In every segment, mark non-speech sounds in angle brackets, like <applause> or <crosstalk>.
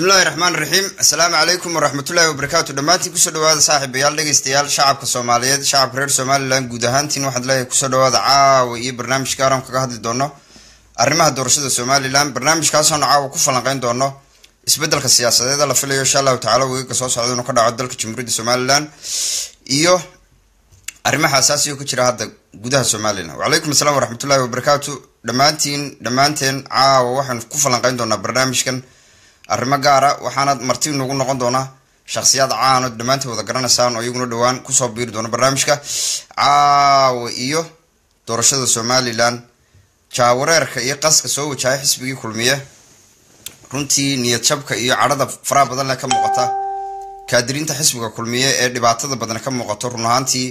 bismillahi raxmaan raxiim assalaamu calaykum waraxmatullahi wabarakaatu dhammaantiin ku soo dhawaada saaxiibayaal dhegeystayaal shacabka soomaaliyeed shacabka reer somalilan guud ahaantiin waxaad leeyahay ku soo dhawaada caawa iyo barnaamijka aran kaga hadli doono. Arrimaha doorashada somalilan barnaamijkaasoona caawa ku falanqeyn doono. Isbedelka siyaasadeeda la filayo insha allahu tacala weegga soo socda inuu ka dhaco dalka jamhuuriyadda somalilan iyo arrimaha asaasiga ku jira hadda gudaha somalilan wacalaykum asalaam waraxmatullahi wabarakaatu dhammaantiin dhammaanteen caawa waxaanu ku falanqeyn doonaa barnaamijkan arrimo gaara waxaana marti nagu noqon doona shakhsiyaad caano dhammaantii wada garanaysaan oo iyaguna dhowaan ku soo biiri doona barnaamijka. Caawa iyo doorashada somalilan jaawareerka iyo qaska soo wajahay xisbigii kulmiye. Runtii niyad jabka iyo cadhada faraha badan leh ka muuqata kaadiriinta xisbiga kulmiye ee dhibaatada badan ka muuqato run ahaantii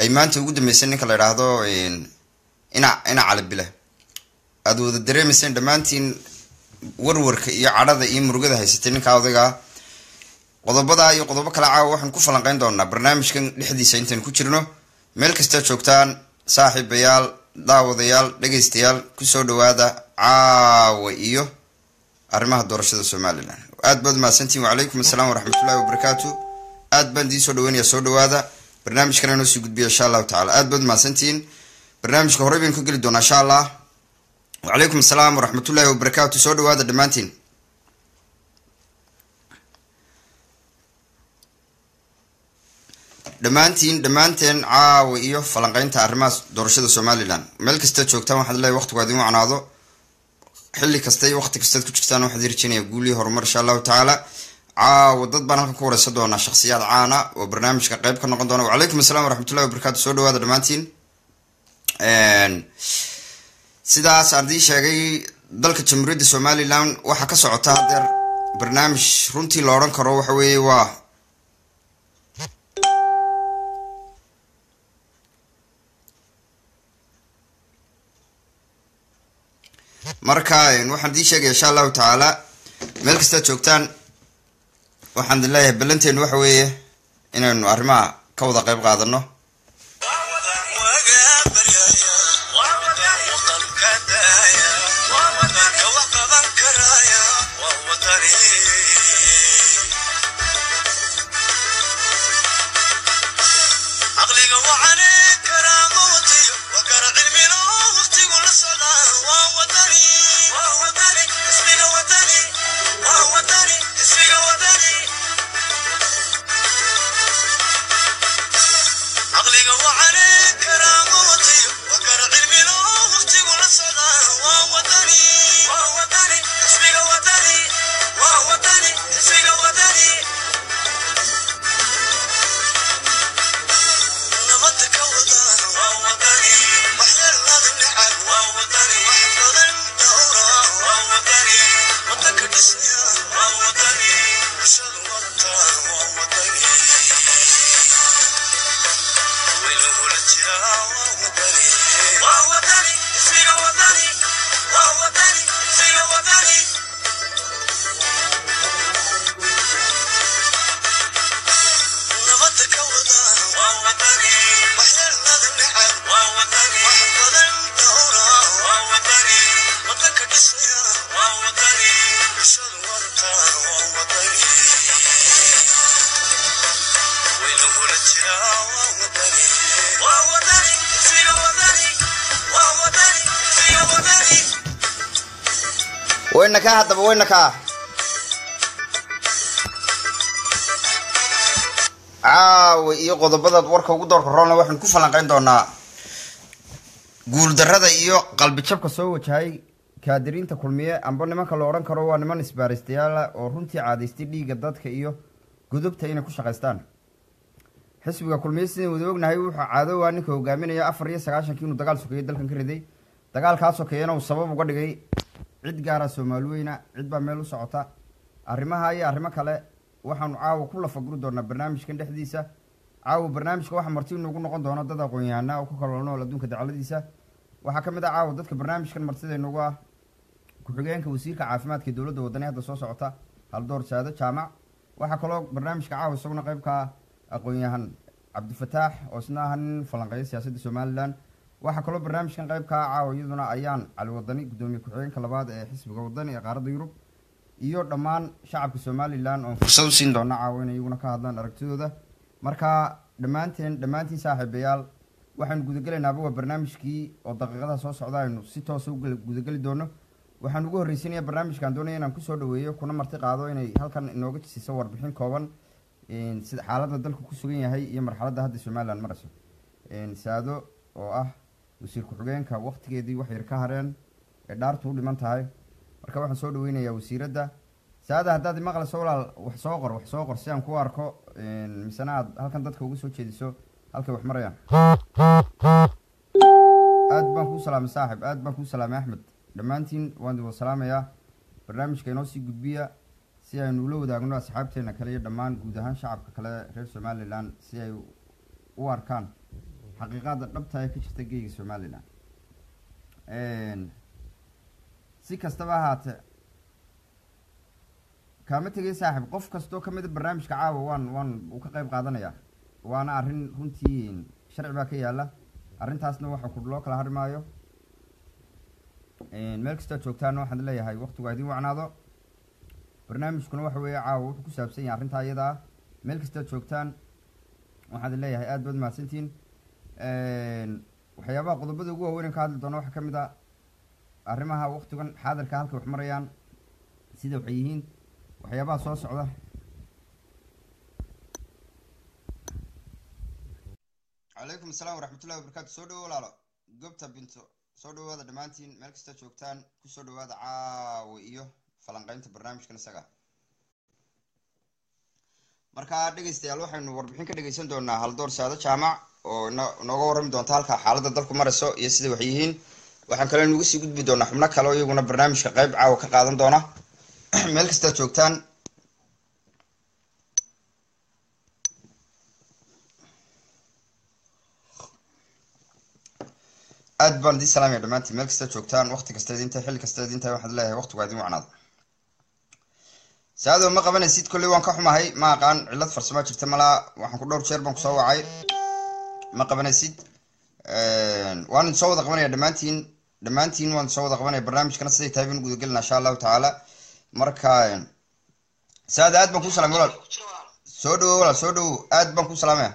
ay maanta ugu dambeysay ninka la idhaahdo ina ina calibile aada wada dareemayseen dhammaantiin warwarka iyo cadhada iyo murugada haysatay ninka odaygaa qodobada iyo qodobo kale caawa waxaan ku falanqeyn doonaa barnaamijkan dhexdiisa intaynu ku jirno. Meel kastaa joogtaan saaxiibayaal daawadayaal dhegeystayaal ku soo dhawaada caawa iyo arrimaha doorashada somalilan. Aad baad mahadsantihin wacalaykum assalaam waraxmatullahi wabarakaatu. Aad baan idiin soo dhaweynaya soo dhawaada barnaamijkana inoo sii gudbiya insha allahu tacala aad baad mahadsantihiin barnaamijka horey baynu ka geli doonaa insha allah wacalaykum asalaam waraxmatullahi wabarakaatu soo dhawaada dhammaantiin. Dhammaantiin dhammaanteen caawa iyo falanqeynta arrimaha doorashada somalilan meel kastaad joogtaan waxaad leeyahy waqtigu aad in wacnaado xilli iyo waqti kastaad ku jirtaan waxaad hirjinaya guuliyo horumar insha allahu tacaala. Caawa dad baan halkan ku wareysan doonaa shakhsiyaad caana oo barnaamijka qeyb ka noqon doona. Wacalaykum asalaam waraxmatullahi wabarakatu soo dhawaada dhammaantiin sidaas aan dii sheegay dalka jamhuuriyadda somalilan waxaa ka socota haddeer barnaamij runtii la odhan karo waxa weeye waa marka waxaan dii sheegaya insha allahu tacaala meel kastaad joogtaan waxaan idin leeyahay ballanteenu waxa weeye inaynu arrimaha ka wada qeyb qaadano wayna kaa haddaba wayna kaa caawa iyo qodobadaad warka ugu doorka roolna waxaynu ku falanqayn doonaa guuldarrada iyo qalbijabka soo wajahay kaadiriinta kulmiye amba nimanka la odhan karo waa niman isbaaristayaala oo runtii caadaystay dhiigga dadka iyo gudubta inay ku shaqaystaan xisbiga kulmiye wada ognahay wuxuu caadowaa ninka hogaaminaya afar iyo sagaashankii inuu dagaal sokeeyey dalkan ka riday. Dagaalkaa sokeeyana uu sabab uga dhigay cid gaara soomaali weyna cid baa meel u socota. Arrimaha iyo arrimo kale waxaanu caawa ku lafaguri doonaa barnaamijkan dhexdiisa. Caawa barnaamijka waxa marti inugu noqon doono dad aqoon-yahana oo ku kala nool adduunka dacaladiisa waxaa ka mid ah caawa dadka barnaamijkan martida inugu ah ku-xigeenka wasiirka caafimaadka dowladda wadani hadda soo socota haldoor saado jaamac. Waxaa kaloo barnaamijka caawa isaguna qayb ka ah aqoon-yahan cabdifataax oo isna aha nin falanqeeya siyaasadda somalilan waxaa kaloo barnaamijkan qayb ka ah caawa iyaduna ayaan cali wadani guddoomiye ku-xigeenka labaad ee xisbiga wadani ee qaaradda yurub iyo dhammaan shacabka somalilan oon fursad u siin doona caawa inay iyaguna ka hadlaan aragtidooda. Marka dhammaanteen dhammaantiin saaxiibayaal waxaynu gudagelaynaba waa barnaamijkii oo daqiiqadaha soo socda aynu si toosa u gudageli doono. Waxaan ugu horreysanaya barnaamijkan doonaya inaan ku soo dhaweeyo kuna marti qaado inay halkan inooga siiso warbixin kooban sida xaaladda dalku ku sugan yahay iyo marxaladda hadda somalilan marayso saado oo ah wasiir ku-xigeenka waktigeedii wax yar ka hareen ee dhaartu u dhiman tahay. Marka waxaan soo dhaweynayaa wasiiradda. Saada haddaad maqlayso walaal wax soo qor wax soo qor si aan ku arko misena aad halkan dadka uga soo jeediso halkay wax marayaan. Aad baan kuu salaamay saaxib. Aad baan kuu salaamay axmed. Dhammaantiin waan idin wada salaamayaa. Barnaamijka inoo sii gudbiya si aynu ula wadaagno asxaabteena kale iyo dhammaan guud ahaan shacabka kale reer somalilan si ay u arkaan xaqiiqada dhabta ee ka jirta geyga somalilan. Si kastaba ahaatee kaama tegay saaxib qof kastoo kamida barnaamijka caawa waan waan uu ka qayb qaadanayaa waana arrin runtii sharci baa ka yaalla arrintaasna waxa ku loo kala hari maayo meel kastood joogtaana waxaan leeyahay waktigu a idin wacnaado barnaamijkuna waxa weeye caawa wuxuu ku saabsan yahay arrintaa iyada ah meel kastood joogtaan waxaan leeyahay aad baad mahadsantihiin waxyaabaha qodobada ugu waaweyn ka hadli doona waxaa ka mid a arrimaha waktigan xaadirka halka wax marayaan sida waxay yihiin waxyaabaha soo socda. Calaykum asalaam waraxmatullahi wabarakaatu soo dhawo walaalo goobta binto soo dhawaada dhammaantiin meel kasta joogtaan ku soo dhawaada caawa iyo falanqeynta barnaamijkan isaga marka dhegeystayaal waxaynu warbixin ka dhegeysan doonaa haldoor saado jaamac oo nooga warrami doonta halka xaaladda dalku marayso iyo sida wax yihiin. Waxaan kaloo inuga sii gudbi doonaa xubno kale oo iyaguna barnaamijka qeyb caawa ka qaadan doona. <clears throat> Meel kastaad joogtaan. Aad baan idin salaamaya dhammaantiin meel kastaad joogtaan wakti kasta idintahay xilli kasta idintahay waxaad leeyahay waktigu idin wacnaado saado ma qabanaysid kolley waan ka xumahay. Ma aqaan cillad farsama jirta malaa waxaan ku dhowr jeer baan ku soo wacay. Ma qabanaysid waan idin soo wada qabanaya dhammaantiin. Dhammaantiin waan soo wada qabanaya barnaamijkana siday tahay baan gudagelina insha allahu tacaala. Marka saada aad baan kuu salamay walaal. Soo dhawo walaal soo dhawo aad baan kuu salaamaya.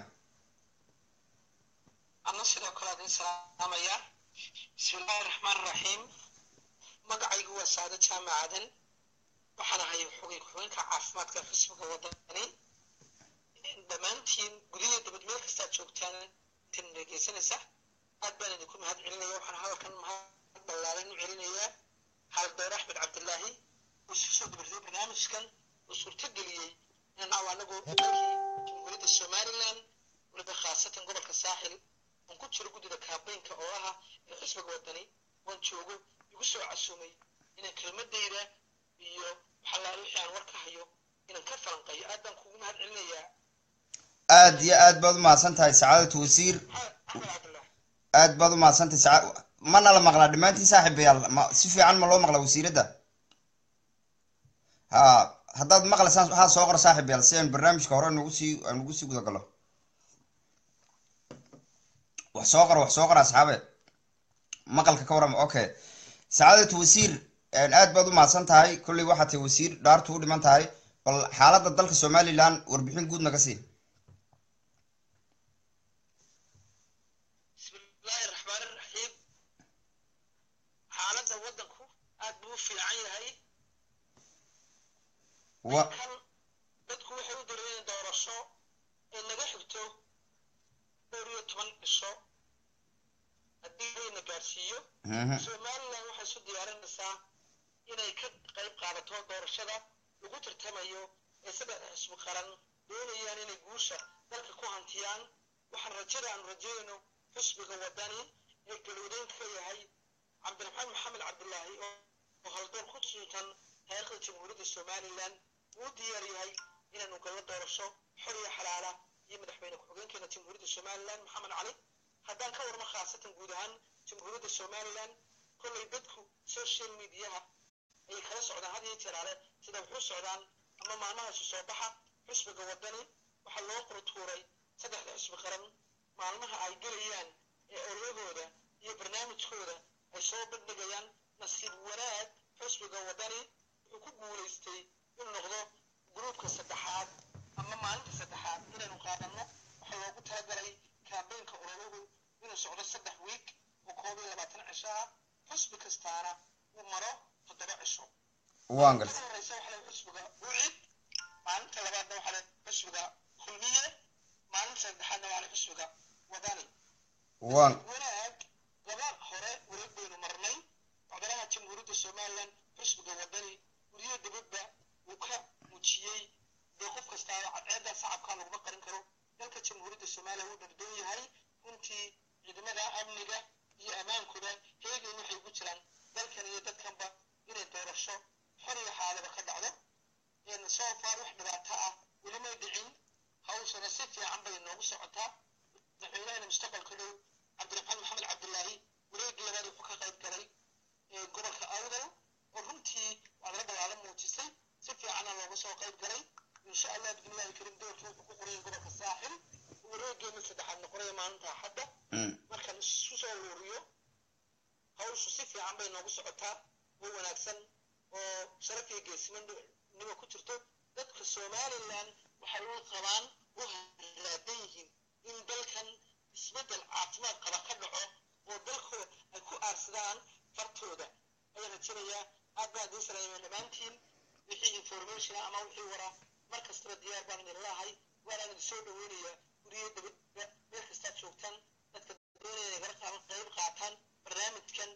Magacaygu waa saado jaamacadan waxaan ahay xogay ku-xigeenka caafimaadka xisbiga wadani. Dhammaantiin gudaha dabad meel kastaad joogtaan intan dhegeysanaysa aad baan idinku mahad celinaya waxaan hadalkan mahad ballaaran u celinayaa. Halbeer axmed cabdilaahi oo isu soo dabartay barnaamijkan oo suurto geliyey inaan aw anagu dalkii somaliland weliba khaasatan gobolka saaxil. Aan ku jiro guddida kaabeynka oo aha ee xisbiga wadani. Waan joogo igu soo casuumay inaan kelmadayda iyo waxalaala wixii aan hayo inaan ka falanqeeyo aad baan kugu mahad celinayaa. Aad iyo aad baad umahadsan tahay sacaadatu wasiir. Aad baad umahadsan tahay saca mana la maqlaa dhammaantiin saaxiibayaal ma si fiican ma loo maqlaa wasiiradda ha haddaad maqlaysaan waxaad soo qor saaxiibayaal si aan barnaamijka hore nugu sii aan ugu sii gudagalo. Wax soo qor wax soo qor asxaabe. Maqalka ka warama okay. Sacaadatu wasiir aad baad u mahadsan tahay. Kolley waxaa tahay wasiir dhaartu u dhiman tahay. Bal xaaladda dalka somalilan warbixin guud naga sii bismillaahi wadanku aad u fiican yahay. Dadku waxay u dareen doorasho ee naga xigto. Dhowr iyo toban cisho haddii na gaarsiiyo mhm. somalilan waxay isu diyaarinaysaa inay ka qayb qaadato doorashada lagu tartamayo ee saddex xisbi qaran doonayaan inay guusha dalka ku hantiyaan. Waxaan rajada aanu rajeynayno xisbiga wadani ee galwadeynka ka yahay cabdiraxmaan maxamed cabdilaahi oo oo haldoon ku suntan taariikhda jamhuuriyadda somaliland wuu diyaar yahay inaanu galno doorasho xor iyo xalaala iyo madaxweyne ku-xigeenkeena jamhuuriyadda somaliland maxamed cali haddaan ka warmo khaasatan guud ahaan jamhuuriyadda somaliland kollay dadku social mediaha ayay kala socdaan had iyo jeer ale sida wuxuu socdaan ama maalmahaasu soo baxa xisbiga wadani waxaa loo qurtuuray saddexda xisbi qaran maalmaha ay gelayaan ee ologooda iyo barnaamijkooda ay soo bandhigayaan nasiib wanaag xisbiga wadani wuxuu ku guulaystay inuu noqdo gruubka saddexaad ama maalinta saddexaad inaynu qaadanno. Waxaa loogu talagalay kaambeynka ololuhu inuu socdo saddex wiig oo koob iyo labaatan cisho ah xisbi kastaana uu maro waan gartay waan ciidamada amniga iyo ammaankooda heegan waxay ugu jiraan. Dalkan iyo dadkanba inay doorasho xor iyo xaalaba ka dhacdo een soo far wax dhibaato ah weli may dhicin hawshana si fiican bay noogu socotaa madaxweynahana mustaqbalka dhow cabdiraxmaan maxamed cabdilaahi wareegii labaad wuxuu ka qayb galay ee gobolka awdal oo runtii waa laga dagaalo muujisay si fiicana looga soo qayb galay insha allah bismillahi karim doorkii wuxuu ku qorayay gobolka saaxil wareegeena saddexaad noqonaya maalinta axadda Mm. markaan isu soo ururiyo hawshu si fiican bay noogu socotaa oo wanaagsan oo sharaf iyo geesinimo ku jirto dadka somaliland waxay u qabaan u haraadan yihiin in dalkan isbeddel caafimaad qaba ka dhaco oo dalkooda ay ku aarsadaan fartooda. Ayaan rajinayaa aad baan idiin salaamaya dhammaantiin wixii information ama wixii waraa mar kastaba diyaar baan idin lahay waanaan idin soo dhaweynayaa guryo dibadda. Meel kastaad joogtaan dadka doonaya inay qayb qaataan barnaamijkan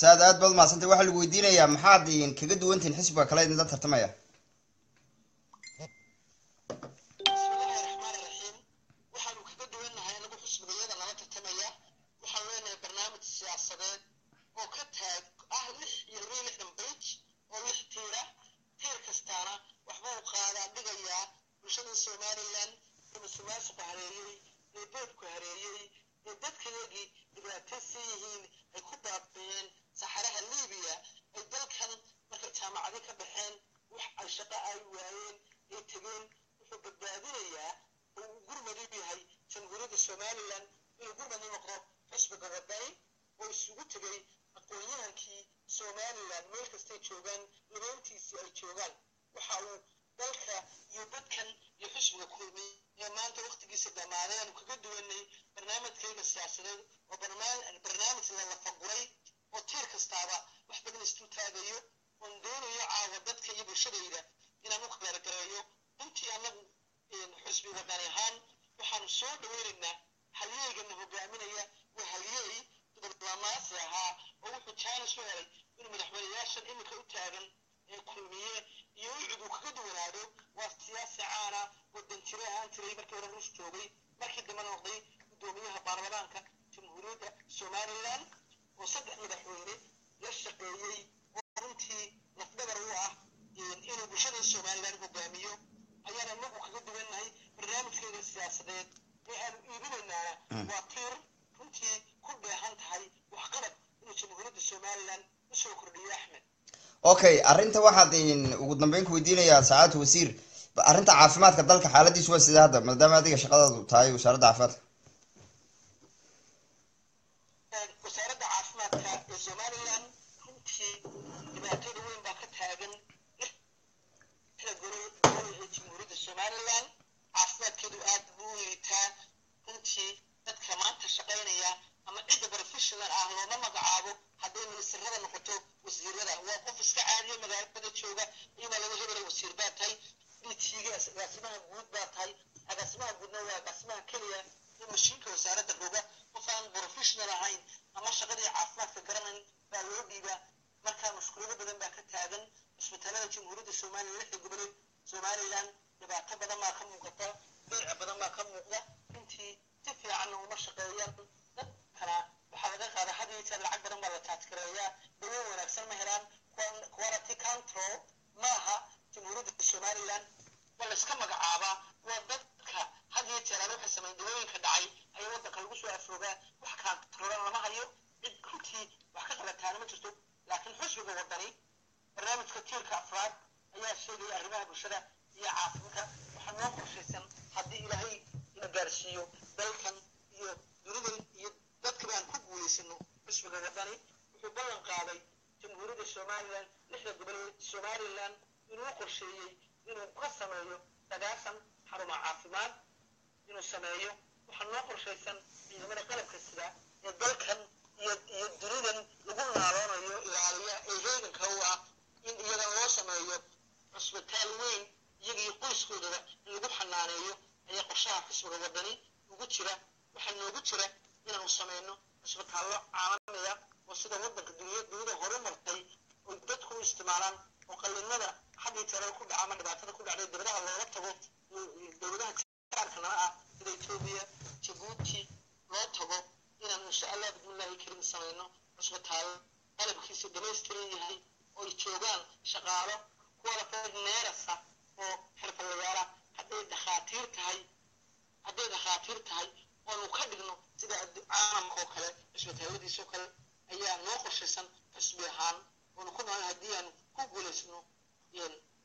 saad aad baad umahadsantay waxaa lagu weydiinayaa maxaad kaga duwantihin xisbiga kale idinla tartamaya bismillahi raxmaan raxiim waxaanu kaga duwannahay anagu xisbigayada nala tartamaya waxaan leenahay barnaamij siyaasadeed oo ka taag ah lix iyo laba iyo lixdan bayj oo lix tiira tiir kastaana waxba u qaadaa dhigayaa bulshada somaliland ee musuqmaasuqa hareeyey ee boodku hareeyey ee dadkayagii dhibaataysan yihiin ay ku baabiyeen saxaraha libiya ay dalkan markay jaamacadi ka baxeen wax ay shaqo ay waayeen ay tegeen wuxuu badbaadinayaa oo uu gurmad u yahay jamhuuriyadda somaliland inuu gurmad u noqdo xisbiga wadani oo isugu tegay aqoon-yahankii somaliland meel kastay joogaan labeentiisii ay joogaan. Waxa uu dalka iyo dadkan iyo xisbiga kulmi ee maanta waktigiisa dhammaaday aanu kaga duwanay barnaamijkayga siyaasadeed oo barnaam- barnaamij la lafaguray oo tiir kastaaba wax badan istuu taagayo oon doonayo caawa dadka iyo bulshadayda inaan u gaargareeyo runtii annagu een, xisbi wadani ahaan waxaanu soo dhaweynaynaa halyeygana hogaaminaya waa halyeey diblomaasi ahaa oo wuxuu jaanis u helay inuu madaxweynayaashan iminka u taagan ee kulmiye iyo uu kaga duwanaado waa siyaasi caana wadan jiro ahaan jiray markii hore ruus joogay markii dambe noqday gudoomiyaha baarlamaanka jamhuuriyadda somaliland oo saddex madaxweyne la shaqeeyey oo runtii lafdhabar u ah inuu bulshada somaliland hogaamiyo ayaan anagu kaga duwannahay barnaamijkeeda siyaasadeed ee aanu iibinaynaana. Waa tiir runtii ku dheehan tahay waxqabad inuu jamhuuriyadda axmed okay arrinta waxaad ugu dambeyn ku weydiinayaa sacaadatu wasiir. Arrinta caafimaadka dalka xaaladiisu waa sidee hadda maadaama adiga shaqadaadu tahay wasaaradda caafimaadka wasiirada waa qof iska caadiya magaalada jooga inbaa laga hebel wasiir baa tahay dtg agaasimaha guud baa tahay agaasimaha guudna waa agaasimaha keliya in mashiinka wasaaradda roga qof aan professional ahayn ama shaqadii caafimaadka garanayn baa loo dhiibaa markaa mashquulo badan baa ka taagan isbitaalada jamhuuriyadda somaliya lixda goboleed somalilan dhibaato badan baa ka muuqata beec badan baa ka muuqda intii si fiicanna uma shaqeeyaan dad kala waxaa laga qaada jeer lacag badan baa la taajgareeyaa dawoon wanaagsan ma helaan quality control maaha jamhuuriyadda somalilan waa la iska magacaabaa waa dadka had iyo jeer waxay sameyn dawooyinka dhacay ayaa waddanka lagu soo afoogaa wax kaantarolan lama hayo cid runtii wax ka qabataana ma jirto laakiin xusbiga waddani barnaamijka tiirka afraad ayaa sheegaya arrimaha bulshada iyo caafimaadka waxaa noo qorshaysan haddii ilaahay na gaarsiiyo dalkan iyo dunidan iyo dadkaba aan ku guulaysano xusbiga waddani wuxuu ballan qaaday jamhuuriyadda somalilan lixda goboleed somalilan inuu qorsheeyey inuu ka sameeyo sagaasan xarumo caafimaad inuu sameeyo waxaa noo qorshaysan ciidamada qalabka sida ee dalkan iyo dunidan lagu naaloonayo ilaaliya ee heeganka u ah in iyaga loo sameeyo cusbitaal weyn iyaga iyo qoyskoodaba in lagu xanaaneeyo ayaa qorshaha xisbiga waddani ugu jira waxaa noogu jira inaanu sameyno cusbitaallo caalamiya oo sida waddanka dunya dunida horu martay oo dadku u isticmaalaan oo qallinada xaggii tirada ku dhaca ama dhibaatada ku dhacday dibadaha looga tago dowladaha jaarkana ah sida etoobiya jabuuti loo tago inaan insha allah bismillahi karim samayno cusbitaal qalabkiisa dhamaystiran yahay oo ay joogaan shaqaalo qualified neerasa oo xirfadlayaala hadday dhakhaatiir tahay hadday dhakhaatiir tahay oonu ka dhigno sida caalamka oo kale cusbitaalladiisa oo kale ayaa noo qorshaysan xisbi ahaan. Oonu ku nool haddii aan ku guulaysno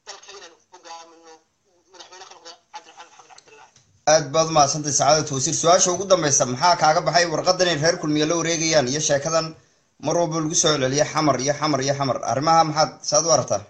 dalka inaan hogaamino madaxweyne ka noqda cabdiraxmaan maxamed cabdillaahi. Aad baad umahadsantay sacaadatu wasiir su'aasha ugu dambaysa maxaa kaaga baxay? Warqadan ay reer kulmiya la wareegayaan iyo sheekadan mar walba lagu soo celceliya xamar iyo xamar iyo xamar. Arrimaha maxaad saad u aragtaa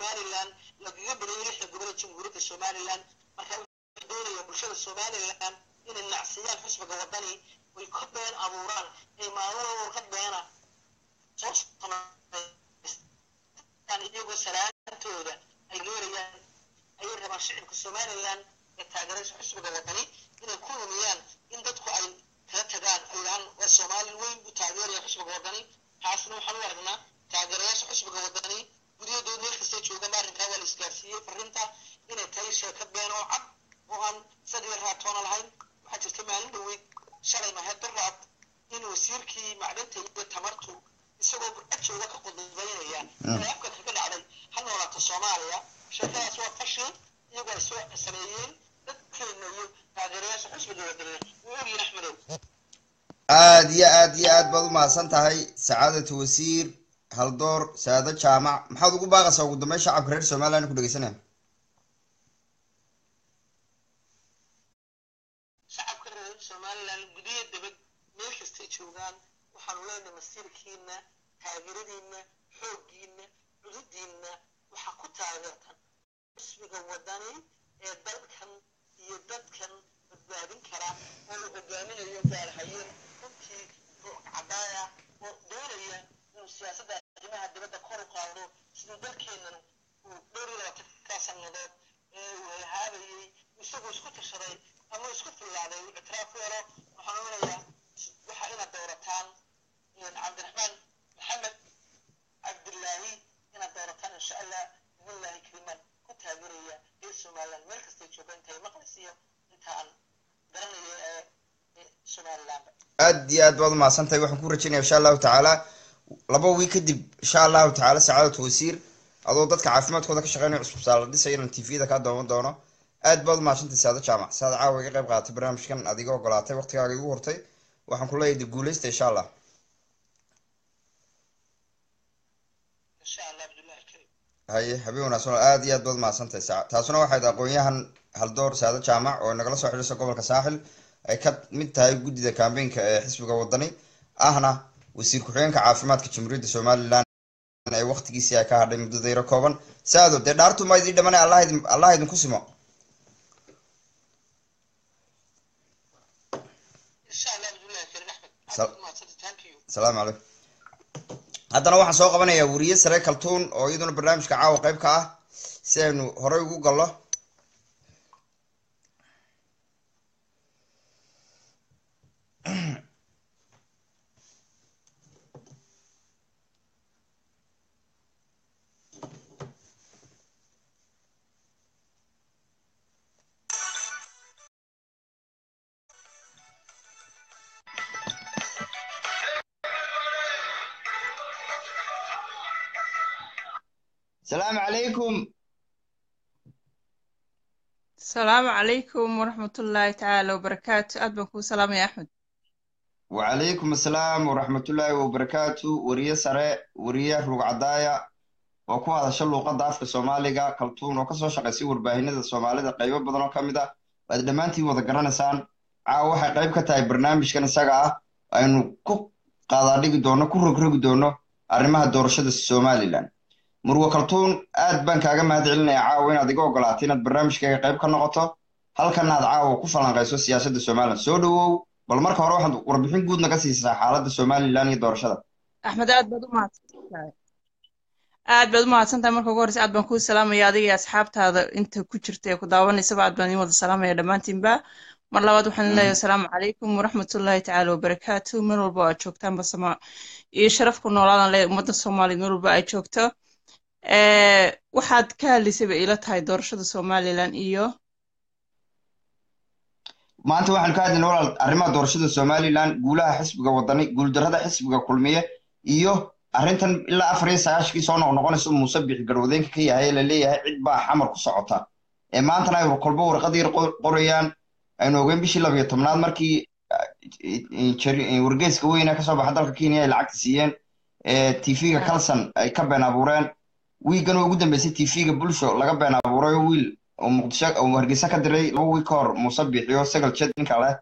somalilan lagaga badayay lixda gobol ee jamhuuriyadda somalilan marka waxay doonaya bulshada somalilan inay nacsiyaan xisbiga waddani way ka been abuuraan ee maalin warqad beena soo sameystaan iyagoo salaantooda ay leerayaan ayay rabaan shicibka somalilan ee taageeraysa xisbiga waddani inay ku lumiyaan in dadku ay kala tagaan ay dhahaan waa soomaali weyn u taageeraya xisbiga waddani taasna waxaan u aragnaa taageerayaasha xisbiga waddani gudyadood meel kastay joogaan arrinkaa waa la isgaarsiiyey farrinta inay tahay sheeko been oo cad oo aan sadii raatoona lahayn waxaa jirta maalin dhoweyd shalay maheed daraad in wasiirkii macdanta iyo tamartu isagoo burcad jooga ka qudubaynaya ee afka kaga dhacday ha noolaato soomaaliya sheekadaas waa fashil iyagoo ay soo sameeyeen dadkeena iyo taageerayaasha xisbiga waddani wuu ogyihiin axmedow aad iyo aad baad umahadsan tahay. Sacaadatu wasiir haldoor saado jaamac. Maxaad ugu baaqaysaa ugu dambeyn shacabka reer somalilan ku dhegeysanaya shacabka reer somalilan gudiya debad meel kastay joogaan waxaanu leenahay masiirkiina taageeradiina xooggiina cududiina waxaa ku taageertan xisbiga waddani ee dalkan iyo dadkan badbaadin kara oo la hogaaminayo gaarhayeen runtii cadaaya oo doonaya inuu siyaasadda arrimaha dibadda kor u qaado siduu dalkeennan uu dhowr iyo labaatankaa sannadood ee uu hehaabayey isagoo isku tashaday ama isku fillaaday uu ictiraaf u helo waxaan onayaa waxaa inaad doorataan cabdiraxmaan maxamed cabdillaahi inaad doorataan insha allah billahi kariman ku taageeraya reer somaliland meel kastay joogaan intay maqlaysiyo inta aan garanayo ee somalilandba aad baad umahadsan tahay waxaan ku rajaynaya insha allahu tacaala. Laba wiig kadib insha allahu tacaala sacaadatu wasiir adoo dadka caafimaadkooda ka shaqeynaya cusbitaal la dhisay inaan tvda kaa dooman doono aad baad umahadsantahay saado jaamac. Saad caawa iga qayb qaadatay barnaamijkan adiga ogolaatay waqtigaaga igu hortay. Waxaan ku leeyahay dib guuleysta insha allah haye oo aad iyo aad baad umahadsantahay sa taasuna waxay tahay aqoon-yahan haldoor saado jaamac oo nagala soo xidhiirsa gobolka saaxil ay ka mid tahay guddida kambeynka ee xisbiga waddani ahna wasiir ku-xigeenka caafimaadka jamhuuriyadda somalilan ee waqtigiisii ay ka hadhay muddo dayro kooban. Saado dee dhaartu ma idin dhamanay allah idin allah idinku simo asalaamu calaykum haddana waxaan soo qabanayaa weriye sare kaltuun oo iyaduna barnaamijka caawa qayb ka ah si aynu horey ugu gallo asalaamu calaykum waraxmatullaahi tacaala wabarakaatu aad baan kuu salaamaya axmed. Wacalaykum assalaam waraxmatullaahi wabarakaatu weriye sare weriye rugcadaaya oo ku hadasha luuqadda afka soomaaliga kaltuun oo ka soo shaqaysay warbaahinada soomaalida qaybo badan oo ka mid ah. Waad dhammaantiin wada garanaysaan caawa waxay qayb ka tahay barnaamijkan isaga ah. Aynu ku qaadaadhigi doono ku rogrogi doono arrimaha doorashada somalilan murwe kaltuun aad baan kaaga mahad celinaya caawa inaad iga ogolaatay inaad barnaamijkayga qayb ka noqoto halkana aad caawa ku falanqayso siyaasadda somalilan soo dhowow bal marka hore waxaad warbixin guud naga siisaa xaaladda somalilan iyo doorashada. Axmed aad baad u mahadsantahay. Aad baad u mahadsantahay. Marka ugu horreysa aad baan kuu salaamaya adiga iyo asxaabtaada inta ku jirta ee ku daawanaysaba aad baan wada salaamaya dhammaantiinba. Mar labaad waxaan leeyahay asalaamu calaykum waraxmatullaahi tacaala wabarakaatu meel walba oo aad joogtaanba sama iyo sharaf ku noolaadan leeyahay ummadda soomaaliya meel walba ay joogto waxaad ka hadlaysay bay ila tahay doorashada somalilan iyo? Maanta waxaanu ka hadlayna walaal arrimaha doorashada somalilan guulaha xisbiga wadani guuldarrada xisbiga kulmiye iyo arrintan ilaa afar iyo sagaashkii soo noqnoqonaysa muuse bixi garwadeenka ka yahay la leeyahay cid baa xamar ku socota. Ee maantana ay kolba warqad yar qorayaan aynu ogeyn bishii labiyo tobnaad markii wargeeska weyna ka soo baxa dalka kenya ay lacagta siiyeen tv-ga calson ay ka been abuureen wiigan ugu dambeysay tv-ga bulsho laga been abuuray wiil muqdisho hargeysa ka diray laba wiil ka hor muuse biixi oo sagal jed ninka leh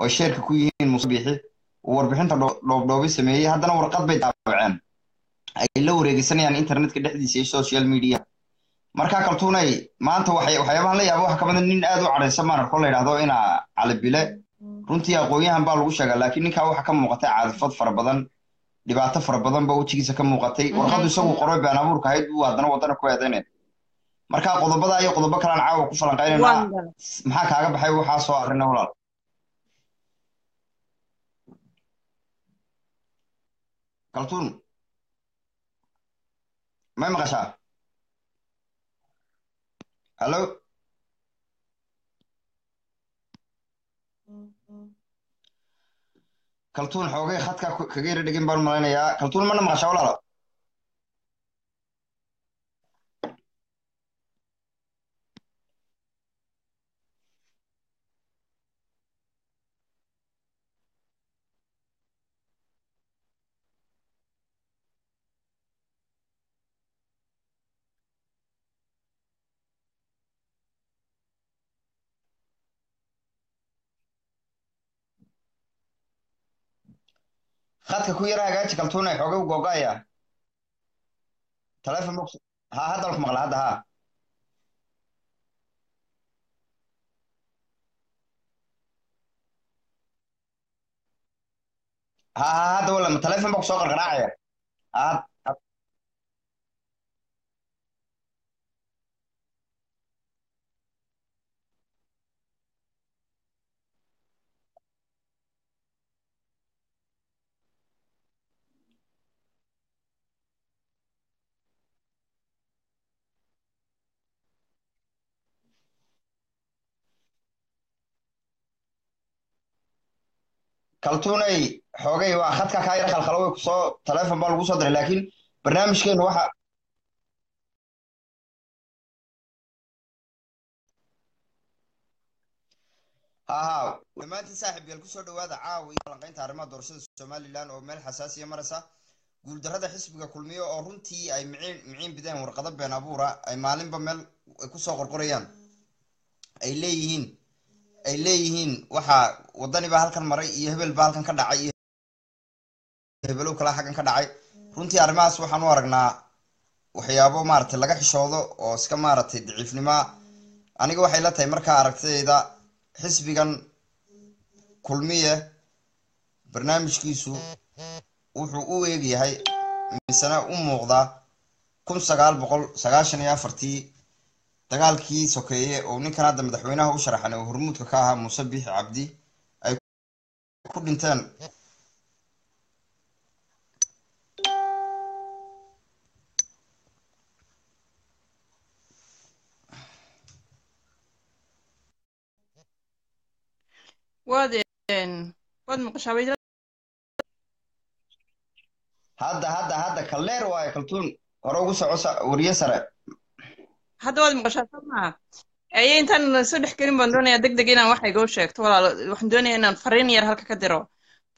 oo sheerka ku yihiin muuse biixi. Uu warbixinta dhoobdhoobi sameeyey haddana warqad bay daabaceen ay la wareegeysanayaan internetka dhexdiisa iyo social media. Markaa kaltuunay maanta waxyaabahan la yaaba waxa kamida nin aad u cadhaysa maarko la yidhahdo inaa calibile runtii aqoon-yahan baa lagu sheegaa laakiin ninkaa waxa ka muuqatay caadifad fara badan dhibaato fara badan ba wejigiisa ka muuqatay. Warqadu isagu qoray been abuurka ahayd buu haddana waddana ku eedaynaya marka qodobada iyo qodobo kalaan caawa ku falanqaynaynaa maxaa kaaga baxay waxaa soo arrina walaal kaltuun. May maqashaa? Hallo kaltuun xoogay khadka kaga yara dhegin baan malaynayaa kaltuun mana maqashaa walaalo khadka ku yara hagaaji kaltuun ay xoogay u googaaya telefon box ha hadda ku maqla hadda ha. Ha ha hadda wala telefon box soo qarqaraacaya kaltuunay xoogay waa khadka kaa yara khalkhalo way ku soo telefon baa lagu soo diray laakiin barnaamijkeenu waxa ha ha dhammaantiin saaxiib yaal ku soo dhawaada caawa iyo falanqaynta arrimaha doorashada somalilan oo meel xasaasiya maraysa. Guuldarrada xisbiga kulmiye oo runtii ay miciin miciin bideen warqado been abuura ay maalinba meel ay ku soo qorqorayaan. Ay leeyihiin ay leeyihiin waxa waddani baa halkan maray iyo hebel baa halkan ka dhacay iyo hebelow kala xaggan ka dhacay. Runtii arrimahaas waxaan u aragnaa waxyaabo maaragtay laga xishoodo oo iska maaragtay daciifnimoa aniga waxay la tahay markaa aragtidayda xisbigan kulmiye barnaamijkiisu wuxuu u eegyahay misena u muuqdaa kun sagaal boqol sagaashan iyo afartii dagaalkii sokeeye oo ninkan hadda madaxweynaha u sharaxan oo hormuudka ka ahaa muuse biixi cabdi ay ku dhinteen. Hadda hadda hadda kalleer waaye kaltuun hore ugu soco wariye sare hadda waad maqashaa soo maaha aye intaan soo dhex gelin baan doonayaa deg deg inaan waxa igoo sheegto walaalo waxaan doonayaa inaan fariin yar halka ka diro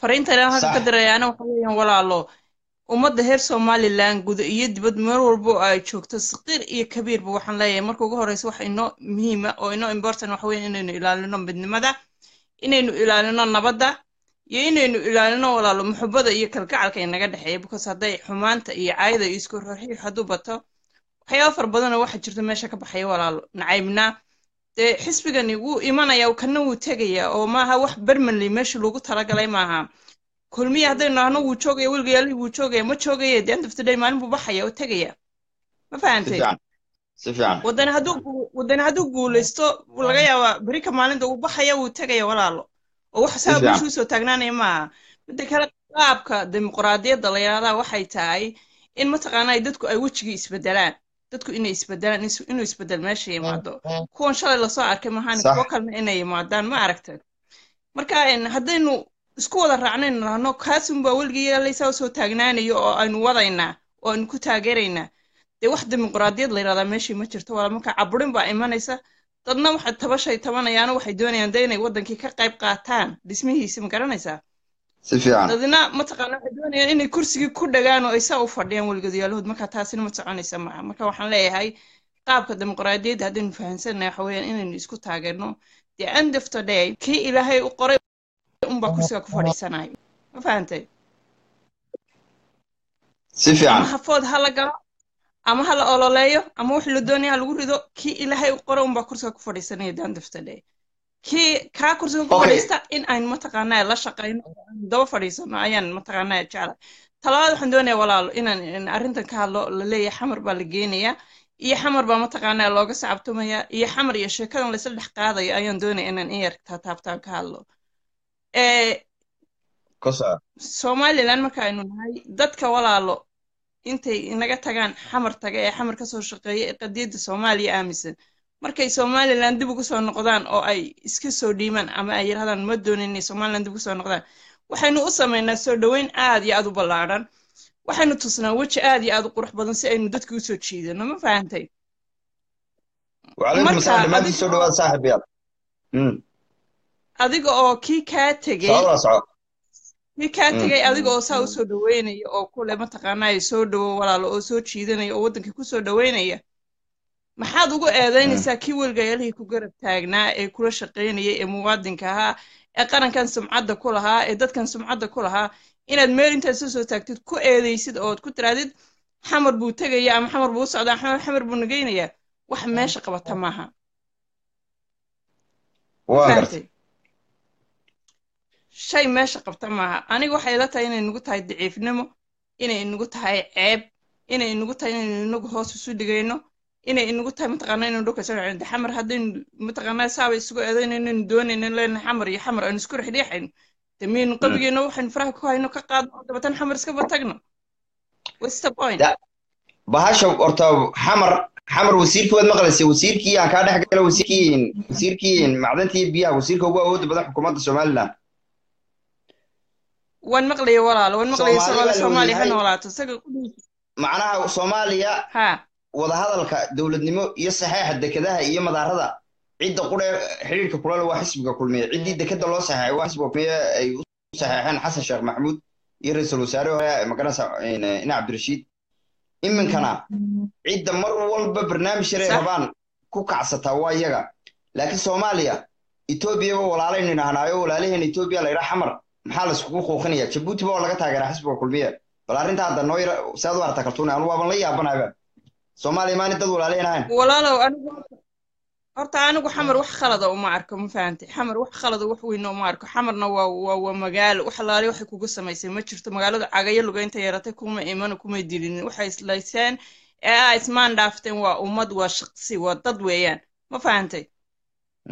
fariinta inaan halka ka dirayaana waxa weeyaan walaalo ummadda reer somaliland guda iyo dibad meel walbo ay joogto saqiir iyo kabiirba waxaan leeyahay marka ugu horeysa waxa inoo muhiima oo inoo important waxa weeye inaynu ilaalino midnimada inaynu ilaalino nabadda iyo inaynu ilaalino walaalo muxubada iyo kalgacalka inaga dhexeeya because hadday xumaanta iyo caayada iyo isku rorxiix hadduu bato waxyaaba fara badanoo waxa jirta meesha ka baxaya walaalo nacaybna dee xisbigani wuu imanaya kana wuu tegaya oo maaha wax bermanley meesha loogu talagalay maaha. Kulmiya haddaynu nahno wuu joogaya wilgayaalihii wuu joogaya ma joogaya the end of the day maalin buu baxaya oo tegaya ma fahantay wadani hadduu wadani hadduu guulaysto laga yaabaa berika maalinta uu baxaya wuu tegaya walaalo oo wax saa meesha u soo taagnaanaya maaha. Midda kale qaabka dimuqraadiyadda la yidhahdaa waxay tahay in mataqaanaa dadku ay wejigii isbedelaan dadku inay isbedelaan inuu isbeddel meesha yimaado. Kuwan shalay la soo arkay mahaan kuwo kalena inay yimaadaan ma aragta. Marka haddaynu isku wada raacnaynu nahno kaasunbaa weligayaalaysaa u soo taagnaanayo oo aynu wadaynaa oo aynu ku taageeraynaa. Dee wax dimuqraadiyad la yidhahdaa meeshii ma jirto wala marka caburin baa imanaysa. Dadna waxay tabashay tabanayaano waxay doonayaan dee inay waddankii ka qayb qaataan dhismihiisi ma garanaysaa si fiican. Dadna mataqaana waxay doonayaan inay kursigii ku dhagaan oo ay saa u fadhiyaan weligoodyaalahood marka taasina ma soconaysa maaha marka waxaan leeyahay qaabka dimuqraadiyadda haddaynu fahamsannahay waxa weeyaan inaynu isku taageerno. The end of the day kii ilaahay u qoray unbaa kursiga ku fadhiisanayo ma fahantay si fiican. Hafood ha la galo ama ha la ololeeyo ama wix la doonaya ha lagu rido kii ilaahay u qoray unbaa kursiga ku fadhiisanaya the end of the day kii kaa kursiga ku fadhiista in aynu mataqaanaa la shaqayno daba fadhiisano ayaan mataqaanaa jeclay talabaad waxaan doonaya walaalo inaan arrintan ka hadlo la leeyahay xamar baa la geenaya iyo xamar baa mataqaanaa looga sacabtumaya iyo xamar iyo sheekadan laysla dhex qaadayo ayaan doonaya inaan in yar taataabtaan ka hadlo. Somaliland marka aynu nahay dadka walaalo intay inaga tagaan xamar taga ee xamar ka soo shaqeeya ee qadiyadda soomaaliya aaminsan markay somalilan dib ugu soo noqdaan oo ay iska soo dhiimaan ama ay yirahdaan ma doonin inay somalilan dib ugu soo noqdaan. Waxaynu u samaynaa soo dhoweyn aad iyo aad u ballaadhan waxaynu tusnaa weji aad iyo aad u qurux badan si aynu dadka u soo jiidano ma fahantay adiga oo kii kaa tegey kii kaa tegey adiga oo saa u soo dhaweynaya oo kule mataqaanaay soo dhowo walaalo oo soo jiidanaya oo waddankii ku soo dhaweynaya maxaad ugu eedaynaysaa kii welgayaalihii ku garab taagnaa ee kula shaqaynayay ee muwaadinka ahaa ee qarankan sumcadda ku lahaa ee dadkan sumcadda ku lahaa inaad meel intaad soo soo taagtid ku eedaysid ood ku tiraadid xamar buu tegaya ama xamar buu u socdaa xamar buu nageynayaa wax meesha qabata maaha. Shay meesha qabta maaha. Aniga waxay ila tahay inay nagu tahay daciifnimo inay nagu tahay ceeb inay nagu tahay inaynu inagu hoos isu dhigayno inay inagu tahay mataqaana inaynu dhulka soo dhacayno xamar haddaynu mataqaanaa saaba isugu eedaynayno inaynu doonayno leenahay xamar iyo xamar aynu isku rexdheexayno de miyaynu qabigeena waxaynu faraha ku hayno ka qaadno dabatan xamar iskaba tagno what's the point? Bahasha horta xamar xamar wasiirkii waad maqlaysa. Wasiirkii aan kaa dhex gala wasiirkii wasiirkii macdantii biyaha wasiirka ugu awoodda badan xukuumadda somaliland waan maqlaya walaalo waan maqlaya soomaali soomaaliya ha noolaato isaga macnaha soomaaliya wadahadalka dowladnimo iyo saxeexa dekedaha iyo madaarada. Cidda qure xidhiirka kulale waa xisbiga kulmiye. Ciddii dekeda loo saxeexay waa xisbiga kulmiye ay u saxeexeen xasan sheekh maxamuud iyo ra'iisul wasaare hore magaranaysa ina cabdirashiid. Iminkana cidda mar walba barnaamij yaray rabaan ku kacsataa waa iyaga. Laakiin soomaaliya etoobiyaba walaalaynu idhaahnaayo walaalaheena etoobiya la yidhaa xamar. Maxaa la iskugu quuqinaya jabuuti ba oo laga taageeraa xisbiga kulmiye. Bal arrinta hadda noo yara saad u aragtaa kaltuune anu waaban la yaabanayba soomaaliya maani dad walaalehen ahayn walaalow anigu horta anigu xamar wax khalada uma arko ma fahantay xamar wax khalada wax weyna uma arko. Xamarna waa waa waa magaalo. Wax waxay kugu samaysay. Ma jirto magaaladu cagayo lugeynta yaratay kuma imana kumay dilinin waxay islayseen ee ismaan dhaafteen waa ummad waa shaqsi waa dad weeyaan. Ma fahantay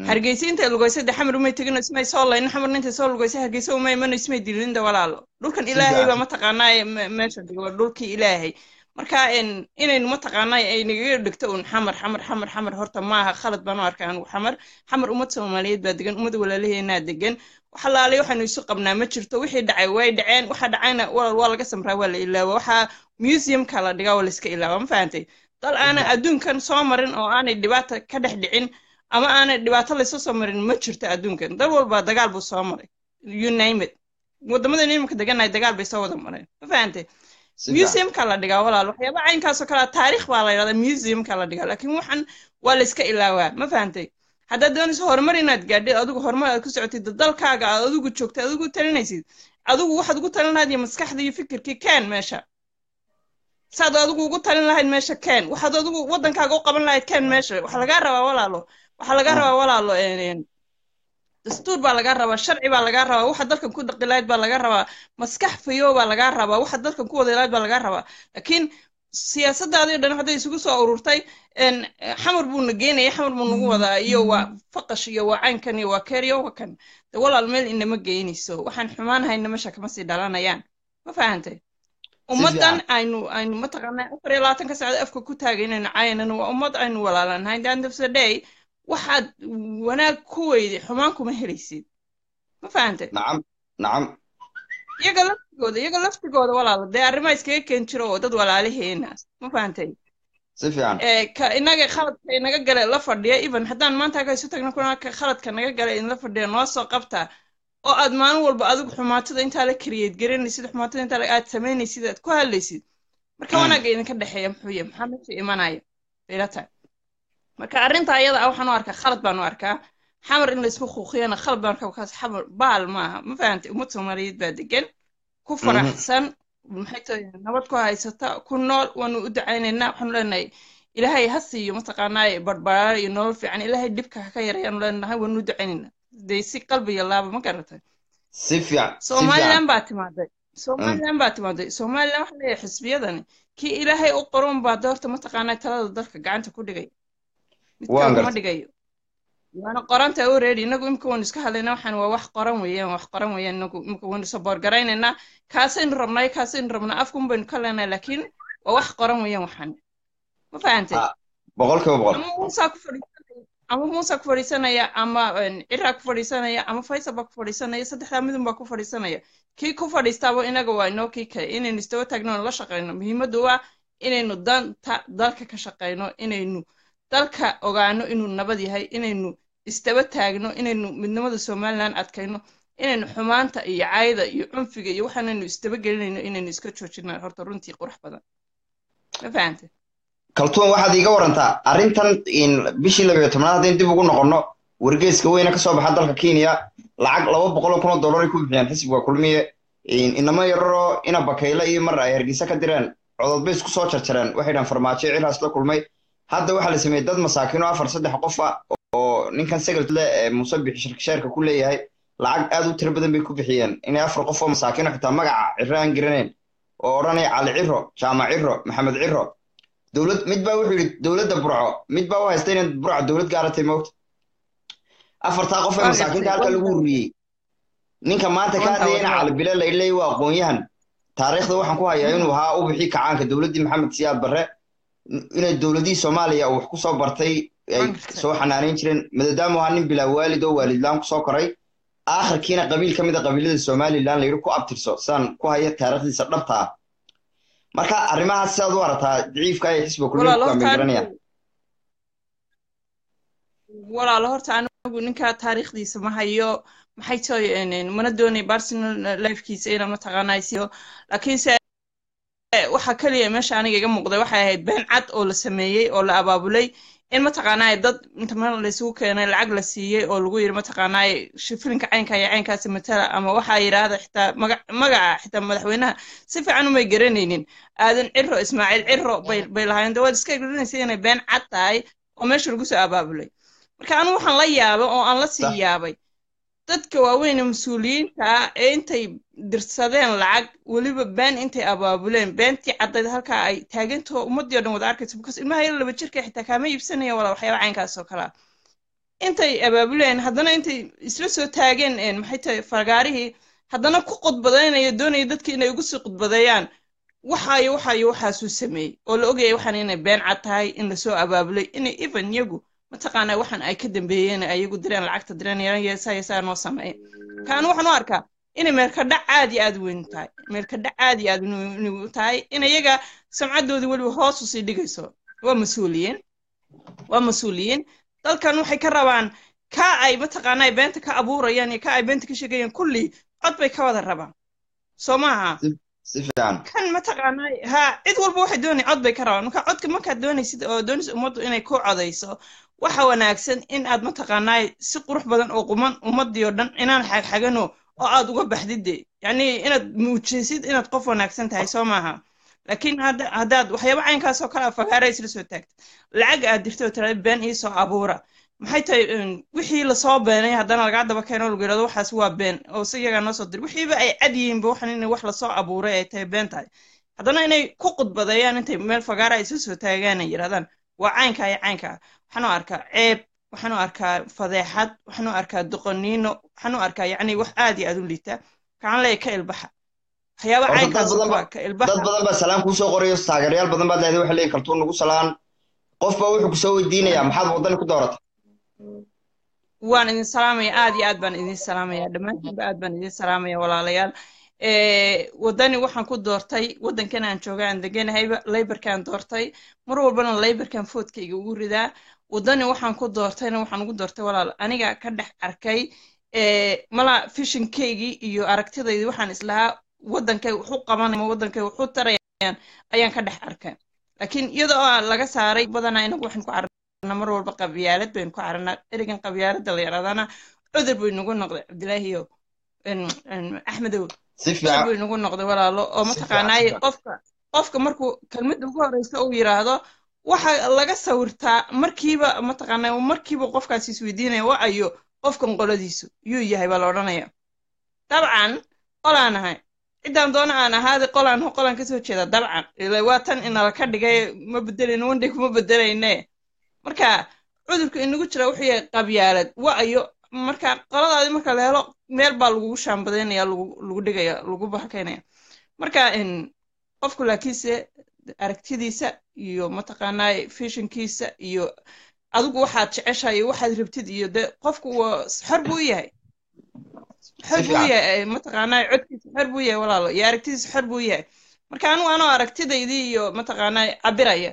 hargeysa intay lugeysay de xamar umay tegin ismay soo laynin xamarna intay soo lugeysay hargeysa uma imano ismay dilinin de walaalo. Dhulkan ilaahay baa mataqaanaa meesha dhigo waa dhulkii ilaahay marka inaynu mataqaanaa ay nagaga dhigto un xamar xamar xamar xamar. Horta maaha khalad baan u arkaa anigu xamar. Xamar ummad soomaaliyeed baa degan ummad walaalaheenaa degan waxalaale waxaanu isu qabnaa ma jirto. Wixii dhacay way dhaceen waxa dhacayna waa laga samraa waa la ilaawa waxaa museumka la dhigaa waa la iska ilaawa ma fahantay dal aanay adduunkan soo marin oo aanay dhibaata ka dhex dhicin ama aanay dhibaato laysu soo marin ma jirto adduunkan. Dal walba dagaal buu soo maray. You name it. Wadamadan deganahay dagaal bay soo wada mareen ma fahantay museumka la dhigaa walaal waxyaaba caynkaasoo kalea taariikh baa la yidhahdaa museumka la dhigaa laakiin waxan waa la iska ilaawaa. Ma fahantay haddaad doonayso horumar inaad gaadhid adigu horumar aad ku socotid dalkaaga aad adigu joogtay adigu talinaysid adigu waxaad ugu talin lahayd iyo maskaxda iyo fikirkii keen meesha. Saad adigu ugu talin lahayd meesha keen waxaad adigu waddankaaga u qaban lahayd keen meesha. Waxaa lagaa rabaa walaalo waxaa lagaa rabaa walaalo dastuur baa lagaa rabaa sharci baa lagaa rabaa waxa dalkan ku dhaqi lahayd baa lagaa rabaa maskax fayo baa lagaa rabaa waxa dalkan ku wada lahayd baa lagaa rabaa. Laakiin siyaasadaadii dhan hadday isugu soo ururtay xamar buu na geenaya xamar buu nagu wadaa iyo waa faqash iyo waa caynkan iyo waa keer iyo waa kan. De walaal meel inama geynayso waxaan xumaanahayna meesha kama sii dhalanayaan. Ma fahantay ummaddan aynu aynu mataqaanaa afar iyo labaatanka saacad afka ku taagaynayno cayanana waa ummad aynu walaalanahay the end of the day waxaad wanaag ku weyday xumaan kuma helaysid. Ma fahantay nacam nacam iyaga laftigooda iyaga laftigooda walaalo dee arrimaa iskaga keen jiro oo dad walaalaheena ma fahantay si fiican. Ka inaga khaladka inaga gale la fadhiya even haddaan maanta halka isu tagno kuna khaladka naga gale in la fadhiya noo soo qabta. Oo aad maalin walba adigu xumaatada intaa la kariyeed garanaysid xumaatada intaa aad samaynaysid aad ku hadlaysid. Marka wanaagga idinka dhexeeya muxuu yahay maxaa meesha imanaya? Bayla tahay marka arrinta ayada ah waxaan u arkaa khalad baan u arkaa. Xamar in laysku kuuqiyana khalad baan arkaa kaas xamar baal maaha. Ma fahantay ummad soomaaliyeed baa degan ku faraxsan maxay tahay nabad ku haysata ku nool waanu u dacaynaynaa waxaanu leenahay ilaahay ha siiyo mataqaanaaye barbaraar iyo nolol fiican. Ilaahay dhibka ha ka yarayaanu leenahay waanu u dacaynaynaa dee si qalbiga laaba ma garatay si fiican baa timaaday. Somalilan baa timaaday. Somalilan waxa leeyahay xisbiyadani. Kii ilaahay u qoron baa doorta mataqaanaa talada dalka gacanta ku dhigay midka kuma dhigayo waana qoranta already inagu imika waynu iska hadlaynaa waxaan waa wax qoran weeyaan wax qoran weeyaan inagu imika waynu saboor garaynaynaa kaasaynu rabnay kaasaynu rabnaa afkun baynu ka leenahay laakiin waa wax qoran weeyaan waxaan. Ma fahantay boqolkiiba boqol ama muusaa ku fadhiisanaya ama muusaa ku fadhiisanaya ama ciraa ku fadhiisanaya ama faysal baa ku fadhiisanaya saddexdaa midun baa ku fadhiisanaya. Kii ku fadhiistaaba inaga waa inoo kii kale inaynu istaba taagno la shaqayno muhiimaddu waa inaynu danta dalka ka shaqayno inaynu dalka ogaano inuu nabad yahay inaynu istaba taagno inaynu midnimada somalilan adkayno inaynu xumaanta iyo cayda iyo cunfiga iyo waxaanaynu istaba gelinayno inaynu iska joojina horta runtii qurux badan. Ma fahantay kaltuun waxaad iiga warantaa arrintan bishii labayo tobnaad haddaynu dib ugu noqonno wargeyska weyne ka soo baxa dalka kenya lacag laba boqoloo kun oo dollar ay ku bixiyaan xisbiga kulmiye. Inamo yararoo ina bakayla iyo mar ay hargeysa ka direen codod bay isku soo jarjareen waxay dhahan farmaajo ciraas la kulmay hadda waxaa la sameeyey dad masaakiin oo afar saddex qof ah oo ninkan segaltle muuse bixi sheerka ku leeyahay lacag aad u tiro badan bay ku bixiyeen. Inay afar qof oo masaakiin oo xitaa magaca ciro aan garaneen oo odhanaya cali ciro jaamac ciro maxamed ciro. Dowlad mid baa wuxuu yidhi dowladda burco mid baa u haysta inay burco dowlad gaaratay moogta afartaa qof ee masaakiinta halka lagu ururiyey. Ninka maanta ka hadlayana cali bile la leey waa aqoon-yahan taariikhda waxaan ku hayaa inuu ahaa u bixi kacaanka dowladdii maxamed siyaad barre inay dowladihii soomaaliya uu wax ku soo bartay ay soo xanaanayn jireen. Madadaamo ahaa nin bilaa waalid oo waalidlaan ku soo koray aakhirkiina qabiil ka mid a qabiilada somalilan layidhi ku abtirso sidaan ku haya taariikhdiisa dhabta ah. Marka arrimahaas sidaad u arataa daciifka ay xisbiga kulmiga ku aamingaranayaan walaalo horta anigu ninka taariikhdiisa ma hayo. Maxay tahay mana doonay barsenal lifekiisa ina mataqaanaa siyo laakiinse waxa keliya meesha aniga iga muuqday waxay ahayd been cad oo la sameeyey oo la abaabulay. In mataqaanaa dad inta meel laysugu keenay lacag la siiyey oo lagu yidhi mataqaanaa shifilinka caynka iyo caynkaasi matala ama waxaa yidhaahda xitaa magaca xitaa madaxweynaha. Si fiican umay garanaynin. Aadan ciro ismaaciil ciro bay bay lahaayeen. De waad iska garanaysa inay been cad tahay oo meesha lagu soo abaabulay. Marka anu waxaan la yaabay oo aan la sii yaabay dadka waaweyn ee mas'uuliyiinta ah ee intay dirsadeen lacag weliba been intay abaabuleen. Beentii caddayd halkaa ay taagantoo ummadii o dhan wada arkayso because ilmaha yar laba jirka xitaa kaama iibsanaya walaa waxyaaba caynkaas oo intay abaabuleen haddana intay isla soo taageen een, maxay tahay fargaarihii haddana ku qudbadaynaya doonaya dadki inay ugu sii qudbadeeyaan waxaayo waxaayo waxaasuu sameeyey. Oo la ogayay waxaan inay been cad tahay in la soo abaabulay inay even yagu mataqaanaa waxaan ay ka dambeeyeen ayagu direen lacagta direen yeesaa yeesaa noo sameeya kaanu waxaan u arkaa inay meelkadhac aad iyo aad weyn tahay meelkadhac aad iyo aad u tahay in iyaga samcadoodii weliba hoos u sii dhigayso. Waa mas'uuliyiin waa mas'uuliyiin. Dalkan waxay ka rabaan ka ay mataqaanaa beenta ka abuurayaan iyo ka ay beenta ka sheegayaan kulli cod bay ka wada rabaan. Soo maaha kan mataqaanaa ha cid walba waxay doonay cod bay ka rabaan. Marka codka markaad doonaysid oo doonaysid ummaddu inay ku codayso waxa wanaagsan in aad mataqaanaa si qurux badan oo quman ummadii oo dhan inaan xagxagano oo aad uga baxdid de yacni inaad muujaysid inaad qof wanaagsan tahay soo maaha. Laakiin hadda- haddaad waxyaaba caynkaas oo kale a fagaara isla soo taagtid lacag aad dirto oo tiraada been iisoo abuura. Maxay tahay wixii la soo beenay haddana lagaa daba keeno lagu yidhahdo waxaas waa been oo si iyagaa noo soo dir. Wixiiba ay cad yihiinba waxan inay wax la soo abuuray ay tahay been tahay. Haddana inay ku qudbadeeyaan intay meel fagaara ay soo taagaan ay yidhahdaan waa caynka iyo caynka. Waxaan u arkaa ceeb waxaan u arkaa fadeexad waxaan u arkaa doqoniino waxaan u arkaa yacni wax aad iyo aad u liita. Waxaan leeyahay ka ilbaxa. Waxyaaba caynkaas ka ilbaxa. dad badan baa salaam kuusoo qorayo taageerayaal badan baad leedahay waxay leeyihiin kaltuun nagu salaan. Qof baa wuxuu ku soo weydiinayaa maxaad waddani ku dooratay? Waan idin salaamaya aad iyo aad baan idin salaamaya dhammaantiinba aad baan idin salaamaya walaalayaal Eh, waddani waxaan ku doortay waddankan aan jooga aan deganahayba laybarkaan doortay. Mar walbana laybarkan foodkayga ugu ridaa. Waddani waxaan ku doortayna waxaan ugu doortay walaal. Aniga ka dhex arkay eh, mala fishinkaygii iyo aragtidaydii waxaan islahaa waddankay wuxu qabanaya ma waddankay tarayaan ayaan ka dhex arkay. Laakiin iyadoo laga saaray badanaa inagu waxaan ku cararnaa mar walba qabyaalad baynu ku cararnaa. Erigan qabyaaladda la yaraadana cudur bay nagu noqday cabdilaahiyo axmedow bay nagu noqday walaalo. Oo mataqaanaaye qofka qofka markuu kelmadda ugu horeysa uu yiraahdo waxa laga sawirtaa markiiba mataqaanaa markiiba qofkaas isweydiinaya wa ayo qofkan qoladiisu yuu yahay baa la odhanaya. Dabcan qolaan ahay. Ciddaan doona aan ahaade qolaan qolaan ka soo jeeda dabcan. Ila waa tan inala ka dhigay ma bedelayno wandhay kuma bedelayne marka cudurka inagu jira wuxuu yahay qabyaalad. Wa ayo marka qoladaadi marka la helo meel baa lagugu shaambadaynaya lagu dhigaya lagu bahakaynaya marka en, qofku laakiinse aragtidiisa iyo mataqaanaa fishinkiisa iyo adigu waxaad jeceshahay iyo waxaad rabtid iyo de qofku xor buu yahay. Xor buu yahay mataqaanaa codkiisa xor buu yahay walaalo iyo aragtidiisa xor buu yahay. Marka anigu anoo aragtidaydii iyo mataqaanaa cabiraya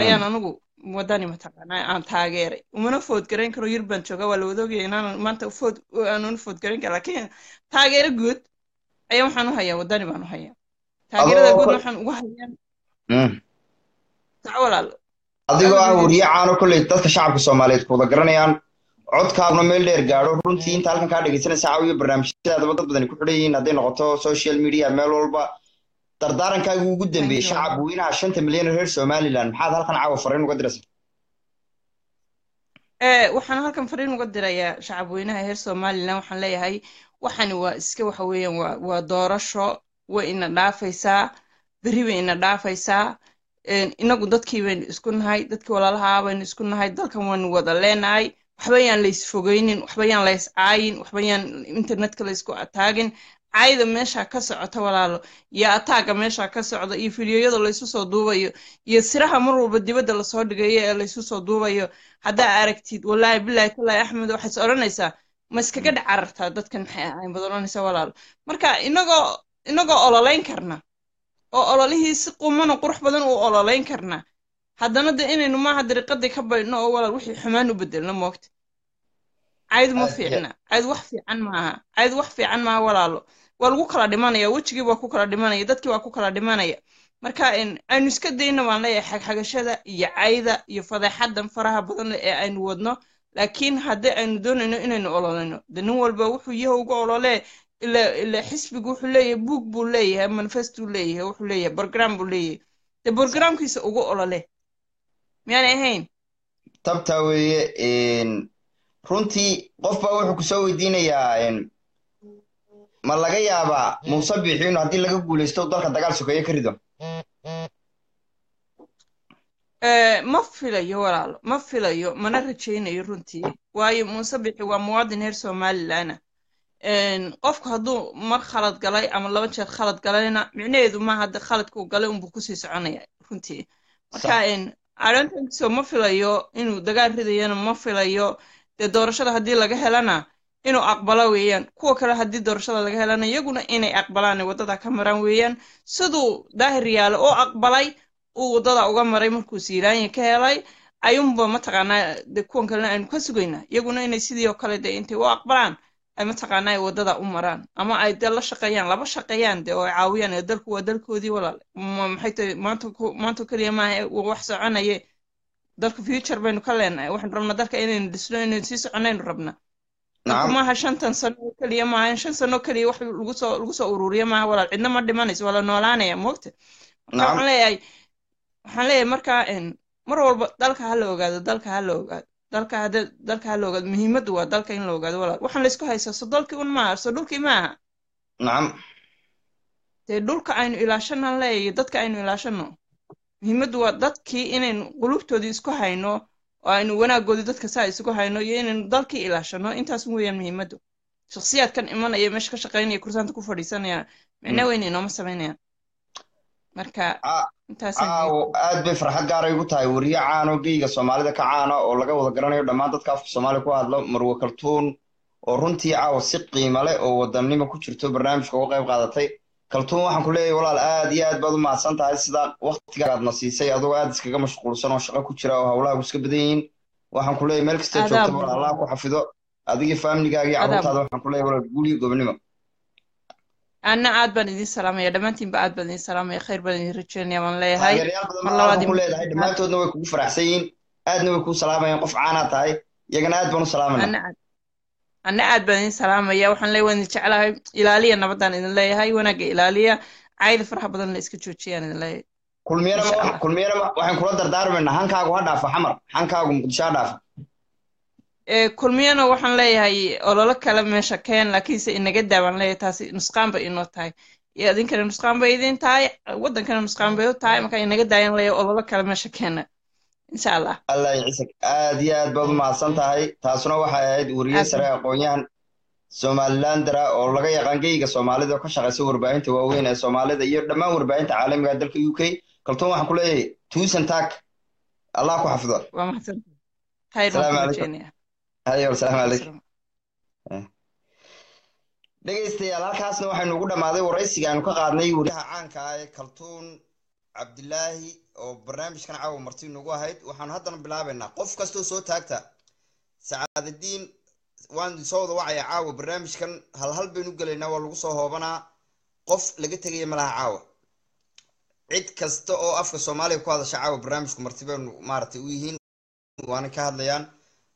ayaan anigu wadani mataqaanaa aan taageeray. Umana food garayn karo yur baan jooga waa la wadaogaya inaan maanta food aanuna food garayn kara laakiin taageero guud ayaa waxaan u hayaa wadani baan u hayaa. Taageerada kol- waxaan ugu hayaa Mm. sac walaalo adigoo ah Adiga- wariye caano kolley dadka shacabka soomaaliyeed ku wada garanayaan codkaaguna meel dheer gaadho. Runtii inta halkan kaa dhegeysanaysa caawiyo barnaamijyadaadaba dad badani ku xidhan yihiin hadday noqoto social media meel walba dardaarankaagu ugu dambeeyey shacab weynaha shanta milyan oo reer somaliland maxaad halkan caawa fariin uga diraysa Eh, waxaan halkan fariin uga dirayaa shacab weynaha reer somalilan waxaan leeyahay waxani waa iska waxa weeyaan waa waa doorasho. Way ina dhaafaysaa. Berri bay ina dhaafaysaa. Inagu dadkii baynu isku nahay dadkii walaalahaa baynu isku nahay dalkan waynu wada leenahay. Waxba yaan lays fogeynin waxba yaan lays caayin waxba yaan internetka laysku ataagin caayda meesha ka socota walaalo iyo ataaga meesha ka socda iyo fidiyoyada laysu soo duubayo iyo siraha mar walba dibadda la soo dhigayo ee laysu soo duubayo. Haddaa aragtid wallaahi bilaahi talaahi axmed waxaad is odhanaysaa ma iskaga dhex carartaa dadkan maxay ahayn? Baad odhanaysaa walaalo. Marka inagoo inagoo ololeyn karna oo ololihii si qumano qurux badan uu ololeyn karna haddana de inaynu maaha dariiqadii ka baydhno oo walaal wixii xumaan u bedelno moogta cayd ma iyo- fiicna. cayd wax fiican maaha. Cayd wax fiican maaha walaalo waa lagu kala dhimanaya wejigii waa ku kala dhimanaya dadkii waa ku kala dhimanaya. Marka aynu iska dayna waan leeyahay xagxagashada iyo cayda iyo fadeexadan faraha badan ee aynu wadno. Laakiin haddii aynu doonayno inaynu ololeyno de nin walba wuxuu yaha uga ololee ila xisbigu wuxuu leeyahay buug buu leeyahay manifestuu leeyahay wuxuu leeyahay program buu leeyahay. De programkiisa ugu olole miyaanay ahayn? Tabtaa weeye runtii qof baa wuxuu ku soo weydiinayaa ma laga yaabaa muuse biixi inu haddii laga guulaysto dalka dagaal sokeeye ka rido. Ma filayo walaalo ma filayo mana rajaynayo runtii waayo muuse bixi waa muwaadin reer somalilanah qofku hadduu mar khalad galay ama laba jeer khalad galayna micnaheedu ma hadda khaladka uu galay unbuu ku sii soconaya runtii marka arintankiso ma filayo inuu dagaal ridayana ma filayo. Dee doorashada haddii laga helana inuu aqbalo weeyaan. Kuwa kale haddii doorashada laga helana iyaguna inay aqbalaan waddada ka maraan weeyaan. Siduu daahir yaale oo aqbalay uu waddada uga maray markuu siiraanya ka helay ayuunba mataqaanaa de kuwan kalena aynu ka sugaynaa. Iyaguna inay sidii oo kale de intay u aqbalaan ay mataqaanaa ay waddada u maraan. Ama ay dee la shaqeeyaan laba shaqeeyaan de oo ay caawiyaan dalku waa dalkoodii walaal. Maxay tahay maanta maanta keliya maaha wax soconaye dalka future baynu ka leenahay. Waxaynu rabnaa dalka inaynu dhisno inaynu sii soconaynu rabnaa maaha shantan sano keliya maaha shan sano keliya wax lagu soo lagu soo ururiya maaha walaal cidna ma dhimanayso waa la noolaanaya moogta marka waxaan leeyahay waxaan leeyahay markaa mar walba dalka ha la ogaado dalka ha la ogaado dalka hada dalka ha la ogaado muhiimaddu waa dalka in la ogaado walaal. Waxaan laysku haysaa so dalkii un maaha so dhulkii maaha nacam dee dhulka aynu ilaashanaan leeyahay dadka aynu ilaashano muhiimaddu waa dadkii inaynu qulubtoodii isku hayno oo aynu wanaagoodii dadka saa isugu hayno iyo inaynu dalkii ilaashano intaas weeyaan muhiimaddu shakhsiyaadkan imanaya meesha ka shaqaynaya kursaanta ku fadhiisanaya micno weyn inooma samaynayaan marka aad bay farxad gaaray ugu tahay weriye caano geyga soomaalida ka caana oo laga wada garanayo dhammaan dadka afka soomaaliya ku hadlo marwe kaltuun oo runtii caawa si qiimo leh oo wadannimo ku jirto barnaamijka uga qayb qaadatay kaltuun waxaan ku leeyahay walaal aad iyo aad baad u mahadsan tahay. Sidaa waktigaadna siisay adoo aad iskaga mashquulsan oo shaqo ku jira oo howlahagu iska badan yihiin waxaan ku leeyahay meel kasta joogta walaal allah ku xafido. Adigii faamligaaga iyo carruurtaada waxaan ku leeyahay walaal guuli gobonimo anna aad baan idin salaamaya. Dhammaantiinba aad baan idin salaamaya. Khayr baan idin rajeynaya waan leeyahay. Ku leedahay. Dhammaantoodna way kugu faraxsan yihiin. Aadna way kuu salaamayaan qof caanaa tahay. Iyagana aad baan u salaamayna anna aad baan idin salaamaya waxaan leeyahay waan idin jeclahay. Ilaaliya nabadaan idin leeyahay wanaagga ilaaliya. Cayda faraha badan la iska joojiyaan idin leeyahay. Kulmiyana waxaan kula dardaarmaynaa. Hankaagu ha dhaafo xamar. Hankaagu muqdisho ha dhaafo kulmiyana waxaan leeyahay ololo kale meesha keen laakiinse inaga daabaan leeyahay taasi nusqaan bay inoo tahay. Iyo idinkana nusqaan bay idin tahay waddankana nusqaan bay u tahay marka inaga daayan leeyahay ololo kale meesha keena insha allah allah ciise aad iyo aad baad u mahadsan tahay. Taasuna waxay ahayd weriye sare aqoon-yahan somalilandera oo laga yaqaan geyga soomaalida oo ka shaqaysa warbaahinta waaweyn ee soomaalida iyo dhammaan warbaahinta caalamiga dalka u k. Kaltuun waxaan ku leeyahay tuusan taag allah ku asalaamu calaykum dhegaystayaal halkaasna waxaynu ugu dhammaaday waraysiga aanu ka qaadnay weriyaha caanka ah ee kaltuun cabdilaahi oo barnaamijkan caawa marti nagu ahayd waxaanu haddana bilaabaynaa. Qof kastoo soo taagta sacaadadiin waan soo wada wacaya caawa barnaamijkan halhal baynu gelaynaa waa lagu soo hoobanaa. Qof laga tegaya malaha caawa. Cid kasta oo afka soomaaliya ku hadasha caawa barnaamijku marti baynu maaragtay u yihiin waana ka hadlayaan.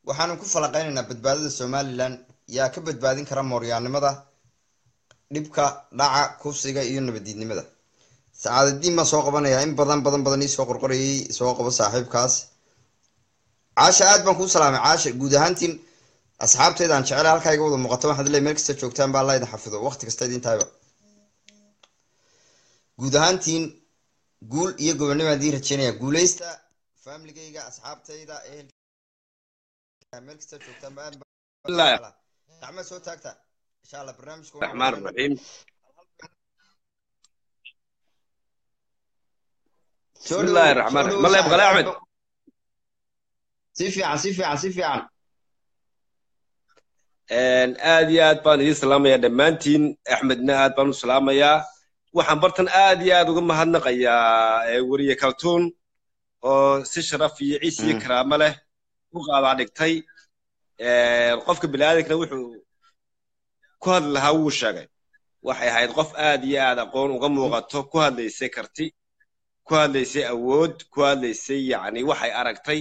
Waxaanu ku falaqaynaynaa badbaadada somalilan. Yaa ka badbaadin kara mooryaannimada dhibka dhaca kufsiga iyo nabadiidnimada sacaadadiin baan soo qabanayaa in badan badan badan ii soo qorqorayay soo qabo saaxiibkaas. Caasha aad baan kuu salaamay. Caasha guud ahaantiin asxaabtayda aan jecela halkaa iga wada muuqato waxaad leey meel kasta joogtaan baa allah idin xafido. Waqti kasta idin tahayba guud ahaantiin guul iyo gobonnimaan idiin rajeynaya guuleysta faamiligayga asxaabtayda ehel meel kasta joogtaan gacma soo taagta. Insha allah barnaamijka raxmaan raxiim bismillahi raxmaan raxiim maleeb qale axmed si fiican si fiican si fiican aad iyo aad baan idiin salaamayaa dhammaantiin axmedna aad baan u salaamayaa waxaan bartan aad iyo aad uga mahadnaqayaa weriye kaltuun oo si sharaf iyo ciis iyo karaamo leh u qaadaa dhigtay. Qofka biniaadankana wuxuu ku hadli lahaa wuu sheegay. Waxay ahayd qof aad iyo aad aqoon uga muuqato ku hadlaysay karti ku hadlaysay awood ku hadlaysay yacni waxay aragtay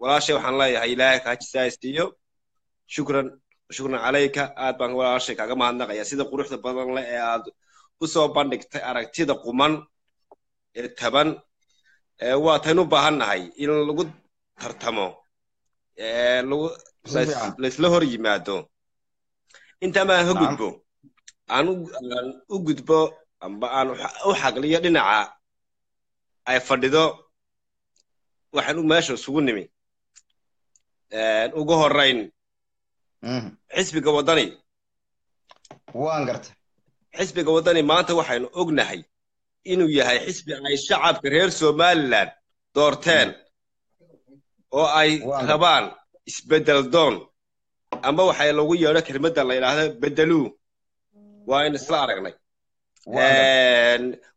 walaashay waxaan leeyahay ilaahay kaa jisaaysiiyo shukran shukran calayka. Aad baan walaashay kaaga mahadnaqaya. Sida quruxda badan leh ee aad u soo bandhigtay aragtida quman ee taban waataynu baahan nahay in lagu tartamo laysla hor yimaado. Intaama aan ka gudbo. Aan u gudbo amba aan u xagliyo dhinaca ay fadhido. Waxaan u meesha isugu nimi. Ugu horayn xisbiga waddani. Waan garta xisbiga waddani maanta waxaynu ognahay inuu yahay xisbi ay shacabka reer somalilan doorteen oo ay rabaan isbeddel doon. Amba waxay lagu yeedho kelmadda la yidhaahdo beddeluu. Waa in isla aragnay.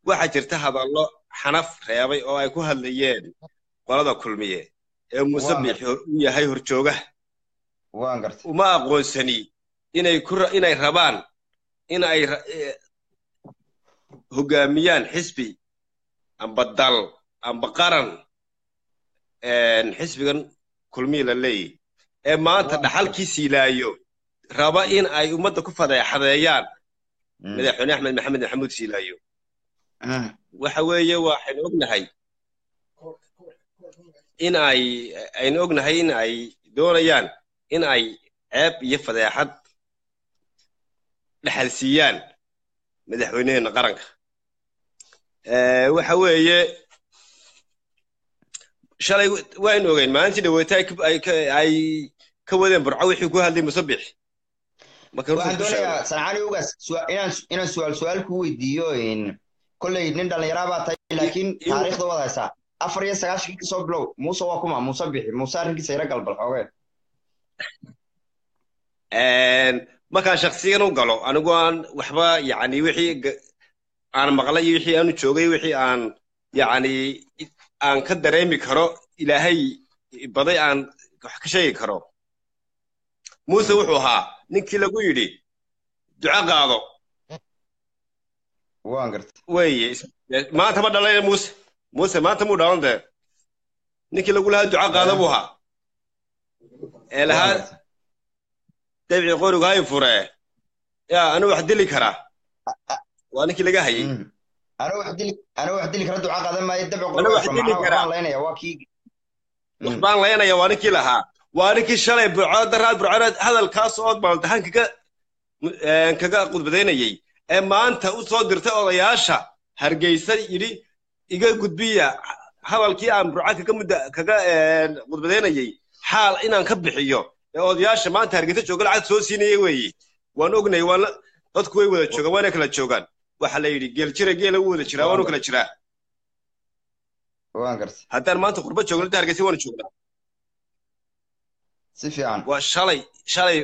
Waxaa jirta hadallo xanaf reebay oo ay ku hadlayeen qolada kulmiye ee muuse biixi u yahay horjoogaha uma aqoonsani inay inay rabaan in ay hoggaamiyaan xisbi amba dal amba qaran xisbigan kulmiye la leeyahy ee maanta dhaxalkii siilaayo raba in ay ummadda ku fadeexadeeyaan. Madaxweyne axmed maxamed maxamuud siilaayo waxa weeye waxaynu ognahay in ay aynu ognahay in ay doonayaan in ay ceeb iyo fadeexad dhexal siiyaan madaxweyneheena qaranka. Waxa weeye shalay waynu ogeyn maalintii dhaweeta ay ka wadeen burco wixii ku hadlay musabix ugaas inaan su'aal su'aal ku weydiiyo kolley nin dhallinyaraa baa tahay laakiin taariikhda waad haysaa afar iyo sagaashankii ka soo bilow muuse waa kuma muuse bixi muuse arrinkiisa ira galbal xoogee markaan shaksiyan u galo anigu aan waxba yani wixii aan maqlay wixii aanu joogay wixii aan yani aan ka dareemi karo ilaahay baday aan wax ka sheegi karo. Muuse wuxuu ahaa ninkii lagu yidhi duco qaado waan garta weye maanta ma dhalayna muuse. Muuse maanta muu dhalan dee? Ninkii lagu lahaa duco qaado buu ahaa. Ee lahaa dabci qorigu hay furee ya anu wax dili karaa waa ninkii laga hayay. Ana wax dili ana wax dili kara duca qaadan maayo dabci qorigu. laynaya waa laynaya ninkii lahaa. Waa ninkii shalay burco daraad burcoreed hadalkaas ood maaldahan kaga kaga qudbadaynayay ee maanta u soo dirtay odayaasha hargeysa yidhi iga gudbiya hadalkii aan burco kaga mudda kaga qudbadaynayay xaal inaan ka bixiyo. Ee odayaasha maanta hargeysa jooga lacag soo siinaya weeye waan ognay waan dadku way wada joogaan waana kala joogaan. Waxa la yidhi geel jira geela u wada jiraa waanu kala jiraa haddaan maanta qurba joogno inta hargeysa waanu joognaa. Si fiican. Waa shalay shalay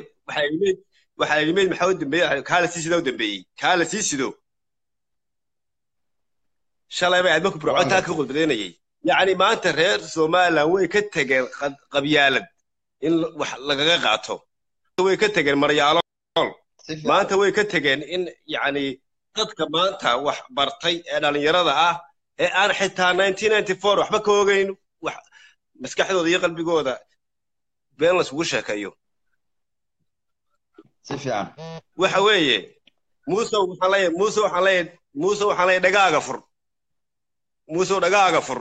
waxaa waxaa yimid maxaa u dambeeyey kaa la sii sido u dambeeyey kaa la sii sido shalay bay admaku burcotaa ka qudbadaynayay yacni maanta reer somaliland way ka tegeen qabyaalad in wax lagaga qaato. Way ka tegeen maryaalo. Maanta way ka tegeen in yacni dadka maanta wax bartay ee dhallinyarada ah ee aan xitaa waxba ka ogeyn. Wax maskaxdooda iyo qalbigooda been laisugu sheekeeyo si fiican. Waxa weeye muuse waxaan leeyahay muuse waxaan leeyahay muuse waxaan leeyahay dhagaaga fur. Muuse dhagaaga fur.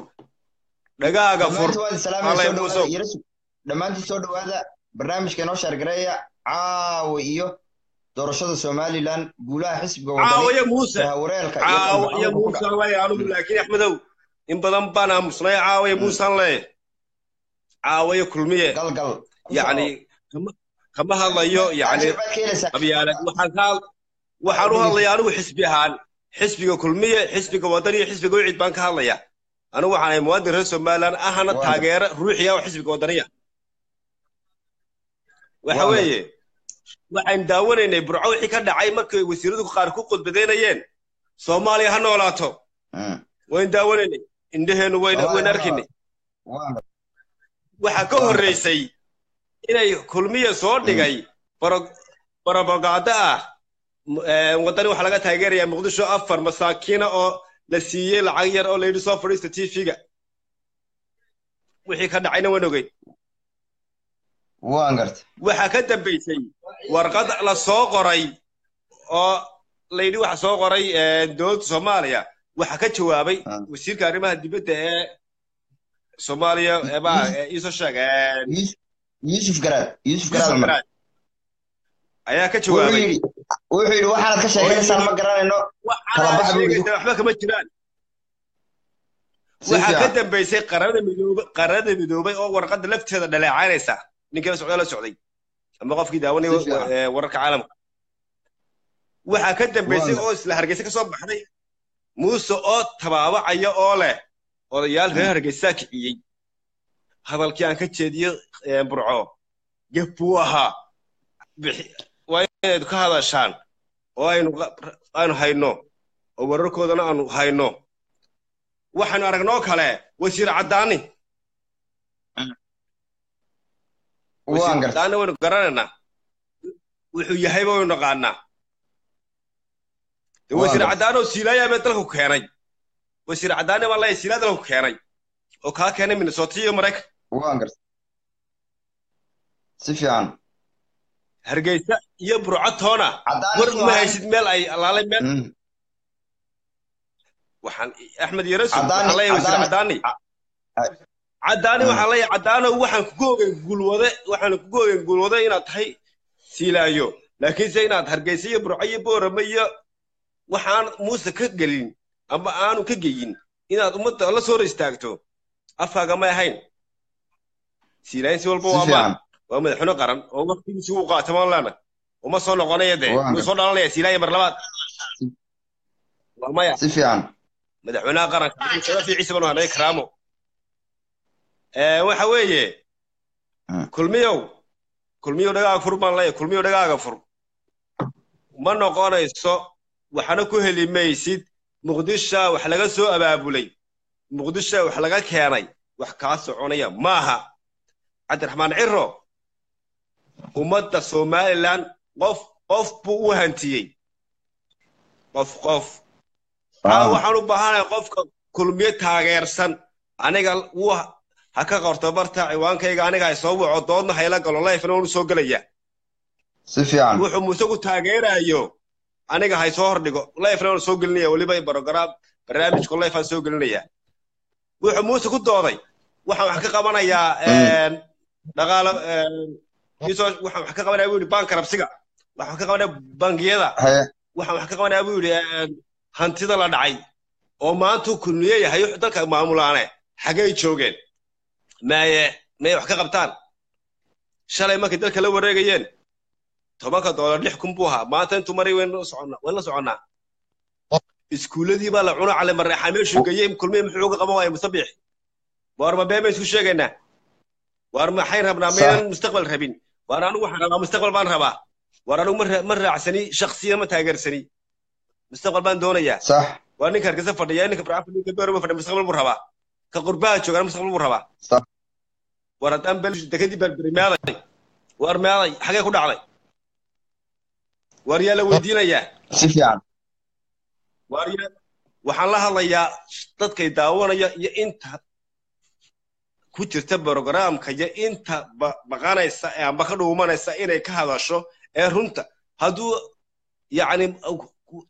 Dhagaaga fur. Dhammaantiin soo dhowaada barnaamijka inoo shaargareeya caawa iyo doorashada somalilan guulaha xisbiga caawaya muuse. caawaya muuse aan leeyahay anugu laakiin axmedow in badan baan aamusnay caawaya muuse aan leeyahay caawaya kulmiye. Galgal. Yani kama hadlayo yani qabyaalad waxaan u hadlaya anigu xisbi ahaan. Xisbiga kulmiye xisbiga wadan iyo xisbiga wicid baan ka hadlaya anigu waxaan ahay muwaadin reer somaliland ahana taageero ruuxiya oo xisbiga wadaniya. Waxa weeye waxaan daawanaynay burco wixii ka dhacay markay wasiiradu qaar ku qudbadaynayeen soomaaliya ha noolaato. Wayn daawanaynay. Indhaheennu wayn arkaynay waxa ka horreysay inay kulmiya soo dhigay barobagaado ah waddani waxaa laga taageerayaa muqdisho afar masaakiina oo la siiyey lacag yar oo la yidhi soo fadhiista tv-ga wixii ka dhacayna waan ogeyn waan garta waxaa ka dambaysay warqad la soo qoray oo la yidhi waxa soo qoray dowladda soomaaliya. Waxaa ka jawaabay wasiirka arrimaha dibadda ee soomaaliya eba iisoo sheeg yuusuf garaad yuusuf garaad ayaa ka jawaabay. wuxuu yidhi waxaanad ka sheeganaysaan ma garanayno waxba kama jiraan. Waxaa ka fiican dambaysay qaramada midoobay qaramada midoobay oo warqadda lafteeda dhaleecaynaysa. Ninkii la socda la socday. Ama qofkii daawanaya eh, wararka caalamka. Waxaa ka dambaysay oo isla hargeysa ka soo baxday. Muuse oo tabaabacaya oo leh. Odayaal reer hargeysaa kiciyey hadalkii aan ka jeediyo burco. Gef buu ahaa waa inayd ka hadashaan oo aynu hayno oo wararkoodana aanu hayno. Waxaanu aragnoo kale wasiir caddaani. Wasiir caddaani waynu garanaynaa. Wuxuu yahayba waynu naqaanaa. De wasiir gartay. caddaani oo siilaayaa bee dalku keenay. Wasiir caddaani baa leeyahay siilaa dalku keenay. Oo kaa keenay minnesota iyo maraykan waan gartay si fiican. Hargeysa iyo burcatoona caddaani war ahayn haysid meel ay alaalay meel? Mm. waxaan axmed waxaan leeyahay Caddaani- caddaani Mm. waxaan leeyahay caddaano waxaan kugu ogeyn guulwade waxaan kugu ogeyn guulwade inaad tahay siilaayo laakiinse inaad hargeysa iyo burco iyo boorame iyo waxaan muuse ka gelin ama aanu ka geyin. Inaad ummadda la soo hor istaagto may ahayn siilaayin si walba waa maan waa madaxweyne qaran. Oo waqtigiisi uu qaata maan leena uma soo noqonaya dee wuu soo dhalanaya siilaayo mar labaad. Waa maya. Si fiican. Madaxweynaha qaranka sharafii ciise banu hanay karaamo. Waxa weeye. Kulmiyow. Kulmiyow dhagaaga fur baan leeyahay. Kulmiyow dhagaaga fur. Ma noqonayso waxna ku heli maysid muqdisha wax laga soo abaabulay. Muqdisha wax laga keenay. Wax kaa soconaya. Maaha cabdiraxmaan ciro ummadda somalilan qof qof buu u hantiyey. Qof qof. Aa waxaan u baahanahay qofka kulmiye taageersan. Aniga wuu ha ka qorto barta ciwaankayga aniga hay soo waco doodna hayla galo lifena unu soo gelaya. Si fiican. Wuxuu muuse ku taageerayo aniga hay soo hordhigo lifena unu soo gelinaya weliba program barnaamijku lifaan soo gelinaya. Wuxuu muuse ku dooday. Waxaan wax ka qabanayaa dhaqaalo isoo waxaan wax ka qabanaya buu yidhi banka rabsiga. Waxaan wax ka qabanaya bangiyada. Waxaan wax ka qabanaya buu yidhi hantida la dhacay oo maantuu kulmiye yahay dalka maamulaane xagay joogeen. Maye may wax ka qabtaan? Shalay markay dalka la wareegayeen. Tobanka doolar lix kun buu ahaa. Maanta intuu maray wayn la soconnaa iskuulladii baa la cuno cali mareexaa meeshuu geeyey kulmiye muxuu uga qaban waaya musabix waar ma been bayn isku sheegaynaa waar maxayn rabnaa maynan mustaqbal rabin. Waar anigu waxaan rabaa mustaqbal baan rabaa. Waar anigu ma raacsani shaksiyan ma taageersani. Mustaqbal baan doonayaa. Waa ninka hargeysa fadhiya ninka fadhiya mustaqbal buu rabaa. Ka qurbaha joogaan mustaqbal buu rabaa. War haddaan dekadii berberi meeday war meeday xagee ku dhacday. War yaa la weydiinayaa. Si fiican. War yaa waxaan la hadlayaa dadkay daawanaya iyo inta ku jirta programka iyo inta baqanaysa ee amba ka dhuumanaysa inay ka hadasho ee runta hadduu yacni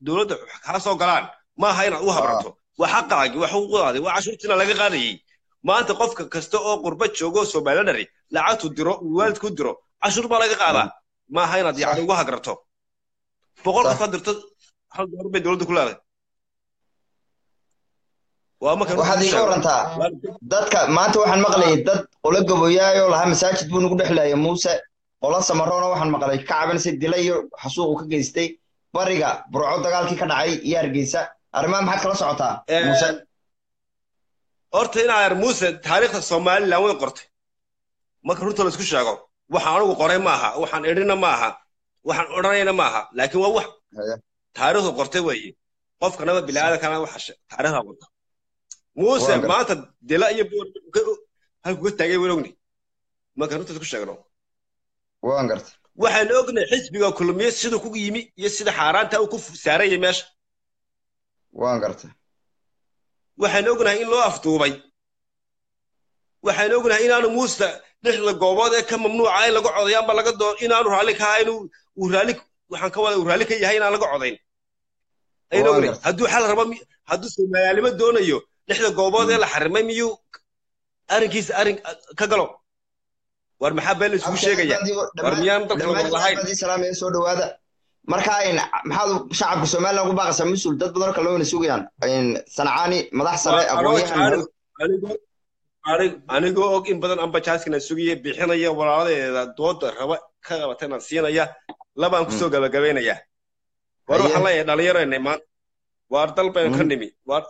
dowladda kaa soo galaan maaha inaad u habrato. Waa xaqaagi waa xuquuqdaadi waa cashuurtiina laga qaadayey. Maanta qofka kasta oo qurba joogo somalilandari lacagtu diro waalidku diro cashuur baa laga qaadaa. Maaha inaad yacni ugu hagrato. Boqol qof had dirto hal doolar bay dowladda ku leedahay waxaad iiga warantaa dadka maanta waxaan maqlayay dad qola gaboyaayoo lahaa masaajid buu nagu dhexlaya muuse. Qola samaroona waxaan maqlay ka cabanaysa dila iyo xasuuqu ka geystay bariga burco dagaalkii ka dhacay iyo hargeysa arrimaha maxaad kala socotaa muuse? horta inaa er muuse taariikhda somaliland way qortay. Marka runta la isku sheego. Waxaan anigu qoray ma aha waxaan edhina ma aha waxaan odhanayna ma aha laakiin waa wax. Taariikhdu qortay weeye qofkanaba biniaadankana waxa taariikhda qorta muuse maanta dila iyo halku ka taagay waan ogni. Marka runta isku sheegno? Waan garta waxaan ognay xisbiga kulmiye siduu ku yimi iyo sida xaaraanta uu ku saarayay meesha. Waan garta waxaan ognahay in loo afduubay. Waxaan ognahay inaanu muuse lixda goobood ee ka mamnuuca in laga codayo amba laga doo inaanu raalli ka ahayn uu raalli waxaan ka wada uu raalli ka yahay inaan laga codayn. Ayaan ognahay. hadduu xal rabo hadduu soomaaliyaalnimo doonayo lixda goobood ee la xarimay miyuu arrinkiisa arrin ka galo? War maxaa been la isugu sheegaya? War miyaan dadka lahayn soo dhawaada. Marka ayn maxaad shacabka somaliland ugu baaqaysaa mas'uul dad badan oo kale wana sugayaan sancaani madax sare aqoonyahan anigoo og in badan amba jaaskana sugaya bixinaya walaaladeeda dooda raba ka qabatana siinaya labaan ku soo gabagabaynaya war waxaan leeyahay dhalinyaranay maanta waar dal baynu ka nimi. Waar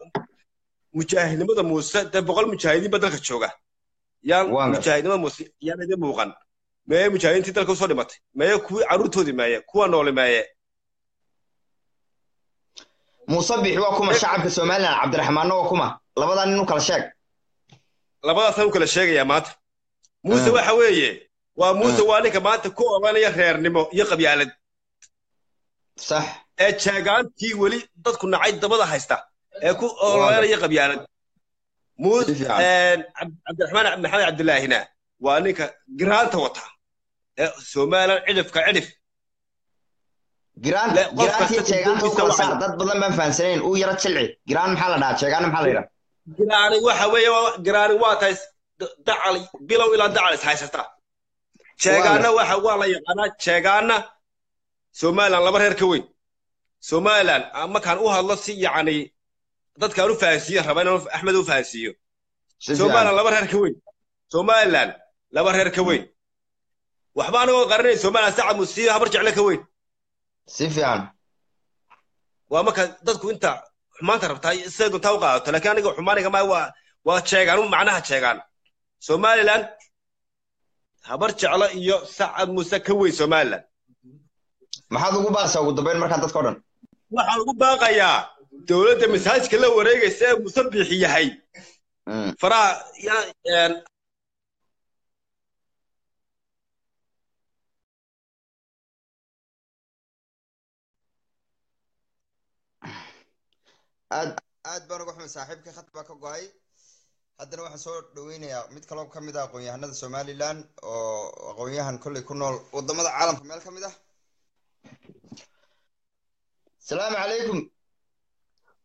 mujaahidnimada muuse dee boqol mujaahidiin ba dalka jooga yaan mujaahidnimada muuse yaan idin muuqan. Meye mujaahidiintii dalka u soo dhimatay. Meye kuwii carruurtoodii meeye kuwa nooli meeye muuse bixi waa kuma shacabka somaliland cabdiraxmaanna waa kuma. Labadaa nin u kala sheeg. Labadaasaan u kala sheegayaa maanta. Muuse waxa weeye waa muuse waa ninka maanta ku oranaya reernimo iyo qabyaalad. Sax. Ee jeegaantii weli dadku nacay dabada haysta ee ku oranaya qabyaalad muuse cabdiraxmaan maxamed cabdilaahina waa ninka giraanta wata ee somaliland cidhifka cidhif giraan giraantiyo jeegaanta u kala saar dad badan baan fahansanayn uu yaro jilci. Giraan maxaa la dhahaa? Jeegaana maxaa la yidhaha? Giraani waxa weeye giraani waa tahay dacal bilow ilaa dacal is haysata. Jeegaana waxa waa la yaqaanaa jeegaana somaliland laba reer ka weyn. Somaliland markaan u hadlo si yacni dadkaan u fahansiiyo raba inaan axmed u fahansiiyo. Somaliland laba reer ka weyn. Somaliland laba reer ka weyn. Waxba anagoo qarinay somaliland sacad musiiyo habar jecle ka weyn. Si fiican. Waa marka dadku inta xumaanta rabtaa siday doontaa u qaadato laakiin aniga xumaaniga maa waa waa jeegaan macnaha jeegaan. Somaliland habar jeclo iyo sacad muuse ka weyn somaliland. Maxaad ugu baaqaysaa ugu dambeyn markaa dadka o dhan? Waxaan ugu baaqayaa dowladda masaajidka la wareegaysa ee muuse biixi yahay. Faraha aad aad baan uga xumay saaxiibka khad baa ka go'ay. Haddana waxaan soo dhaweynayaa mid kaloo ka mid ah aqoon-yahanada somaliland oo aqoon-yahan kolley ku nool waddamada caalamka meel ka mid ah. Asalaamu calaykum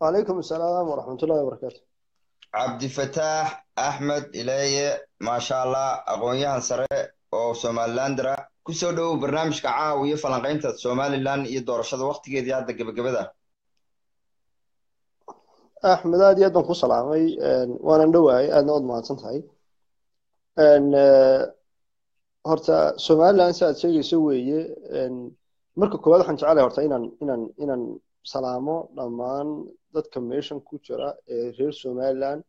wacalaykum asalaam waraxmatullahi wabarakaatu cabdifataax axmed ileye maasha allah aqoon-yahan sare oo somalilandera ku soo dhowow barnaamijka caaw iyo falanqaynta somaliland iyo doorashada waktigeedii hadda gebagabada axmed aad iyo aad baan ku salaamay waanan dhowahay aadna ood mahadsan tahay. Horta somaliland si aad sheegayso weeye marka koowaad waxaan jecelahay horta inaan inaan inaan salaamo dhammaan dadka meeshan ku jira ee reer somaliland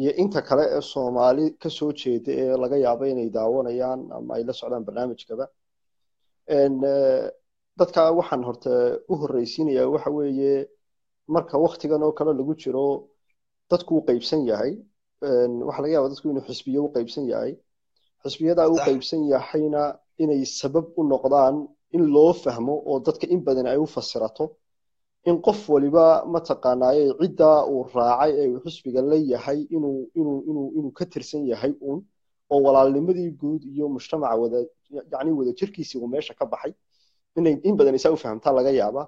iyo inta kale ee soomaali ka soo jeeda ee laga yaabo inay daawanayaan ama ay la socdaan barnaamijkaba. Dadka waxaan horta u horreysiinayaa waxa weeye marka waktigan oo kale lagu jiro dadku u qaybsan yahay. Waxa laga yaaba dadku inuu xisbiyo u qaybsan yahay. Xisbiyadaa u qaybsan yahayna inay sabab u noqdaan in loo fahmo oo dadka in badan ay u fasirato in qof waliba mataqaanaaye ciddaa uu raacay ee uu xisbiga la yahay inuu ka tirsan yahay uun oo walaalnimadii guud iyo mujtamaca wada wadajirkiisii uu meesha ka baxay. Inay in badan isaa u fahamtaa laga yaabaa.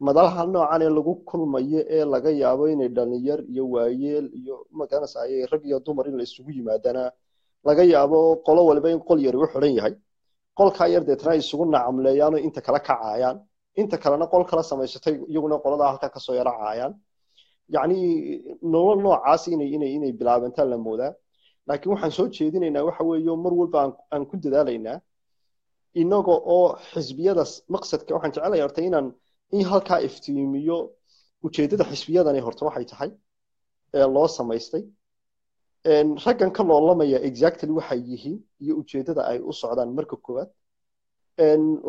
Madalaha noocan ee lagu kulmayo ee laga yaabo inay dhalinyar iyo waayeel iyo magaranaysaye rag iyo dumar in la isugu yimaadana laga yaabo qolo waliba in qol yari u xidhan yahay. Qolkaa yar deetana ay isugu nacamleeyaan oo inta kala kacaayaan inta kalena qol kala samaysatay iyaguna qoladaa halkaa ka soo yara caayaan yacni nolol noocaas inay bilaabantaan la moodaa. Laakiin waxaan soo jeedinaynaa waxa weeye mar walba aan ku dadaalaynaa. Inaga oo xisbiyada maqsadka waxaan jecelahay horta inaan in halkaa iftiimiyo ujeeddada xisbiyadani horta waxay tahay ee loo samaystay. Raggan ka loolamaya exactly waxay yihiin iyo ujeeddada ay u socdaan marka koowaad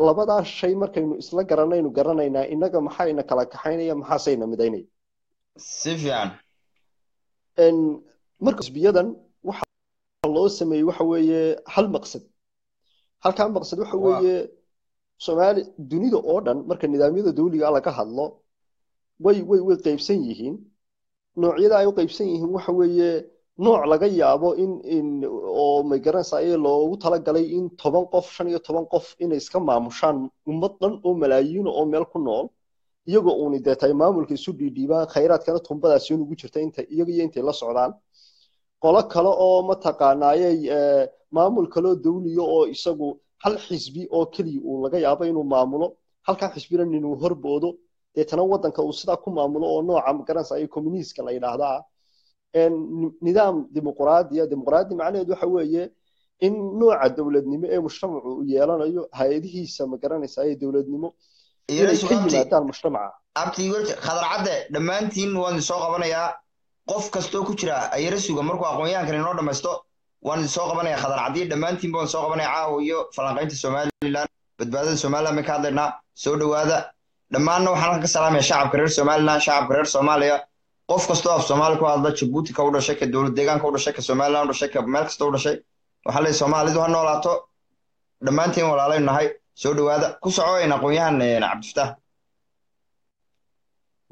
labadaa shay markaynu isla garanaynu garanaynaa innaga maxayna kala kaxaynaya maxaasayna midaynaya? Si fiican marka xisbiyadan waxa loo sameeyey waxa weeye hal maqsad. Halkaa maqsad waxa weeye soomaali dunida oo dhan marka nidaamyada dawliga laga hadlo way way way qaybsan yihiin. Noocyada ay u qaybsan yihiin waxa weeye nooc laga yaabo in oo magaranaysaye loogu talagalay in toban qof shan iyo toban qof inay iska maamushaan ummad dhan oo malaayiin oo meel ku nool iyagoo uuni dee tahay maamulka isu dhiidhiibaan khayraadkana tumbadaasi ugu jirta inta iyaga iyo intay la socdaan. Qolo kale oo mataqaanaayey maamul kaloo dawliyo oo isagu hal xisbi oo keliya uu laga yaabo inuu maamulo halkaa xisbina inuu horboodo deetana waddanka uu sidaa ku maamulo oo nooca magaranaysa ay communiska la yidhaahdaa nidaam dimuqraadiya dimuqraadi macnaheedu waxa weeye in nooca dowladnimo ee mujtamacu uu yeelanayo hay'adihiisa magaranaysa ee dowladnimo inay ka yimaadaan mujtamaca. Abti khadar cadde dhammaantiin waan idin soo qabanayaa qof kastoo ku jira ayara suga markuu aqoonyahankan inoo dhammaysto waan idin soo qabanaya khadar caddiye dhammaantiin baan soo qabanaya caawa iyo falanqaynta somalilan badbaadada somalilan bay ka hadlaynaa soo dhowaada. Dhammaanna waxaan ka salaamaya shacabka reer somalilan shacabka reer soomaaliya qof kastoo af soomaali ku hadla jabuuti ka u dhashay ka dowlad deegaanka u ka somalilan u ka meel kasta u dhashay waxaa leeyahay soomaalidu ha noolaato. Dhammaantiin walaalaynu nahay soo dhowaada. Ku soco in aqoonyahan cabdifataax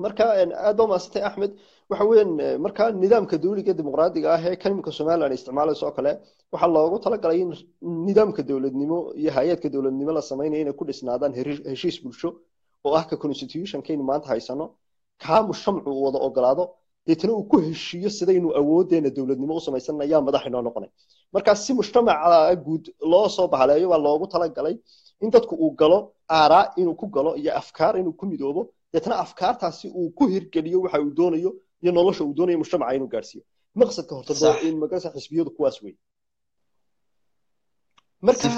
marka aad baa maasantay axmed waxa weeyaan marka nidaamka dawliga dimuqraadiga ah ee kalimka somaliland isticmaalayso oo kale waxaa loogu talagalay in nidaamka dowladnimo iyo hay'adka dowladnimo la sameynaya inay ku dhisnaadaan heshiis bulsho oo ah ka constitutionkaynu maanta haysano kaa mujtamacu uu wada ogolaado deetana uu ku heshiiyo sidaynu awoodeena dowladnimo u samaysan ayaa madax inoo noqonay. Marka si mujtamaca guud loo soo bahaleeyo baa loogu talagalay in dadku uu galo aaraa inuu ku galo iyo afkaar inuu ku midoobo. Deetana afkaartaasi uu ku hirgeliyo waxa uu doonayo iyo nolosha uu doonayo mujtamaca inuu gaarsiiyo. Maqsadka horta magarasa xisbiyadu kuwaas wey marka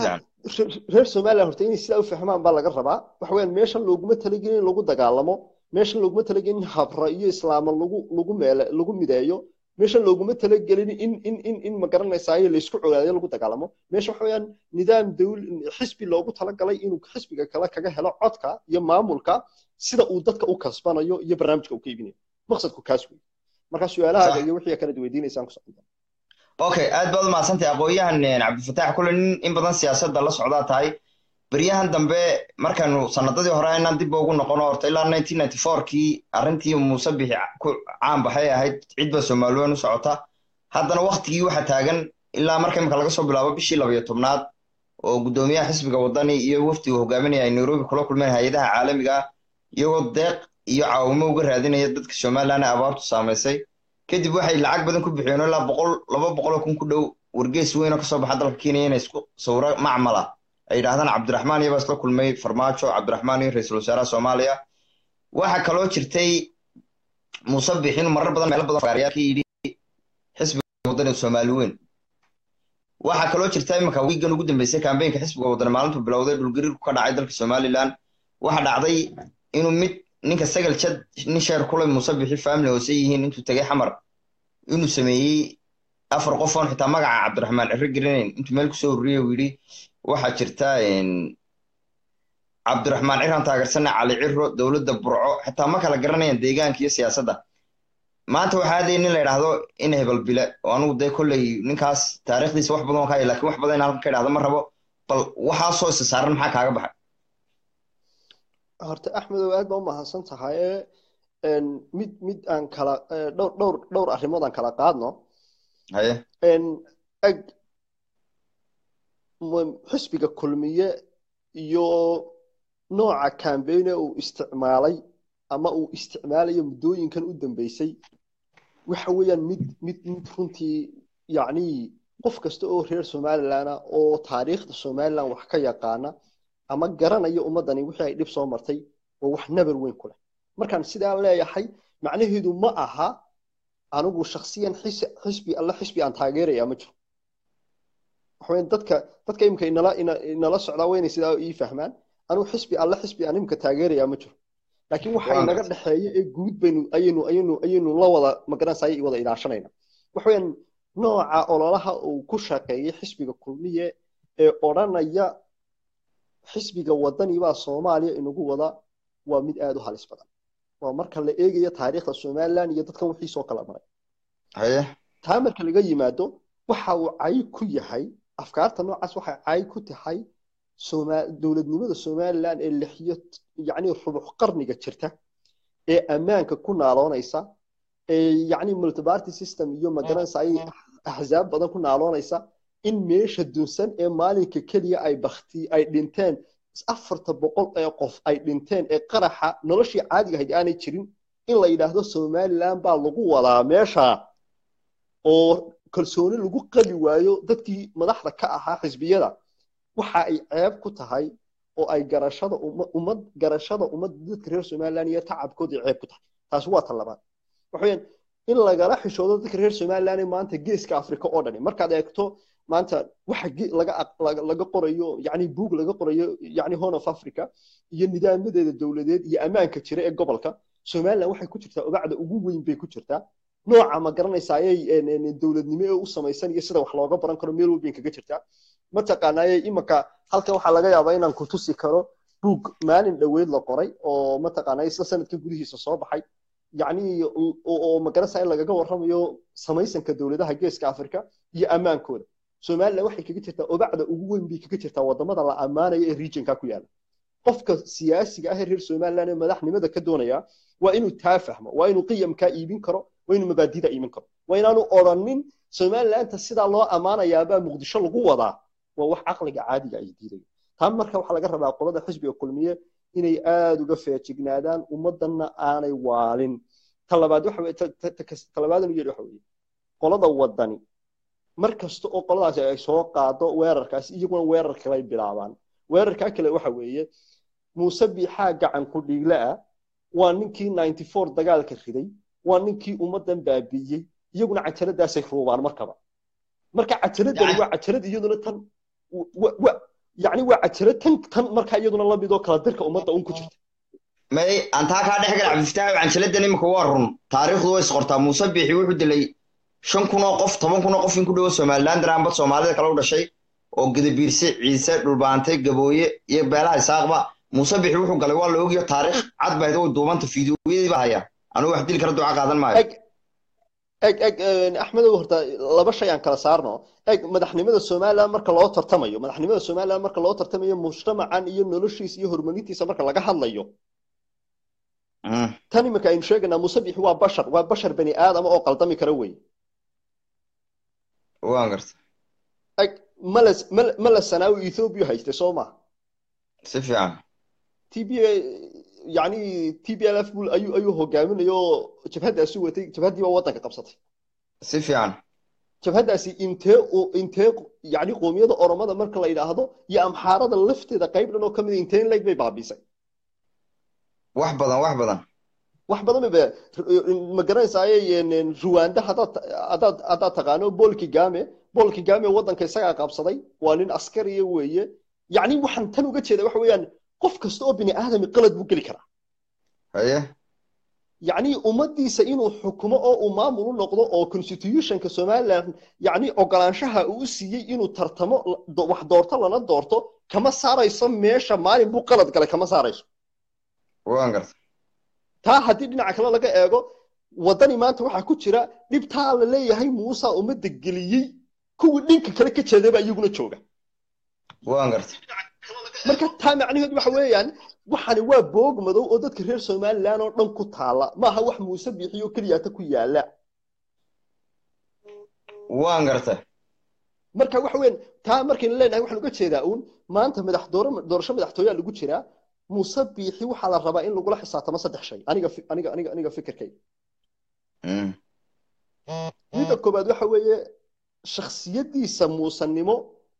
reer somaliland horta inay sidaa u fahmaan baa laga rabaa. Waxa weeyaan meeshan looguma talagelin in lagu dagaalamo meeshan looguma talagelin in habra iyo islaama lagu lagu meele lagu mideeyo. Meeshan looguma talagelin in in in in magaranaysaay laysku colaadiyo lagu dagaalamo. Meesha waxa weeyaan nidaam dawl xisbi loogu talagalay inuu xisbiga kale kaga helo codka iyo maamulka sida uu dadka u kasbanayo iyo barnaamijka uu ka iibinayo. Maqsadku kaas wey marka su'aalahaaga iyo wixii kala weydiinaysaan ku socon okay aad baad u mahadsantay aqoonyahan cabdifataax kule nin in badan siyaasadda la socdaa tahay beryahan dambe markaanu sanadadii hore inaan dib ugu noqono horta ilaa nineteen ninety fourkii arrintii muuse bixi ku caan baxay ahayd cidba soomaaliweyn u socota. Haddana waktigii waxa taagan ilaa marka imika laga soo bilaabo bishii labayo tobnaad oo guddoomiyaha xisbiga wadani iyo wafdigu hogaaminaya ay nairobi kula kulmeen hay'adaha caalamiga ah iyagoo deeq iyo caawimo uga raadinaya dadka somaliland ee abaartu saamaysay. Kadib waxay lacag badan ku bixiyeen ilaa boqol laba boqoloo kun ku dhow wargeys weyn oo ka soo baxa dalka kenya inay isku sawiro macmal ah ay yidhaahdaan cabdiraxmaan iyabaa isla kulmay farmaajo cabdiraxmaan iyo ra'iisul wasaaraha soomaaliya. Waxaa kaloo jirtay muuse bixin marar badan meelo badan gaaryaa ka yidhi xisbiga wadani soomaali waxaa kaloo jirta iminka wiigan ugu dambeysay kambeynka xisbiga wadani maalintu bilowday dhulgariirku ka dhacay dalka somaliland waxa dhacday inuu mid ninka sagal jad nin sheer kulay muuse bixi family hoose yihiin intuu tegay xamar. Inuu sameeyey afar qof oon xitaa magaca cabdiraxmaan ciro garanayn intuu meel ku soo ururiyay uu yidhi waxaa jirta cabdiraxmaan ciraan taageersana cali ciro dowladda burco xitaa ma kala garanayaan deegaanka iyo siyaasadda. Maanta waxaa hadaya nin la yidhaahdo in hebel bile oo anugu dee kolley ninkaas taariikhdiisa wax badan kaya laakiin wax badan in halkan ka idhahdo ma rabo bal waxaasoo isa saaran maxaa kaaga baxay? Horta axmedow aad baa u mahadsan tahay mid mid aan kala dhowr dhowr dhowr arrimood aan kala qaadno. Haye xisbiga kulmiye iyo nooca cambeyne uu isticmaalay ama uu isticmaalayo muddooyinkan u dambeysay. Waxa weeyaan mid mid mid runtii yacni qof kasta oo reer somaliland oo taariikhda somaliland wax ka yaqaana ama garanaya ummaddani wixii ay dhib soo martay waa wax nabar weyn ku leh. Markaan sidaa leeyahay macnaheedu ma aha anigu shaksiyan xisbi alla xisbi aan taageeraya ma jiro waxaweyn dadka dadka imika inala inala socdaa waa inay sidaa ii fahmaan. Anigu xisbi alla xisbi aan imika taageeraya ma jiro. Laakiin waxa inaga dhexeeya ee guud baynu ayaynu ayaynu ayaynu la wada magaranaysa wada ilaashanayna. Waxaweyn nooca ololaha uu ku shaqeeyay xisbiga kulmiye ee odhanaya xisbiga wadani baa soomaaliya inagu wada waa mid aad u halis badan. Waa marka la eegayo taariikhda somaliland iyo dadkan wixii soo kala maray. Taa marka laga yimaado waxa uu cay ku yahay afkaarta noocaas waxay cay ku tahay dowladnimada somaliland ee lixiyo yacni rubuc qarniga jirta ee ammaanka ku naaloonaysa ee yacni multiparty system iyo magaranaysa ay axzaab badan ku naaloonaysa in meesha dunsan ee maalinka keliya ay bakti ay dhinteen afarta boqol ee qof ay dhinteen ee qaraxa noloshii caadiga ahayd aanay jirin in la yidhaahdo somaliland baa lagu wadaa meesha oo kalsooni lagu qabi waayo dadkii madaxda ka ahaa xisbiyada. Waxa ay ceeb ku tahay oo ay garashada ummad garashada ummad dadka reer somaliland iyo tacabkooda ceeb ku tahay. Taasi waa ta labaad. Waxa weeyaan in lagala xishoodo dadka reer somaliland maanta geeska afrika oo dhani. Markaad eegto maanta waxa laga laga qorayo yani buug laga qorayo yani horn of africa iyo nidaamadeeda dowladeed iyo ammaanka jira ee gobolka somaliland waxay ku jirtaa obacda ugu weyn bay ku jirtaa nooca ma garanaysaa dowladnimo ee u samaysan iyo sida wax looga baran karo meel walbayn kaga jirtaa mataqaanaaye imanka halkan waxaa laga yaabaa inaan ku tusi karo buug maalin dhoweed la qoray oo mataqaanaa isla sanadka gudihiisa soo baxay. Yacni oo ma garanaysaa in lagaga warramayo samaysanka dowladaha geeska afrika iyo ammaankooda. Somaliland waxay kaga jirtaa obacda ugu weyn bay kaga jirtaa waddamada la ammaanayo ee regionka ku yaalla qofka siyaasiga ah ee reer somaliland ee madaxnimada ka doonaya waa inuu taa fahmo waa inuu qiyamkaa iibin karo waa inuu mabaadida iibin karo waa inaanu odhanin somalilanta sidaa loo ammaanayaabaa muqdisho lagu wadaa waa wax caqliga caadiga ay diidayo taa marka waxaa laga rabaa qolada xisbiga kulmiye inay aada uga feejignaadaan ummaddanna aanay waalin talabaad talabaadanu yidhi waxa weeye qolada wadani mar kasta oo qoladaasi ay soo qaado weerarkaasi iyaguna weerar kalay bilaabaan weerarkaa kale waxa weeye muuse biixaa gacan ku dhiigle ah waa ninkii ninety four dagaalka riday waa ninkii ummaddan baabiiyey iyaguna cajaladaasay ruubaan markaba. Marka cajaladani waa cajalad iyaduna tan yani waa cajalad tan tan markaa iyaduna la mid oo kala dirka ummadda un ku jirta. May antaa kaa dhex gal cabdifataax cajaladdan imika waa run. Taariikhdu way isqortaa muuse biixi wuxuu dilay shan kun oo qof toban kun oo qof in ku dhowo somaliland daraanbad soomaalida kale u dhashay oo gadabiirse ciise dhulbaantay gabooye iyo beelaha isaaqba. Muuse bixi wuxuu galay waa la ogyo taariikh cad bahayd oo duubanta fiidiyooyadii baa haya anugu wax dili kara duca qaadan maayo. Eg eg axmedow horta laba shay aan kala saarno. Eg madaxnimada somaliland marka loo tartamayo madaxnimada somaliland marka loo tartamayo mujtamacan iyo noloshiisa iyo horumarintiisa marka laga hadlayo. Tan iminka aynu sheegaynaa muuse bixi waa bashar waa bashar bani aadama oo qaldami kara wey. Waan garta eg mala mala sanaawi ethiopia haystay soo ma. Si fiican. T b yani t b l f bul ayuu ayuu hogaaminayo jabhaddaasi watay jabhaddii baa waddanka qabsatay si fiican jabhaddaasi intee intee yani qoomiyada oromada marka la yidhaahdo iyo amxaarada lafteeda qayb dhan oo ka mid intee leeg bay baabiisay wax badan wax badan wax badan ba ma garanaysaay ruwanda haddaad haddaad haddaad taqaano paul kigame paul kigame waddanka isagaa qabsaday waa nin askariya weeye yacni waxaan tan uga jeeda waxa weeyaan qof kasta oo bini aadami qalad buu geli karaa. Haye. Yacni ummaddiisa inuu xukumo oo uu maamul u noqdo oo constitutionka somaliland yacni ogolaanshaha uu siiyey inuu tartamo wax doorto lana doorto kama saarayso meesha maalin buu qalad galay kama saarayso. Waan garta taa haddii dhinaca kale laga eego waddani maanta waxaa ku jira dhibtaa la leeyahay muusa ummadda geliyey kuwii dhinka kale ka jeeday baa iyaguna jooga waan garta marka taa macnaheedu waxa weeyaan waxani waa boog madow oo dadka reer somaliland oo dhan ku taala. Maaha wax muuse biixiyo keliyaata ku yaalla. Waan garta marka waxa weeyaan taa markaynu leenahay waxaan uga jeedaa uun maanta madax doorasho madaxtooyaa lagu jiraa muuse biixi waxaa la rabaa in lagula xisaabtamo saddex shay. Aniga aniga aniga aniga fikirkayga midda koobaad waxa weeye shakhsiyaddiisa muusanimo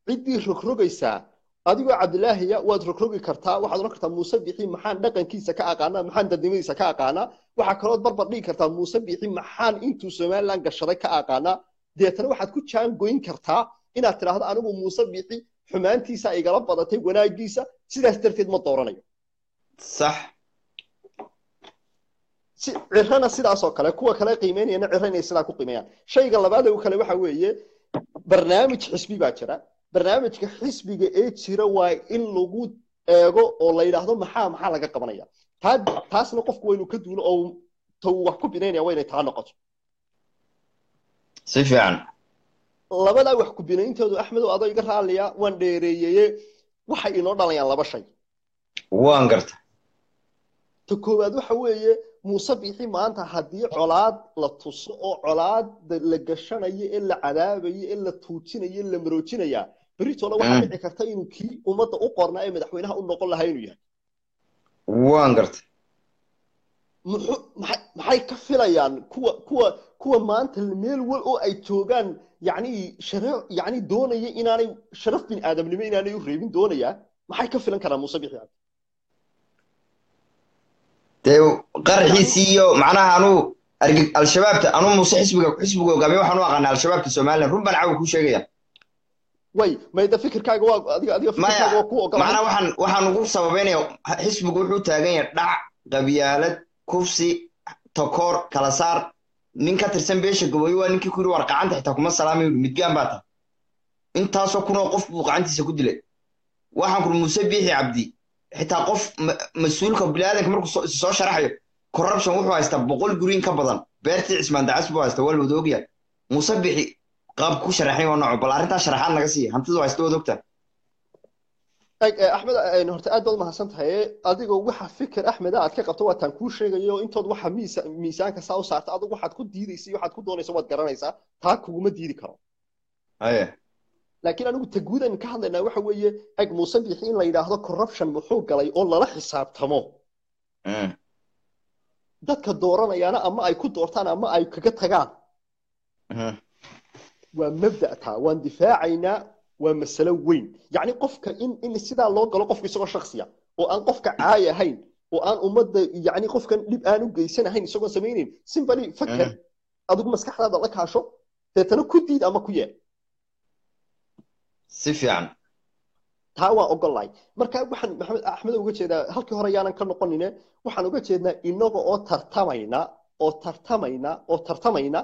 ciddii rogrogaysaa adigoo cabdilaahiya waad rogrogi kartaa waxaad odhan kartaa muuse biixi maxaan dhaqankiisa ka aqaanaa maxaan dadnimadiisa ka aqaanaa waxaa kalood barbar dhigi kartaa muuse biixi maxaan intuu somaliland gashaday ka aqaanaa deetana waxaad ku jaangoyn kartaa inaad tidhaahdo anigu muuse biixi xumaantiisa igala badatay wanaagiisa sidaas darteed ma dooranayo. Sax. Cirana sidaasoo kale kuwa kale qiimeynayana ciro inay sidaa ku qiimeeyaan. Shayga labaad ee kale waxa weeye barnaamij xisbi baa jira barnaamijka xisbiga ee jira waa in lagu eego oo la yidhaahdo maxaa maxaa laga qabanaya? Taa taasna qofku waynu ka duulo oo taw wax ku binaynaya waa inay taa noqoto. Si fiican. Labadaa wax ku binayntoodu axmedow adoo iga raaliya waan dheereeyeye waxay inoo dhalayaan laba shay. Waan garta. Ta koowaad waxa weeye muuse biixi maanta haddii colaad la tuso oo colaad la gashanayo ee la cadaabayo ee la tuujinayo la maroojinaya beritoole waxaa dhici karta inuu kii ummadda u qornaa ee madaxweynaha u noqon lahaa inuu yahay. Waan garta muxuu maxay ka filayaan? Kuwa kuwa kuwa maanta meel wal oo ay joogaan yacni share yacni doonaya inaanay sharaf bin aadamnimo inaanay u reebin doonaya maxay ka filan karaan muuse bixi cabdi dee qaraxiisii iyo macnaha anuu argag al-shabaabta anuu muuse xisbiga xisbiga hogaamiye waxaan u aqaanaa al-shabaabta somaliland run baan caawa kuu sheegaya way mayda fikirkaaga waa adiga adiga fikirkaaga waa ku ogolaa macnaha waxaan waxaan ugu sababeynaya xisbigu wuxuu taagan yahay dhac qabyaalad kufsi takoor kala saar nin ka tirsan beesha gabooyo waa ninkii ku yidhi war gacanta xitaa kuma salaamay yidhi midgaan baa tahay intaasoo kunoo qof buu gacantiisa ku dilay. Waxaan kuri muuse biixi cabdi. Xitaa qof ma- mas'uulka biniaadanka markuu soo- soo sharaxayo corruption wuxuu haystaa boqol guriin ka badan. Beertii cismaan dacas buu haystaa waa la wada ogyahay. Muuse biixi qaabku ku sharaxay waa nooco bal arrintaa sharaxaad naga siiya hantidu haysta wada ogtaa Eg, eh, axmed eh, horta aad baad umahadsan tahay adigoo waxa fikir axmed aad ka qabto waataan kuu sheegayo intood waxa miisa miisaanka saa u saarta adigu waxaad ku diidaysa iyo waxaad ku doonaysa waad garanaysaa taa kuguma diidi karo. Laakiin anigu taguudan ka hadlaynaa waxa weeye eg muuse bixi in la yidhaahdo corruption muxuu galay oo lala xisaabtamo. Dadka dooranayaana ama ay ku doortaan ama ay kaga tagaan. Waa mabda taa waan difaacaynaa waa masalo weyn. Yacni qofka in in sidaa loo galo qofka isagoo shaksiya oo aan qofka caay ahayn oo aan ummadda yacni qofkan dhib aan u geysanahayn isagoo samaynayn simply faker Mhm. adigu maskaxdaada la kaasho deetana ku diid ama ku yeel. Si fiican. Taa waan ogolahay marka waxaan maxamed axmed uga jeedaa halkii hore yaanan ka noqonine waxaan uga jeednaa inaga oo tartamayna oo tartamayna oo tartamayna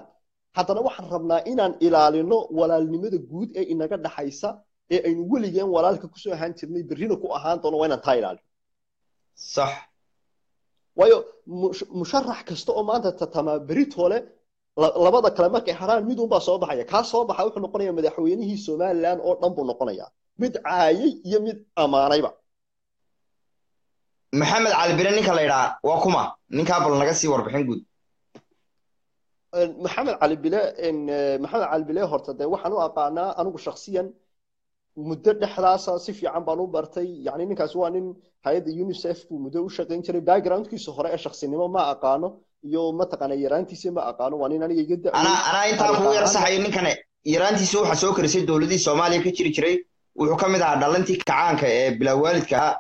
haddana waxaan rabnaa inaan ilaalino walaalnimada guud ee inaga dhaxaysa ee aynu weligeen walaalka ku soo ahaan jirnay berrina ku ahaan doono waa inaan taa ilaalino. Sax. Waayo mush- musharax kasta oo maanta tartamaa beritoole la- labada kale markay haraan mid unbaa soo baxaya. Kaa soo baxa wuxuu noqonayaa madaxweynihii somaliland oo dhan buu noqonayaa. Mid caayay iyo mid ammaanayba maxamed cali bire ninka la yidhaa waa kuma. Ninkaa bal naga sii warbixin guud maxamed cali bile maxamed cali bile horta dee waxaan u aqaanaa anigu shaksiyan muddo dhexdaasa si fiican baan u bartay. Yani ninkaas waa nin hay'adda unicef buu muddo u shaqayn jiray. Backgroundkiisa hore ee shaksinimo ma aqaano iyo mataqaana yaraantiisa ma aqaano. Waa nin aniga iga da anaa anaa intaa kugu yar saxayo ninkane yaraantiisa waxaa soo karisay dowladii soomaaliya ka jiri jiray. Wuxuu ka mid ahaa dhalintii kacaanka ee bilaa waalidka ahaa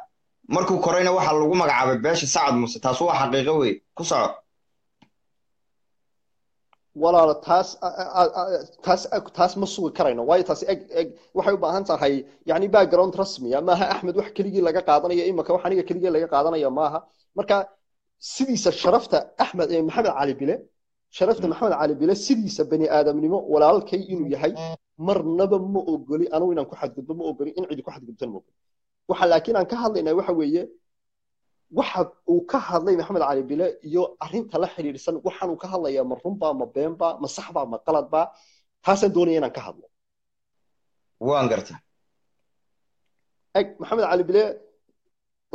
markuu korayna waxaa lagu magacaabay beesha sacad muuse taas waa xaqiiqo wey ku soco walaalo taas taas taas ma sugi karayno. Waayo taasi eg eg waxay u baahan tahay yani background rasmiya maaha axmed wax keligii laga qaadanayo imaka wax aniga keligii laga qaadanaya maaha marka sidiisa sharafta axmed maxamed cali bile sharafta maxamed cali bile sidiisa bani aadamnimo walaalkay inuu yahay marnaba ma ogoli anigu inaan ku xadgudbo ma ogoli in cidi ku xadgudbtan ma ogoli. Waxa laakiin aan ka hadlaynaa waxa weeye waxa uu ka hadlay maxamed cali bile iyo arrinta la xidhiidhsan waxaan uu ka hadlayaa ma runbaa ma beenbaa ma saxbaa ma qaladbaa taasaan doonaya inaan ka hadlo. Waan garta eg maxamed cali bile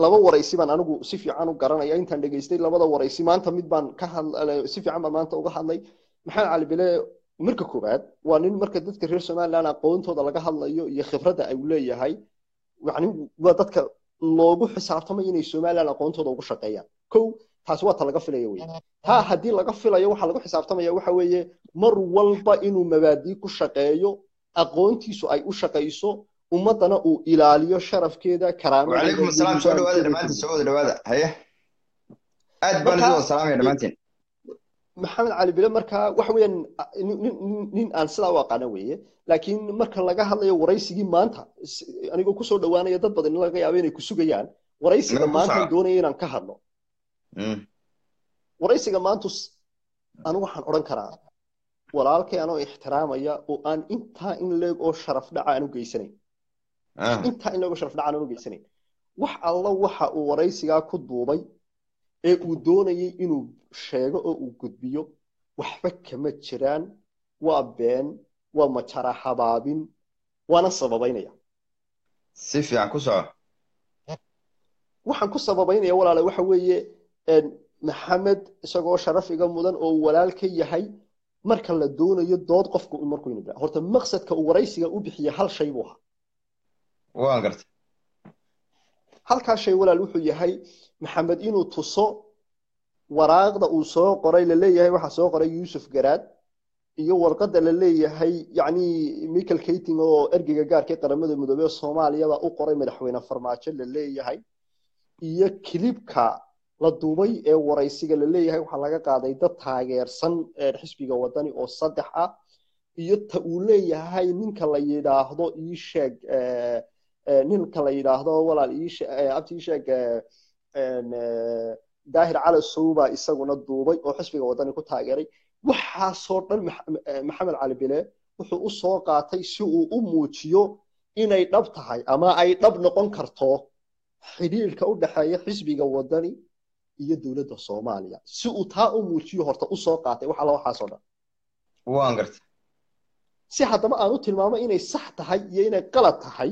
laba waraysi baan anigu si fiican u garanaya intaan dhegaystay labada waraysi maanta mid baan ka hadlay si fiican baan maanta uga hadlay. Maxamed cali bile marka koowaad waa nin marka dadka reer somaliland aqoontooda laga hadlayo iyo khibradda ay leeyahay yani waa dadka loogu xisaabtamay inay somaliland aqoontooda ugu shaqeeyaan. Kow taasi waa ta laga filaya wey taa haddii laga filayo waxaa lagu xisaabtamaya waxa weeye mar walba inuu mabaadii ku shaqeeyo aqoontiisu ay u shaqayso ummadana uu ilaaliyo sharafkeeda karaamadeeda aad baan idin wada salaamaya dhammaantiin maxamed cali bile markaa waxa weeyaan nin aan sidaa u aqaana weeye laakiin marka laga hadlayo waraysigii maanta anigoo ku soo dhawaanaya dad badan laga yaabo inay ku sugayaan waraysiga maanta doonaya inaan ka hadlo. Waraysiga maantu anigu waxaan odhan karaa walaalkay anoo ixtiraamaya oo aan intaa in leeg oo sharaf dhaca aan u geysanayn. Intaa in leeg oo sharaf dhaca aan u geysanayn. Wax alla waxa uu waraysigaa ku duubay ee uu doonayay inuu sheego oo uu gudbiyo waxba kama jiraan waa been waa majara habaabin waana sababaynaya. Si fiican ku soco waxaan ku sababaynaya walaale waxa weeye maxamed isagoo sharaf iga mudan oo walaal ka yahay marka la doonayo dood qofka markuu inu horta maqsadka uu waraysiga u bixiya hal shay buu ahaa. Waan gartay. Halkaa shay walaal wuxuu yahay maxamed inuu tuso waraaqda uu soo qoray la leeyahay waxaa soo qoray yuusuf garaad iyo warqadda la leeyahay yacni michael kating oo ergeyga gaarka ee qaramada midoobey soomaaliyaba u qoray madaxweyne farmaajo la leeyahay. Iyo kilibka la duubay ee waraysiga la leeyahay waxaa laga qaaday dad taageersan xisbiga wadani oo saddex ah. Iyo ta uu leeyahay ninka la yidhaahdo ii sheeg ninka la yidhaahdo walaal abti ii sheeg daahir cali sowba isaguna duubay oo xisbiga wadani ku taageeray. Waxaasoo dhan maxamed cali bile wuxuu u soo qaatay si uu u muujiyo inay dhab tahay ama ay dhab noqon karto xidhiirka u dhexeeya xisbiga wadani iyo dowladda soomaaliya. Si uu taa u muujiyo horta u soo qaatay wax alla waxaasoo dhan. Waan garta si haddaba aan u tilmaamo inay sax tahay iyo inay qalad tahay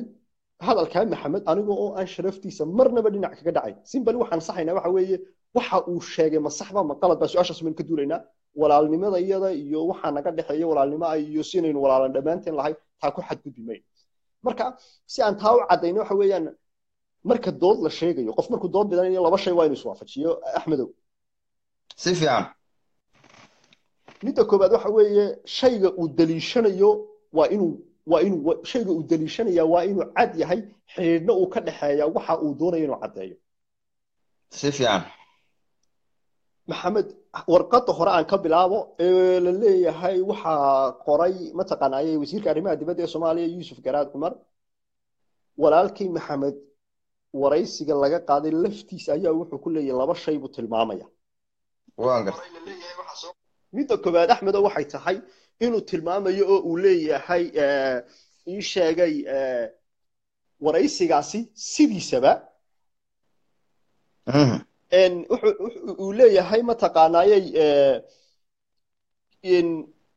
hadalkaa maxamed aniga oo aan sharaftiisa marnaba dhinac kaga dhacay. Simbali waxaan saxaynaa waxa weeye waxa uu sheegay ma saxba ma qalad baa su'aashaas baynu ka duulaynaa. Walaalnimada iyada iyo waxaa naga dhexeeya walaalnimo iyo sinaynu walaalan dhammaanteen lahay taa ku xadgudbi marka si aan taa u caddayno waxa weeyaan marka dood la sheegayo qof markuu dood bidanayo laba shay waa inuu iswaafajiyo axmedow. Si fiican. Midda koowaad waxa weeye shayga uu daliishanayo waa inuu waa inuu shayga uu daliishanaya waa inuu cad yahay xidhiidhna uu ka dhexeeya waxa uu doonayo inuu caddeeyo. Si fiican. Maxamed warqadda hore aan ka bilaabo ee la leeyahay waxaa qoray mataqaanaaye wasiirka arrimaha dibadda ee soomaaliya yuusuf garaad cumar. Walaalkii maxamed waraysiga laga qaaday laftiisa ayaa wuxuu ku leeyahay laba shay buu tilmaamaya. Midda koowaad axmedo waxay tahay inuu tilmaamayo oo uu leeyahay ii sheegay waraysigaasi sidiisaba. Uu leeyahay mataqaanaayey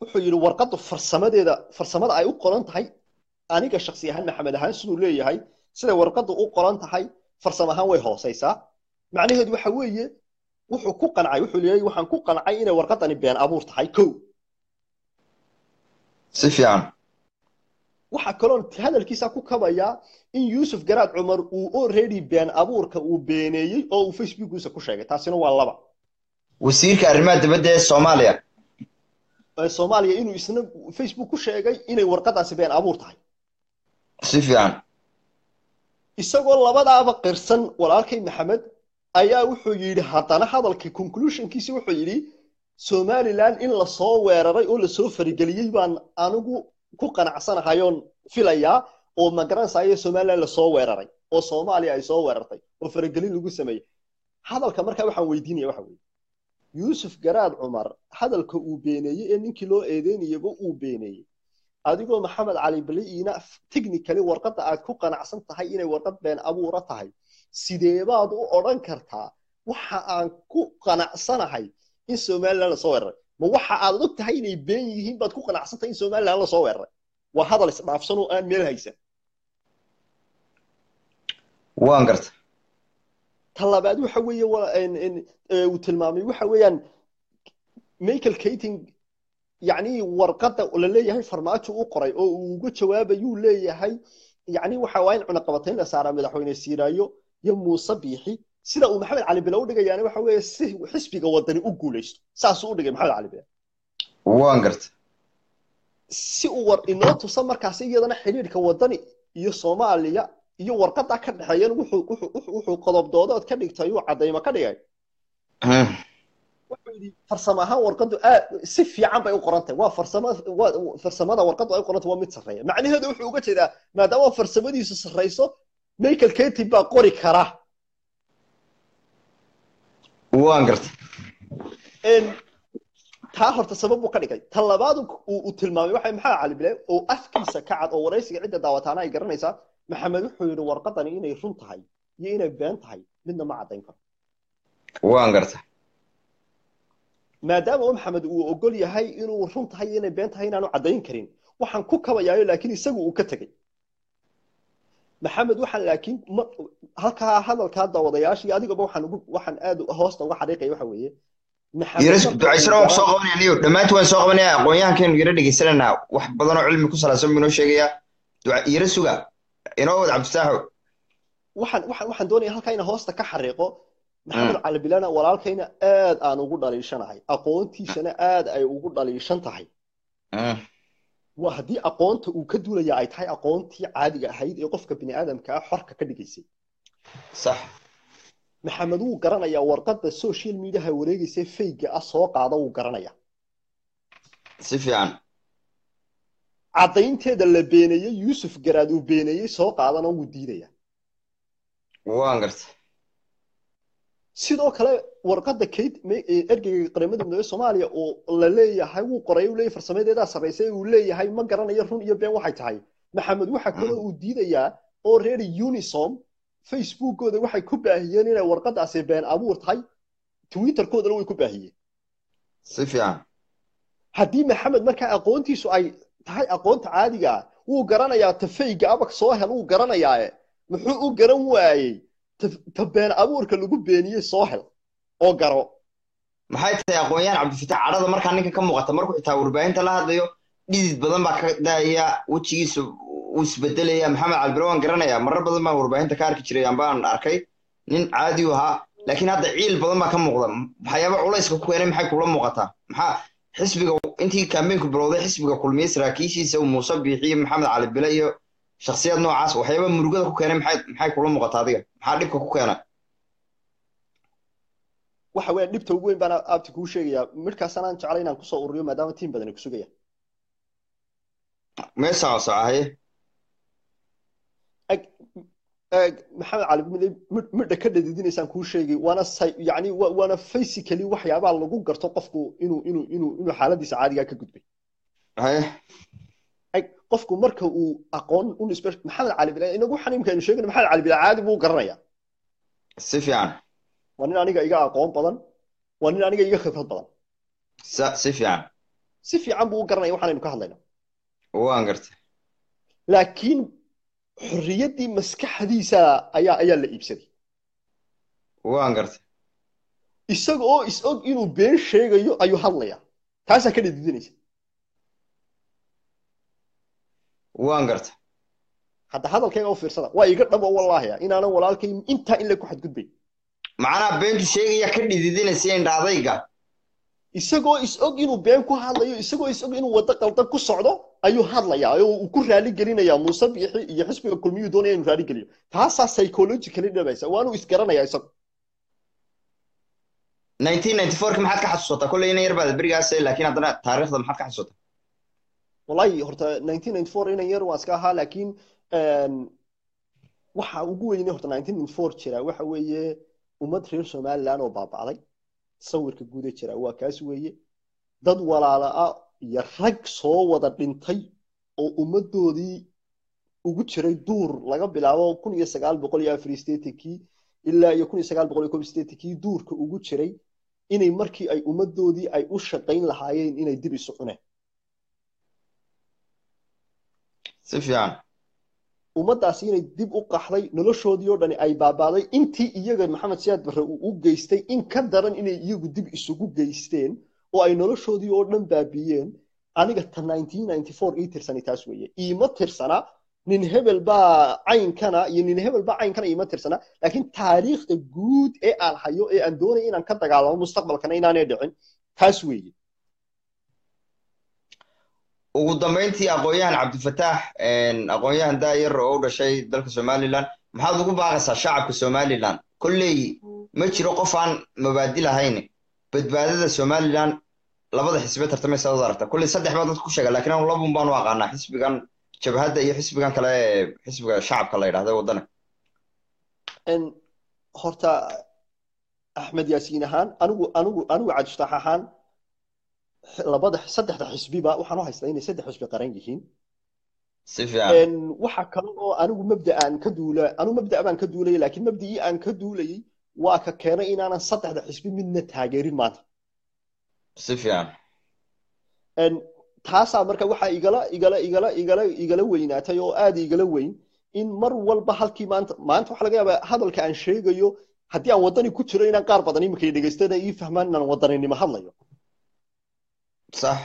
wuxuu yidhi warqaddu farsamadeeda farsamada ay u qoran tahay aniga shaksi ahaan maxamed ahaan siduu leeyahay siday warqaddu u qoran tahay farsamo ahaan way hoosaysaa. Macnaheedu waxa weeye wuxuu ku qancay wuxuu leeyahay waxaan ku qancay inay warqaddani been abuur tahay kow si fiican. Waxaa kaloo hadalkiisa ku kabayaa in yuusuf garaad cumar uu already been abuurka uu beeneeyey oo uu facebookiisa ku sheegay. Taasina waa laba. Wasiirka arrimaha dibadda ee soomaaliya. Soomaaliya inuu isna facebook ku sheegay inay warqadaasi been abuur tahay. Si fiican. Isagoo labadaaba qirsan walaalkay maxamed ayaa wuxuu yidhi haddana hadalka conclusionkiisi wuxuu yidhi somaliland in la soo weeraray oo la soo farigeliyey baan anigu ku qanacsanahayoon filayaa oo magaranaysayo somaliland la soo weeraray oo soomaaliya ay soo weerartay oo faragelin lagu sameeyey hadalka markaa waxaan weydiinaya waxa weeye. Yuusuf garaad cumar hadalka uu beeneeyey ee ninkii loo eedeynayaba uu beeneeyey adigoo maxamed cali baliina technically warqadda aad ku qanacsan tahay inay warqad been abuura tahay. Sideebaad u odhan kartaa? Waxa aan ku qanacsanahay in somaliland la soo weeraray. Ma waxa aad og tahay inay been yihiin baad ku qanacsan tahay in somaliland la soo weeraray? Waa hadal isdhaafsan oo aan meel haysan. Waan garta. Ta labaad waxa weeye uu tilmaamay waxa weeyaan michael kating yacni warqadda la leeyahay farmaajo u qoray oo uu uga jawaabayuu leeyahay yacni waxa waa in cunaqabatayn la saaraa madaxweyne siiraayo iyo muuse biixi sida uu maxamed cali bile u dhigayaani waxa weeye si xisbiga wadani u guulaysto saasuu u dhigay maxamed cali bile waan garta si uu war inoo tusa markaasi iyadana xidhiidhka wadani iyo soomaaliya iyo warqadda ka dhexeeyan wuxuu qodob doodood ka dhigtay uu caddaymo ka dhigay. Wuxuu yidhi farsamo ahaan warqaddu aad si fiican bay u qoran tahay waa farsamo farsamada warqaddu ay qoranta waa mid sarreeya. Macnaheedu wuxuu uga jeedaa maadaama farsamadiisu sarreyso michael katy baa qori kara waan garta. Taa horta sabab buu ka dhigay. Ta labaad uu tilmaamay waxa maxaa cali bile oo afkiisa ka cad oo waraysiga cidda daawataana ay garanaysaa maxamed wuxuu yidhi warqadani inay run tahay iyo inay been tahay midna ma caddayn karo. Waan garta. Maadaama maxamed uu ogol yahay inuu run tahay iyo inay been tahay inaanu caddayn karin waxaan ku kabayaayo laakiin isagu uu ka tegey maxamed waxaan laakiin halkaa hadalkaa daawadayaasha iyo adigaba waxaan waxaan aad hoosta uga xariiqaya waxa weeye. Ducaysana waan soo qabanaya niyo dhammaantii waan soo qabanaya aqoon-yahankeenu yara dhegeysananaa wax badan oo cilmi ku salaasan buu inoo sheegayaa. Yara suga inoo wad cabdifitaaxo waxaan waxaan waxaan doonaya halkaa ina hoosta ka xariiqo. Maxamed cali bilana walaalkayna aad aan ugu dhaliishanahay. Aqoontiisana aad ay ugu dhaliishan tahay waa haddii aqoonta uu ka duulaya ay tahay aqoontii caadiga ahayd ee qofka bini aadamka ah xorka ka dhigaysay sax. Maxamed wuu garanayaa warqadda social mediaha wareegaysa fayga ah soo qaada wuu garanayaa. Si fiican. Caddaynteeda la beeneeyey yuusuf garaad uu beeneeyey soo qaadana wuu diidayaa. Waan garta sidoo kale warqadda kate ergeyga qaramada midoobe soomaaliya oo la leeyahay wuu qoray uu leeyahay farsamadeedaa sarraysay uu leeyahay ma garanayo run iyo been waxay tahay. Maxamed waxa kaloo uu diidayaa oo reer unisom facebookooda waxay ku baahiyeen inay warqadaasi been abuur tahay twitterkoodana way ku baahiyeen. Si fiican. Haddii maxamed markaa aqoontiisu ay tahay aqoonta caadiga ah wuu garanayaa tafayga abag soo hel wuu garanayaae muxuu u garan waayey ta been abuurka lagu beeniyey soo hel oo garo. Maxay tahay aqoon-yahan cabdifatax cadhada markaa ninka ka muuqata markuu xitaa warbaahinta la hadlayo dhidid badan baa ka daaya wejigiisa uu isbedelaya maxamed calbiro waan garanayaa marar badan baan warbaahinta ka arki jiray ambaan arkay nin caadi u ahaa laakiin hadda ciil badan baa ka muuqda. Waxyaaba culayska ku keenay maxay kula muuqataa? Maxaa xisbiga intii kaambeynku bilowday xisbiga kulmiyey saraakiishiisa uu muuse biixiye maxamed cali bile iyo shaksiyad noocaas waxyaaba murugada ku keenay maxay kula muuqataa adiga maxaa dhibka ku keena. Waxa weeyaan dhibta ugu weyn baan aabti kuu sheegayaa. Midhkaasaan aan jeclay inaan ku soo ururiyo maadaama tiim badan ay ku sugayaan meeshaa socahaye maxamed cali midha ka dhadidinaysaan kuu sheegay waana yani waana physically waxyaabaa lagu garto qofku inuu inuu inuu inuu xaaladiisa caadigaa ka gudbay. Haye qofku marka uu aqoon u nisbe maxamed cali bila inagu xaniimkaaynu sheegayna maxamed cali bila caadi buu garanaya si fiican. Waa nin aniga iga aqoon badan waa nin aniga iga khibrad badan. Si fiican. Si fiican buu u garanaya waxaanaynu ka hadlayna waan gartay laakiin xorriyaddii maskaxdiisa ayaa ayaa la iibsaday. Waan gartay isaga oo is og inuu been sheegayo ayuu hadlaya taasaa ka dhadidinaysa waan gartay hadda hadalkayga u fiirsada waa iga dhabo wallaahia inaanan walaalkay intaa in la ku xadgudbay. Macnaha beentu sheegaya ka dhididinaysa indhaadayga isagoo is og inuu been ku hadlayo isagoo is og inuu waddo qaldan ku socdo ayuu hadlayaa oo uu ku raali gelinayaa. Muuse biixi iyo xisbiga kulmiyuu doonaya inuu raali geliyo. Taasaa psychologically dhabaysa waanuu isgaranayaa isagu. Maxaad ka xasuusataa kolley ina yar baad berigaas laakiin haddana taariikhda maxaad ka xasuusataa wallahi horta nineteen inan yar waan iska ahaa laakiin waxa ugu weyne horta nineteen ninety jira waxa weeye ummad reer somaliland oo baaba'day sawirka guuda jira waa kaas weeye dad walaala ah iyo rag soo wada dhintay oo ummaddoodii ugu jiray duur laga bilaabo kun iyo sagaal boqol iyo afar sideetankii ilaa iyo kun iyo sagaal boqol iyo kob sideetankii duurka ugu jiray inay markii ay ummaddoodii ay u shaqayn lahaayeen inay dib isu cuneen si fiican. Ummaddaasi inay dib u qaxday noloshoodii oo dhani ay baabaaday intii iyaga maxamed siyaad barre uu u geystay in ka daran inay iyagu dib isugu geysteen oo ay noloshoodii oo dhan baabiyeen aniga ta ii tirsani taas weeye. Iima tirsana nin hebel baa caynkana iyo nin hebel baa caynkana iima tirsana laakiin taariikhda guud ee aan hayo ee aan doonaya inaan ka dagaalamo mustaqbalkana inaanay dhicin taas weeye ugu dambeyntii aqoon-yahan cabdifataax aqoon-yahan daayar oo u dhashay dalka somaliland maxaad ugu baaqaysaa shacabka somaliland kolley ma jiro qof aan mabaadi lahayn. Badbaadada somaliland labada xisbe tartamaysa ad aragta. Kolley saddex baa dadka sheega lakiin anu labun baanu aqaanaa xisbigan jabhadda iyo xisbigan kale ee xisbiga shacabka la yidhahda waddana. Horta axmed yaasiin ahaan anigu anigu anigu cabdifataax ahaan labada saddexda xisbiba waxaan u haystaa inay saddex xisbi qaran yihiin. Si fiican. Waxa kale oo anigu mabda aan ka duula anigu mabda baan ka duulayay laakiin mabda'ii aan ka duulayay waa ka keenay inaanan saddexda xisbi midna taageerin maanta. Si fiican. Taasaa marka waxaa igala igala igala igala igala weynaatay oo aad igala weyn in mar walba halkii maanta maanta waxaa laga yaabaa hadalka aan sheegayo haddii aan waddani ku jiro inaan qaar badan iminka dhegaystana ii fahmaan inaan wadaninimo hadlayo sax.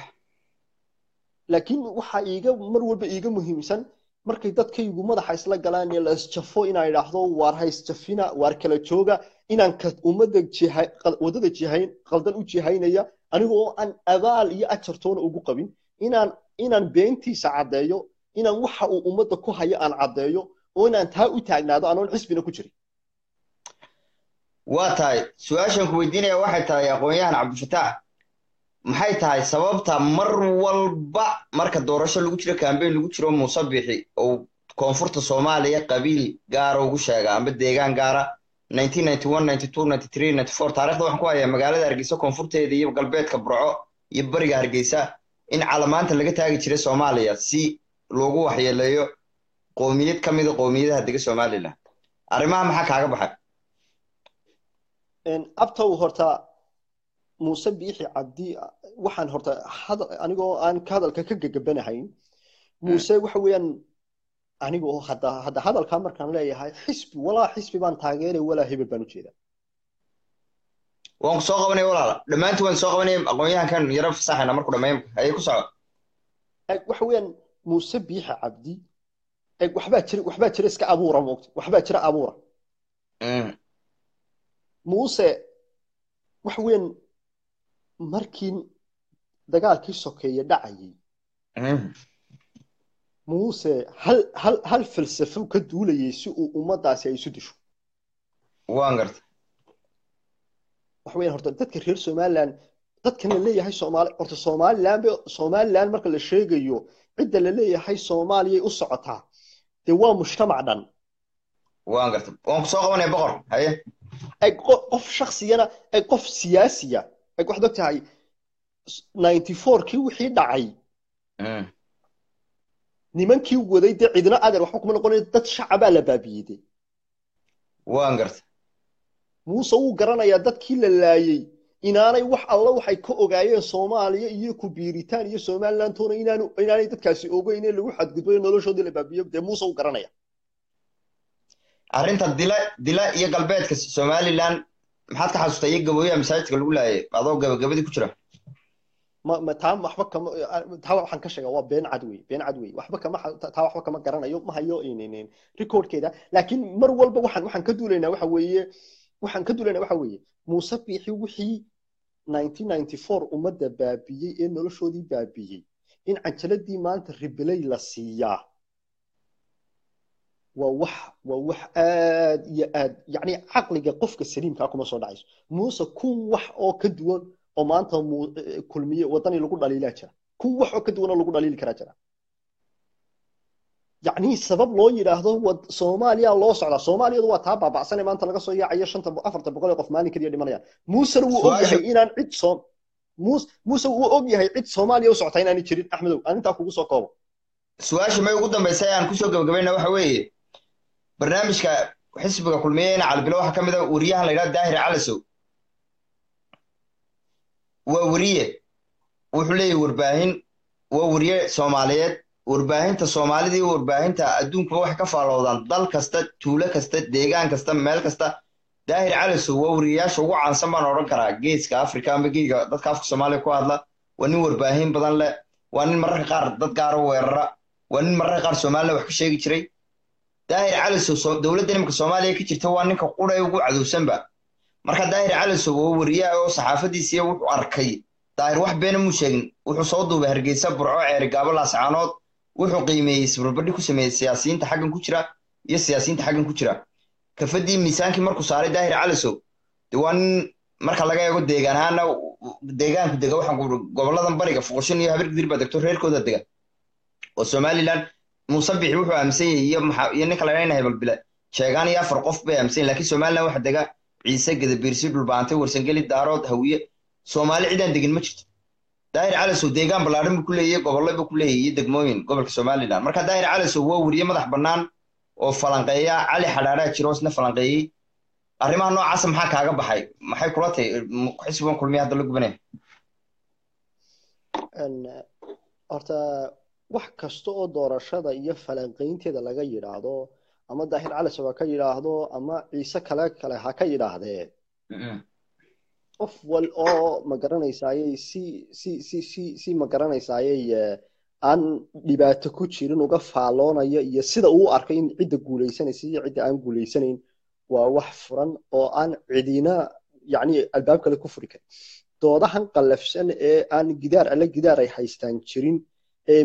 Laakiin waxaa iiga mar walba iiga muhiimsan markay dadkaygu madaxa isla galaan ee la isjafo inaa idhaahdo waar ha isjafina waar kala jooga inaan ka ummadda jiha waddada jihayn qaldan u jihaynaya anigoo aan abaal iyo ajartoona ugu qabin inaan inaan beentiisa caddeeyo inaan waxa uu ummadda ku hayo aan caddeeyo oo inaan taa u taagnaado anoon xisbina ku jirin. Waa tahay. Su'aashaan ku weydiinaya waxay tahay aqoon-yahan cabdifataax maxay tahay sababta mar walba marka doorasho lagu jiro kambeyn lagu jiro muuse bixi oo koonfurta soomaaliya qabiil gaara ugu sheega amba deegaan gaara taarikhda waxaan ku hayaa magaalada hargeysa koonfurteeda iyo galbeedka burco iyo bariga hargeysa in calamaanta laga taagi jiray soomaaliya si loogu waxyeeleeyo qoomiyad ka mida qoomiyadaha dega somalilan arrimaha maxaa kaaga baxay muuse biixi cabdi waxaan horta anigoo aan hadalka ka gegabanahayn muuse waxa weeyaan anigoo hadda hadda hadalkaa markaan leeyahay xisbi walaa xisbi baan taageeray walaa hebel baan u jeedaa waan ku soo qabanaya walaala dhammaantii waan soo qabanaya aqoon-yahankan yaro fasaxayna markuu dhammeyn. Haye ku soco waxa weeyaan muuse biixi cabdi waxbaa jira waxbaa jira iska abuura moogta waxbaa jira abuura. Muuse waxa weeyaan markii dagaalkii sokeeye dhacayay muuse hal hal hal falsafo ka duulayay si uu ummaddaasi ay isu disho. Waan garta waxa weeyaan horta dadka reer somaliland dadkan la leeyahay soomaali horta somaliland somaliland marka la sheegayo cidda la leeyahay soomaaliyay u socotaa. Dee waa mujtamac dhan. Waan garta waan ku soo qabanaya boqor haye? Ay qof shaksiyana ay qof siyaasiya waxaad og tahay. ninety four kii wixii dhacay. Nimankii waday dee cidina adeer waxba kuma noqonayo dad shacabaa la baabiyey de waan garta muuse wuu garanayaa dadkii la laayey inaanay wax alla waxay ka ogaayeen soomaaliya iyo ku biiritaan iyo somalilandtoona inaanay dadkaasi ogeyn in lagu xadgudbayo noloshoodii la baabiyo dee muuse wuu garanaya arrinta dila dila iyo galbeedka somaliland maxaad ka xasuustaa iyo gabooyaha masaajidka lagu laayay adoo gabagabadii ku jira taa kama taa waxaan ka sheegaa waa been cad wey been cad wey waxba taa waxba kama garanayo ma hayo recordkeeda laakiin mar walba waxaan waxaan ka duulaynaa waxa weeye waxaan ka duulaynaa waxa weeye muuse biixi wixii 1994 ummadda baabiyey ee noloshoodii baabiyey in canjaladii maanta ribilay la siiyaa waa wax waa wax aad iyo aad. Yacni caqliga qofka saliimkaa kuma soo dhacayso. Muuse kun wax oo ka duwan oo maanta kulmiye waddanii lagu dhaliilaa jira. Kun wax oo ka duwan oo lagu dhaliili karaa jira. Yacni sabab loo yidhaahdo soomaaliya loo socdaa soomaaliyadu waa taa baabacsanay maanta laga soo yaacayo shanta afarta boqol ee qof maalin keliya dhimanayaan muusena wuu og yahay inaan cid muuse wuu og yahay cid soomaaliya u socota inaanay jirin. Axmedow aan intaa kugu soo koobo. Su'aasha may ugu dambaysa aan ku soo gabagabayna waxa weeye barnaamijka xisbiga kulmiyeyna calbilo waxaa ka mid a wariyahan la yidhaha daahir calasow. Waa weriye wuxuu leeyahy warbaahin waa weriye soomaaliyeed. Warbaahinta soomaalida iyo warbaahinta adduunkuba waxay ka faaloodaan dal kasta tuulo kasta deegaan kasta meel kasta. Daahir calasow waa weriyayaasha ugu caansan baan odhan karaa geeska africa ama geega dadka afka soomaaliya ku hadla. Waa nin warbaahin badan leh waa nin mararka qaar dad gaara weerara waa nin mararka qaar somaliland wax ka sheegi jiray daahir calasow dowladda nimanka soomaaliya ka jirta waa ninka qudhay ugu cadowsanba marka daahir calasow oo weriyaha oo saxaafadiisiiya wuxuu arkay. Daahir wax beena muu sheegin. Wuxuu soo duubay hargeysa burco ceeri gaabo laascaanood wuxuu qiimeeyey isbarbardhi ku sameeyey siyaasiyiinta xaggan ku jira iyo siyaasiyiinta xaggan ku jira. Kafadii miisaankii markuu saaray daahir calasow de waa nin marka laga eego deegaan ahaana deegaanku dega waxaan goboladan bariga fuqushin iyo habirgidir baa degto reerkooda dega. Oo somaliland muuse bixi wuxuu aaminsan yahay iyo ninka la dhahayna hebelbile sheegaan iyo afar qof bay aaminsan yahin lakiin somaliland waxa dega. Ciise gadabiirsi dhulbaantay warsangeli daarood hawiye. Soomaali cidaan degin ma jirto. Daahir calasow deegaan ballaadhan buu ku leeyahay gobollo buu ku leeyahay iyo degmooyin gobolka somaliland. Marka daahir calasow waa weriye madax bannaan oo falanqeeya cali xadhaadhaa jiro isna falanqeeyey arrimaha noocaasa maxaa kaaga baxay? Maxay kula tahay xisbigan kulmiya hadda la gubanaya wax kasta oo doorashada iyo falanqaynteeda laga yidhaahdo ama daahir calasow ha ka yidhaahdo ama ciise kale kale ha ka yidhaahdee qof wal oo ma garanaysayey si si si si aan dhibaato ku jirin uga faalloonayo iyo sida uu arkay in cidda guulaysanaysa iyo cidda aan guulaysanayn waa wax furan oo aan cidina yacni albaab kale ku furi karin. Doodahan qallafsan ee aan gidaar alle gidaar ay haystaan jirin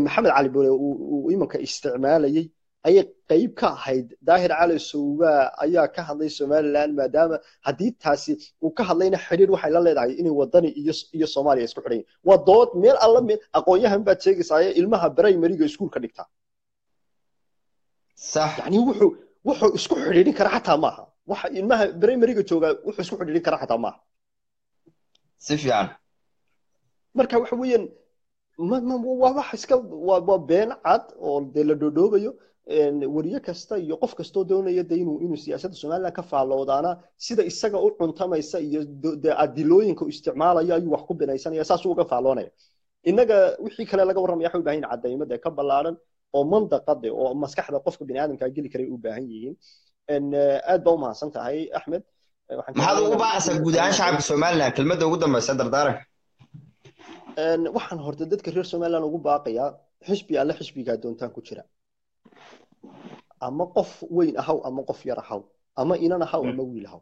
maxamed cali boole uu imanka isticmaalayay ayay qayb ka ahayd. Daahir cali sowbaa ayaa ka hadlay somaliland maadaama haddii taasi uu ka hadlayna xidhiir waxay la leedahay inay wadani iyo soomaaliya isku xidhan yihiin waa dood meel alla meel aqoon-yahan baad sheegaysaaye ilmaha primariga iskuulka dhigta. Sax. Yani wuxuu wuxuu isku xidhiidhin kara xataa maaha. Waxa ilmaha primariga jooga wuxuu isku xidhiidhin kara xataa maaha. Si fiican. Marka waxa weeyaan waa wax iska waa been cad oo dee la dhoodhoobayo wariye kasta iyo qof kastoo doonaya de inuu siyaasadda somaliland ka faalloodaana sida isaga u cuntamaysa iyo adilooyinka u isticmaalayo ayuu wax ku binaysanaya saasuu uga faalloonaya innaga wixii kale laga warramaya waxay u baahan yihiin caddaymo dee ka ballaaran oo mandaqade oo maskaxda qofka biniaadamka geli karay u baahan yihiin. Aad baa u mahadsan tahay axmed maxaad ugu baaqaysaa guud ahaan shacabka somaliland kelmadda ugu dambaysa dardaaranka waxaan horta dadka reer somaliland ugu baaqayaa xisbi alle xisbigaa doontaan ku jira. Ama qof weyn ahaw ama qof yar ahaw ama inan ahaw ama wiil ahaw.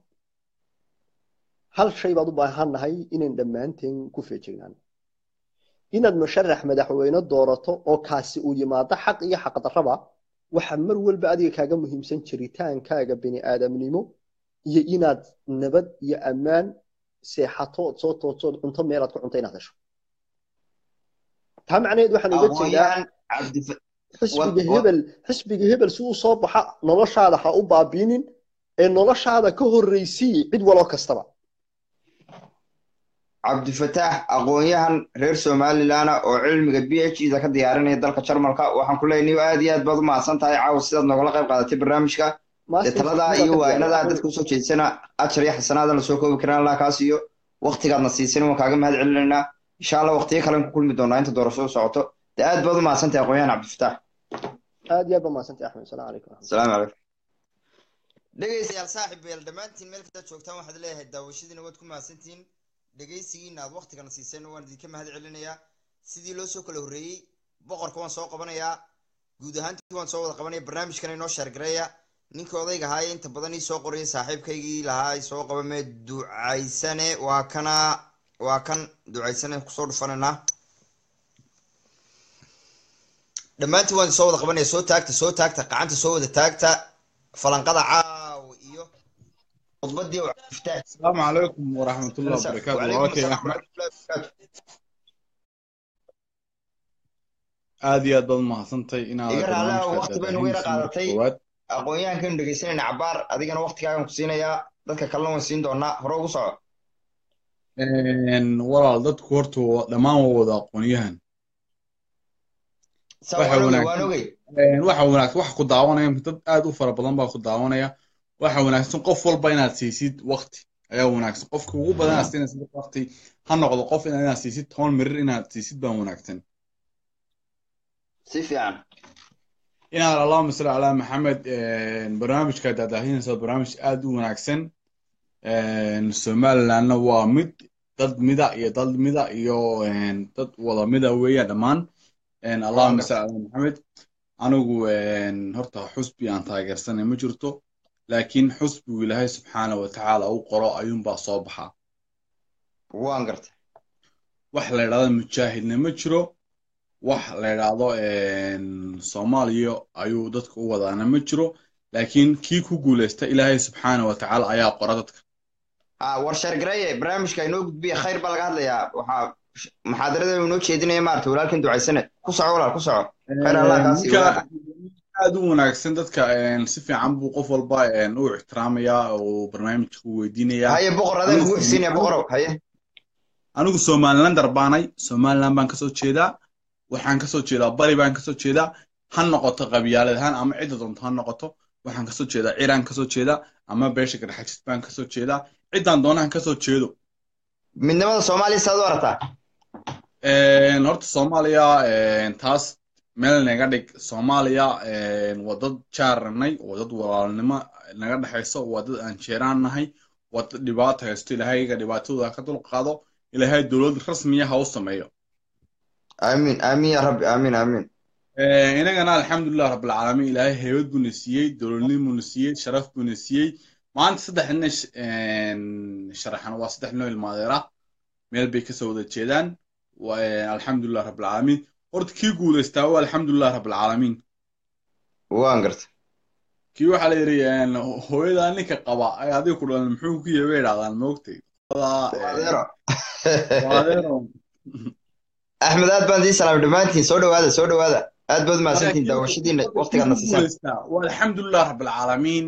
Hal shay baad u baahannahay inayn dhammaanteen ku feejignaan. Inaad musharax madaxweyne doorato oo kaasi uu yimaado xaq iyo xaqdarraba waxa mar walba adiga kaaga muhiimsan jiritaankaaga bini aadamnimo iyo inaad nabad iyo ammaan seexato ood soo toodsood cunto meelaad ku cunto inaad hesho taa macnaheed waxaan uga jeedaa xisbiga hebel xisbiga hebel si uu soo baxa noloshaada ha u baabiinin ee noloshaada ka horreysii cid waloo kastaba. Cabdifataax aqoon-yahan reer somalilandna oo cilmiga b h da ka diyaarinaya dalka jarmalka waxaan ku leeyahay niyo aad iyo aad baad u mahadsan tahay caawa sidaad noogala qayb qaadatay barnaamijka. Dee taladaa iyo waaynadaa dadka u soo jeedsana ajar iyo xasanaadan la soo koobi karin allah kaas iyo waktigaadna siisan waan kaaga mahad celinaynaa insha allah waqtiyo kalen ku kulmi doonaa. Inta doorashadu socoto dee aad baad u mahadsantahay aqoon-yahan cabdifataax aad iyo aad baa mahadsantahay axmed. Salaam calaykum asalaamu calaykum dhegaystayaal saaxib yaal dhammaantiin meel kasta joogtaan waxaad leeyahay daawashadiina waad ku mahadsantihiin dhegaysigiina aad waktigana siiseen waan idinka mahad celinayaa sidii loo soo kala horreeyey boqorka waan soo qabanayaa. Guud ahaantii waan soo wada qabanaya barnaamijkana inoo sheergareeya ninka odayga ahaaye inta badan ii soo qoraya saaxiibkaygii lahaa soo qabamee ducaysane waa kana waa kan ducaysane ku soo dhufanaynaa dhammaantiin waan soo wada qabanaya soo taagta soo taagta gacanta soo wada taagta falanqada caawa iyo khudbadii asalaamu calaykum waraxmatullahi wabarakaatu walaalkay axmed? Aad iyo aad baad umahadsantahay inaad aqoon-yahankaynu dhegeysanayna cabaar adigana waqtigaagan ku siinayaa dadka kalena waan siin doonaa hore ugu soco walaal dadku horta dhammaan waa wada aqoon-yahan. Waxa ku daawanaya dad aad u fara badan baa ku daawanaya. Waxa wanaagsan qof walba inaad siisid waqti ayaa wanaagsan. Qofka ugu badan inaad siinaysid waqti ha noqdo qof inaad siisid toban mirir inaad siisid baa wanaagsan. Si fiican. Inaad allahuma salli calaa maxamed barnaamijka daadaahinaysa barnaamij aad u wanaagsan. Somalilandna waa mid dad mida iyo dad mida iyo dad wada mida weeya dhammaan. Allahuma salli calaa maxamed anigu horta xusbi aan taageersanay ma jirto laakiin xusbigu ilaahay subxaana wa tacaala u qoro ayuunbaa soo baxaa waan gartay wax la yidhahdo mujaahidna ma jiro. Wax la yidhaahdo soomaaliya ayuu dadka u wadaana ma jiro. Laakiin kii ku guulaysta ilaahay subxaana wa tacaala ayaa qora dadka war sheergareye barnaamijka inoo gudbiya khayr baa laga hadlayaa. Waxaa muxaadarada inoo jeedinaya maarata walaalkan ducaysane ku soco walaal ku soco khayr allah kaasi aad u wanaagsan dadka si fiican buu qof walba u ixtiraamayaa oo barnaamijka u weydiinayaa haye boqor adaan kugu xisiinaya boqorow haye. Anigu somalilander baanay somaliland baan ka soo jeedaa waxaan ka soo jeedaa bari baan ka soo jeedaa ha noqoto qabyaalad ahaan ama cidda doonto ha noqoto waxaan ka soo jeedaa ciraan ka soo jeedaa ama beesha garxajis baan ka soo jeedaa ciddaan doonahan ka soo jeedo midnimada soomaaliya saad u arataa horta soomaaliya taas meel naga dhig soomaaliya waa dad jaaranay waa dad walaalnimo naga dhexayso waa dad aan jeeraan nahay waa dad dhibaato haysto ilaahayga dhibaatadooda ka dulqaado ilaahay dowlad rasmiya ha u sameeyo aamin aamin ya rabbi aamin aamin inagana alxamdulilah rabbilcaalamiin ilaahay heybad buuna siiyey dowladnimo buuna siiyey sharaf buuna siiyey maanta saddex nin sharaxan. Waa saddex noo ilmaadeera meel bay ka soo wada jeedaan. Alxamdulilah rabbilcaalamiin horta kii guulaystaa waa alxamdulilah rabbilcaalamiin waan garta kii waxaa la yidhi hooyadaa ninka qaba adiga ku dhalan muxuu ku bay idhahdaan moogtay <laughs> axmed aad baan dii salaamay dhammaantiin soo dhawaada soo dhawaada aad baad umahadsantiin daawashadiina waqtigaadna siisaan waa alxamdulilah rabbilcaalamiin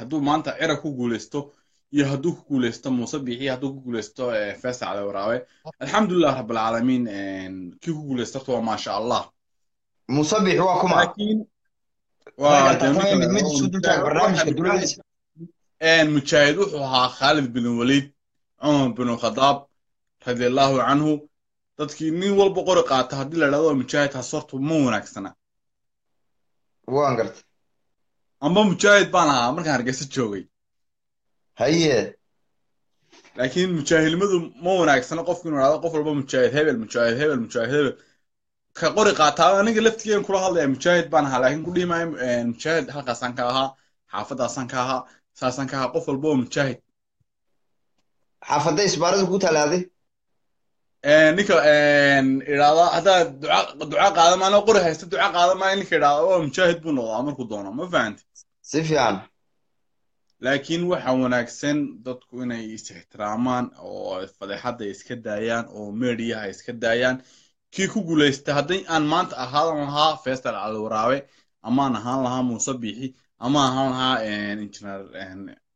hadduu maanta cira ku guulaysto iyo hadduu ku guulaysto muuse biixi hadduu ku guulaysto faysal cali waraawe alxamdulilah rabbilcaalamiin kii ku guulaysto horta waa maasha allah muuse biixi waa kuma laakiin mujaahid wuxuu ahaa khaalid bin waliid cumar bin khadaab radi allahu canhu dadkii nin walba qori qaata haddii la idhahdo mujaahid taas horta ma wanaagsana waan garta amba mujaahid baan ahaa markaan hargeysa joogay haye laakiin mujaahilnimadu ma wanaagsana qofku inuu idhahdo qof walba mujaahid hebel mujaahid hebel mujaahid hebel ka qori qaataa aniga laftigeen kula hadlaya mujaahid baan ahaa laakiin ku dhihi maayo mujaahid halkaasaan ka ahaa xaafadaasaan ka ahaa saasaan ka ahaa qof walba oo mujaahid xaafadda isbaaradu ku talaaday ninka idhahda haddaa duca duca qaada maano qori haysta duca qaada maayo ninka idhahda waa mujaahid buu noqdaa markuu doono ma fahanti si fiican. Laakiin waxa wanaagsan dadku inay is ixtiraamaan oo fadeexadda iska daayaan oo meediyaha iska daayaan. Kii ku guulaysta haddii aan maanta ahaadan lahaa faysal cali waraawe amaan ahaan lahaa muuse biixi ama ahaan lahaa injineer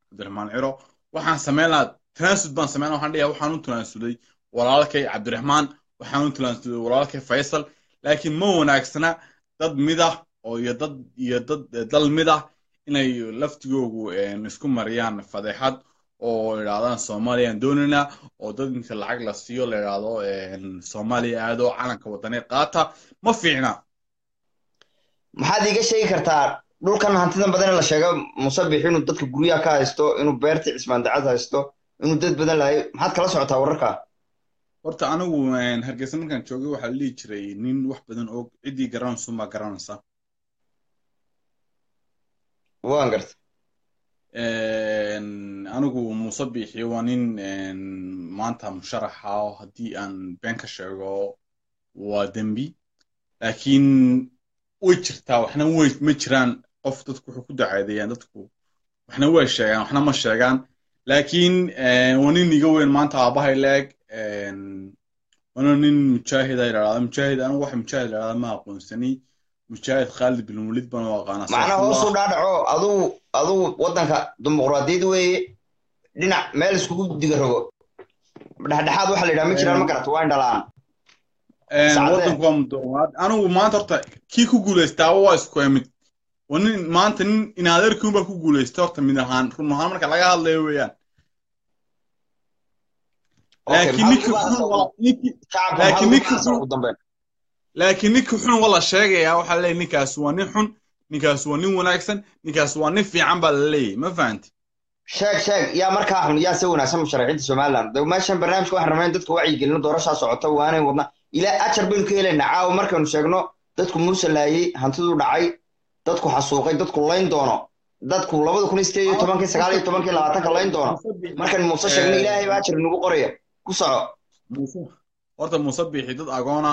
cabdiraxmaan ciro waxaan samayn lahaa tanaasud baan samayn waxaan dhigaa waxaan u tanaasuday walaalkay cabdiraxmaan waxaan u tanaasuday walaalkay faysal. Laakiin ma wanaagsana dad midah oo iyo dad iyo dad dal midah inay laftigoogu isku mariyaan fadeexad oo idhahdaan soomaaliyaan doonaynaa oo dad inta lacag la siiyo la idhaahdo soomaaliya aado calanka wadaneed qaata. Ma fiicna? Maxaad iiga sheegi kartaa dhulkan hantidan badan la sheega musabix inuu dadka guryaha ka haysto inuu beerta cismaandacad haysto inuu dad badan lahayo maxaad kala socotaa wararka? Horta anigu hargeysa markaan joogay waxaa la dhihi jiray nin wax badan og ciddii garanaysun baa garanaysa waan garta anigu muuse biixi waa nin maanta musharaxa oo haddii aan been ka sheego waa dembi. Laakiin way jirtaa waxna way ma jiraan. Qof dadku wuxuu ku dacaadeeyaan dadku waxna way sheegaan waxna ma sheegaan. Laakiin waa nin iga weyn maanta aabahay leeg waana nin mujaahid a idhahda mujaahid anigu waxa mujaahid idhahda ma aqoonsani mujaahid khaalid bin walid baan u aqaanaa macnaa hoosu dhaadhaco aduu aduu waddanka dimuqraadiyad weeye dhinac meel iskugu diga rogo dhexdhexaad waxa la yidhaha ma jiraan ma garata waa indhalaan waddanku waa mudoomaad anigu maanta horta kii ku guulaystaaba waa isku mid waa nin maanta nin inaadeerkii unbaa ku guulaystay horta mid ahaan run ahaan marka laga hadlayo weeyaan laakiin ninki laakiin ninki laakiin ninki xun waa la sheegayaa. Waxaa leeyahy ninkaas waa nin xun ninkaas waa nin wanaagsan ninkaas waa nin fiican baa la leeyahy ma fahanti? Sheeg sheeg. Yaa markaa xun yaa se wanaagsan musharaxiinta somaliland. Meeshan barnaamijka waxaan rabnaa in dadka wacyigelino doorashaa socota waanay wadna. Ilaa ajar baynu ka helaynaa. Caawa markaynu sheegno dadku muuse laayey hantiduu dhacay dadku xasuuqay dadku layn doono. Dadku labada kun iyo sideed iyo tobankii sagaal iyo tobankii labaatanka layn doono. Markaynu muuse sheegno ilaahay baa ajar inagu qoraya ku soco. Horta muuse biixi dad agoona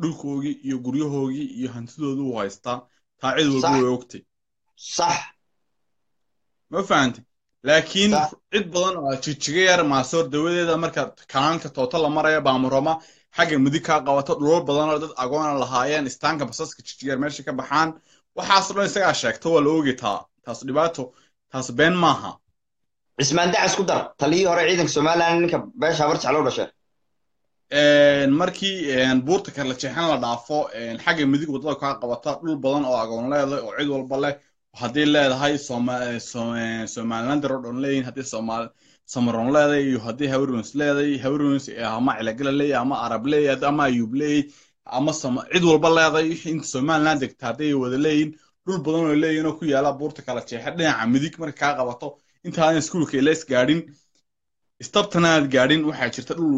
dhulkoogii iyo guryahoogii iyo hantidoodu u haystaa taa cid walba way ogtay. Sax. Ma fahanti? Laakiin cid badan oo jijiga yar maasoor dawadeeda marka kanaanka toota la maraya baamaroma xagga midig kaa qabato dhulal badan oo dad agoona lahaayeen istaanka basaska jijigeer meesha ka baxaan waxaas dhan isagaa sheegta waa la ogi taa. Taas dhibaato taas been maaha. Cismaan dacas ku dar taliyii hore ciidanka somaliland ninka beesha habar jeclo dhashay markii buurta kala jeexan la dhaafo xagga midig waddada kaa qabata dhul badan oo agoon leedahay oo cid walba leh haddii leedahay somalilander oo dhan leeyihiin haddii samaron leedahay iyo haddii hawrons leedahay hawrons ama cilagala leeyahay ama arab leeyahay ama ayub leeyahay ama cid walba leedahay inta somaliland degta hadday wada leeyihiin dhul badan oo leeyihiin oo ku yaalla buurta kala jeexa dhinaca midig marka kaa qabato intaadan iskuulka ilays gaadhin istabtana aad gaadhin waxaa jirta dhul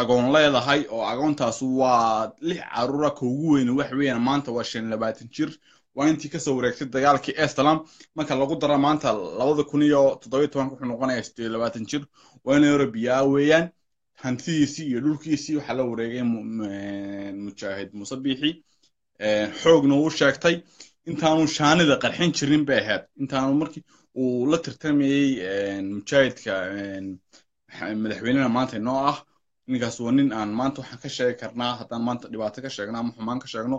agoon leedahay oo agoontaas waa lix caruura ka ugu weyn wax weeyaan maanta waa shan labaatan jir. Waa intii ka soo wareegtay dagaalkii eslam marka lagu daro maanta labada kun iyo toddobiyo tobanka wuxuu noqonayaa sideed labaatan jir? Waa in eurobiyaa weeyaan. Hantidiisii iyo dhulkiisii waxaa la wareegay mujaahid muuse biixi xoogna uu sheegtay. Intaanu shaanida qarxin jirin bay ahayd. Intaanu markii uu la tirtamayey mujaahidka madaxweynena maanta inoo ah ninkaas waa nin aan maanta waxaan ka sheegi karnaa haddaan maanta dhibaato ka sheegno ama xumaan ka sheegno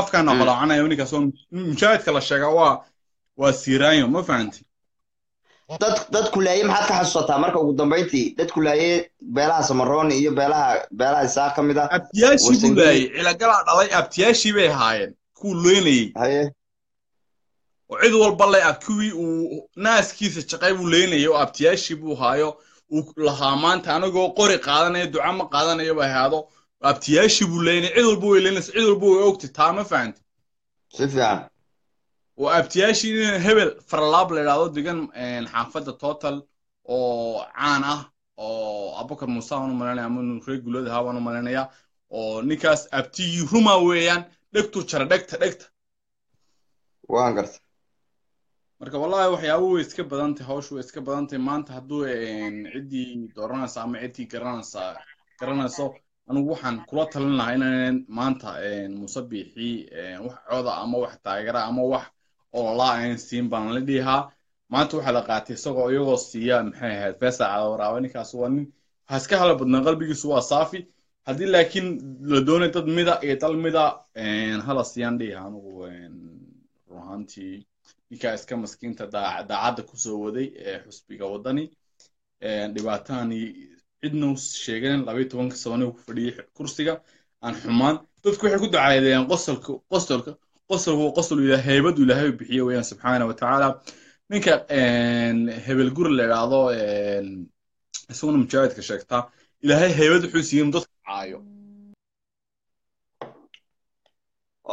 afkaana qolaacanayo ninkaas waa mujaahidka la sheegaa waa waa siiraanyo ma fahanti? Dad dad kulaaye maxaad ka xasuusataa marka ugu dambayntii dad kulaaye beelaha samaroon iyo beelaha beelaha isaaq ka mid ah. Abtiyaashii buu laayay cilagalaa dhalay abtiyaashii bay ahaayeen. Kuwu leynayey haye. Oo cid walba le ab kuwii uu naaskiisa jaqay buu leynayay oo abtiyaashii buu haayo uu lahaa maanta anagoo qori qaadanaya duca ma qaadanayo ba ahaado abtiyaashii buu leynayay cid walba way leynaysa cid walba way ogtay taa ma fahanti. Si fiican. Oo abtiyaashii in hebel farlaab la idhaahdo degan xaafadda total oo caan ah oo abubakar muuse aan u malaynaya ama reer guulada haa baan u malaynaya oo ninkaas abtigii ruma weeyaan dhegtu jara dhegta dhegta. Waan garta marka wallahi waxyaabo way iska badantay hawshu way iska badantay. Maanta hadduu ciddii dooranaysa ama ciddii garanaysa garanayso anigu waxaan kula talin lahaa inaanan maanta muuse biixi wax cooda ama wax taageera ama wax ololaa aan siin baan la dhihaa maanta waxaa la qaatay isagoo iyagoo siiya maxay ahayd feesa cadawaraabe ninkaas waa nin waxaa hala badnaa qalbigiisu waa saafi. Haddii laakiin la doonay dad mida iyo dal mida hala siiyaan dhiha anigu run ninkaa iska maskiinta daacadda ku soo waday ee xusbiga waddani. Dhibaatahani cidna u sheegan labayo tobanka sabaniga ku fadhiyey kursiga aan xumaan. Dadku waxay ku ducaydeen qosolka qosolka qosolku qosol ilaah heybadu ilaahay bixiye weeyaan subxaana wa ninka hebel guri la idhaahdo isaguna mujaahidka sheegtaa ilaahay heybad wuxuu siiyey in dadka caayo.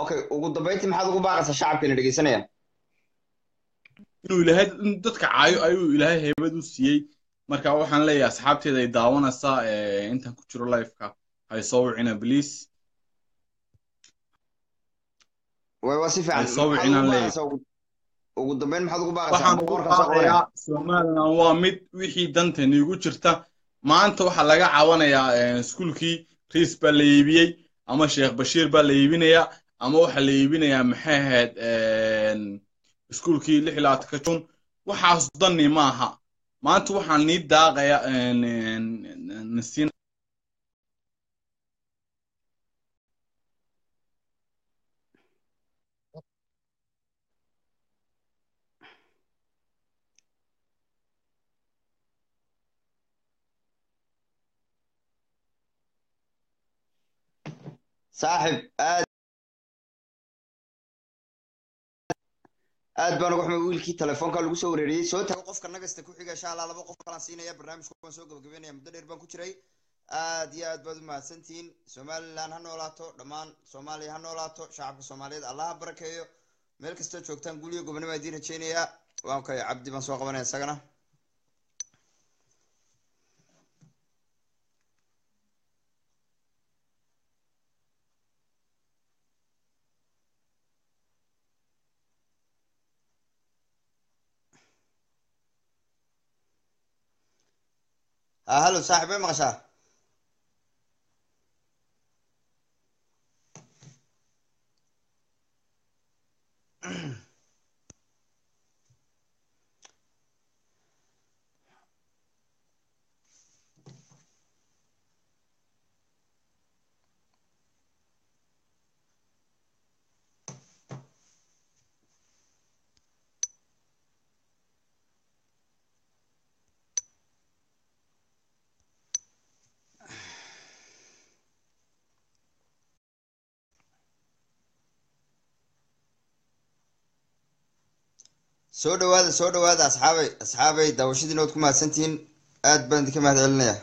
Okay ugu dambayntii maxaad ugu baaqaysaa shacabkana dhegeysanayaan inuu ilaahay dadka caayo ayuu ilaahay heybad u siiyey. Marka waxaan leeyahay asxaabteeda ay daawanaysaa intaan ku jiro lifeka. Hay soo wicina bliis ugu maxaad waa mid wixii dantani igu jirta. Maanta waxaa laga caawanayaa iskuulkii. Riis baa la iibiyey ama sheekh bashiir baa la iibinayaa ama waxaa la iibinayaa maxay ahayd iskuulkii lix iyo labaatanka jun waxaas dani maaha. Maanta waxaan nii daaqaya nasiin. Saaxib aad baan uga xumay wiilkii telefoonka lagu soo wareeriyey. Soo tago qofka nagasta ku xiga insha allah laba qof kalaan siinaya barnaamijka waan soo gabagabeynaya muddo dheer baan ku jiray. Aad iyo aad baad u mahadsantihiin somaliland ha noolaato dhammaan soomaaliya ha noolaato shacabka soomaaliyeed allah ha barakeeyo meel kastoo joogtaan guuliyo gobonimo idiin rajeynayaa waan kay cabdi baan soo qabanaya isagana ha hallo saaxib soo dhawaada soo dhawaada asxaabay asxaabay daawashadiina waad ku mahadsantihiin aad baan idinka mahad celinayaa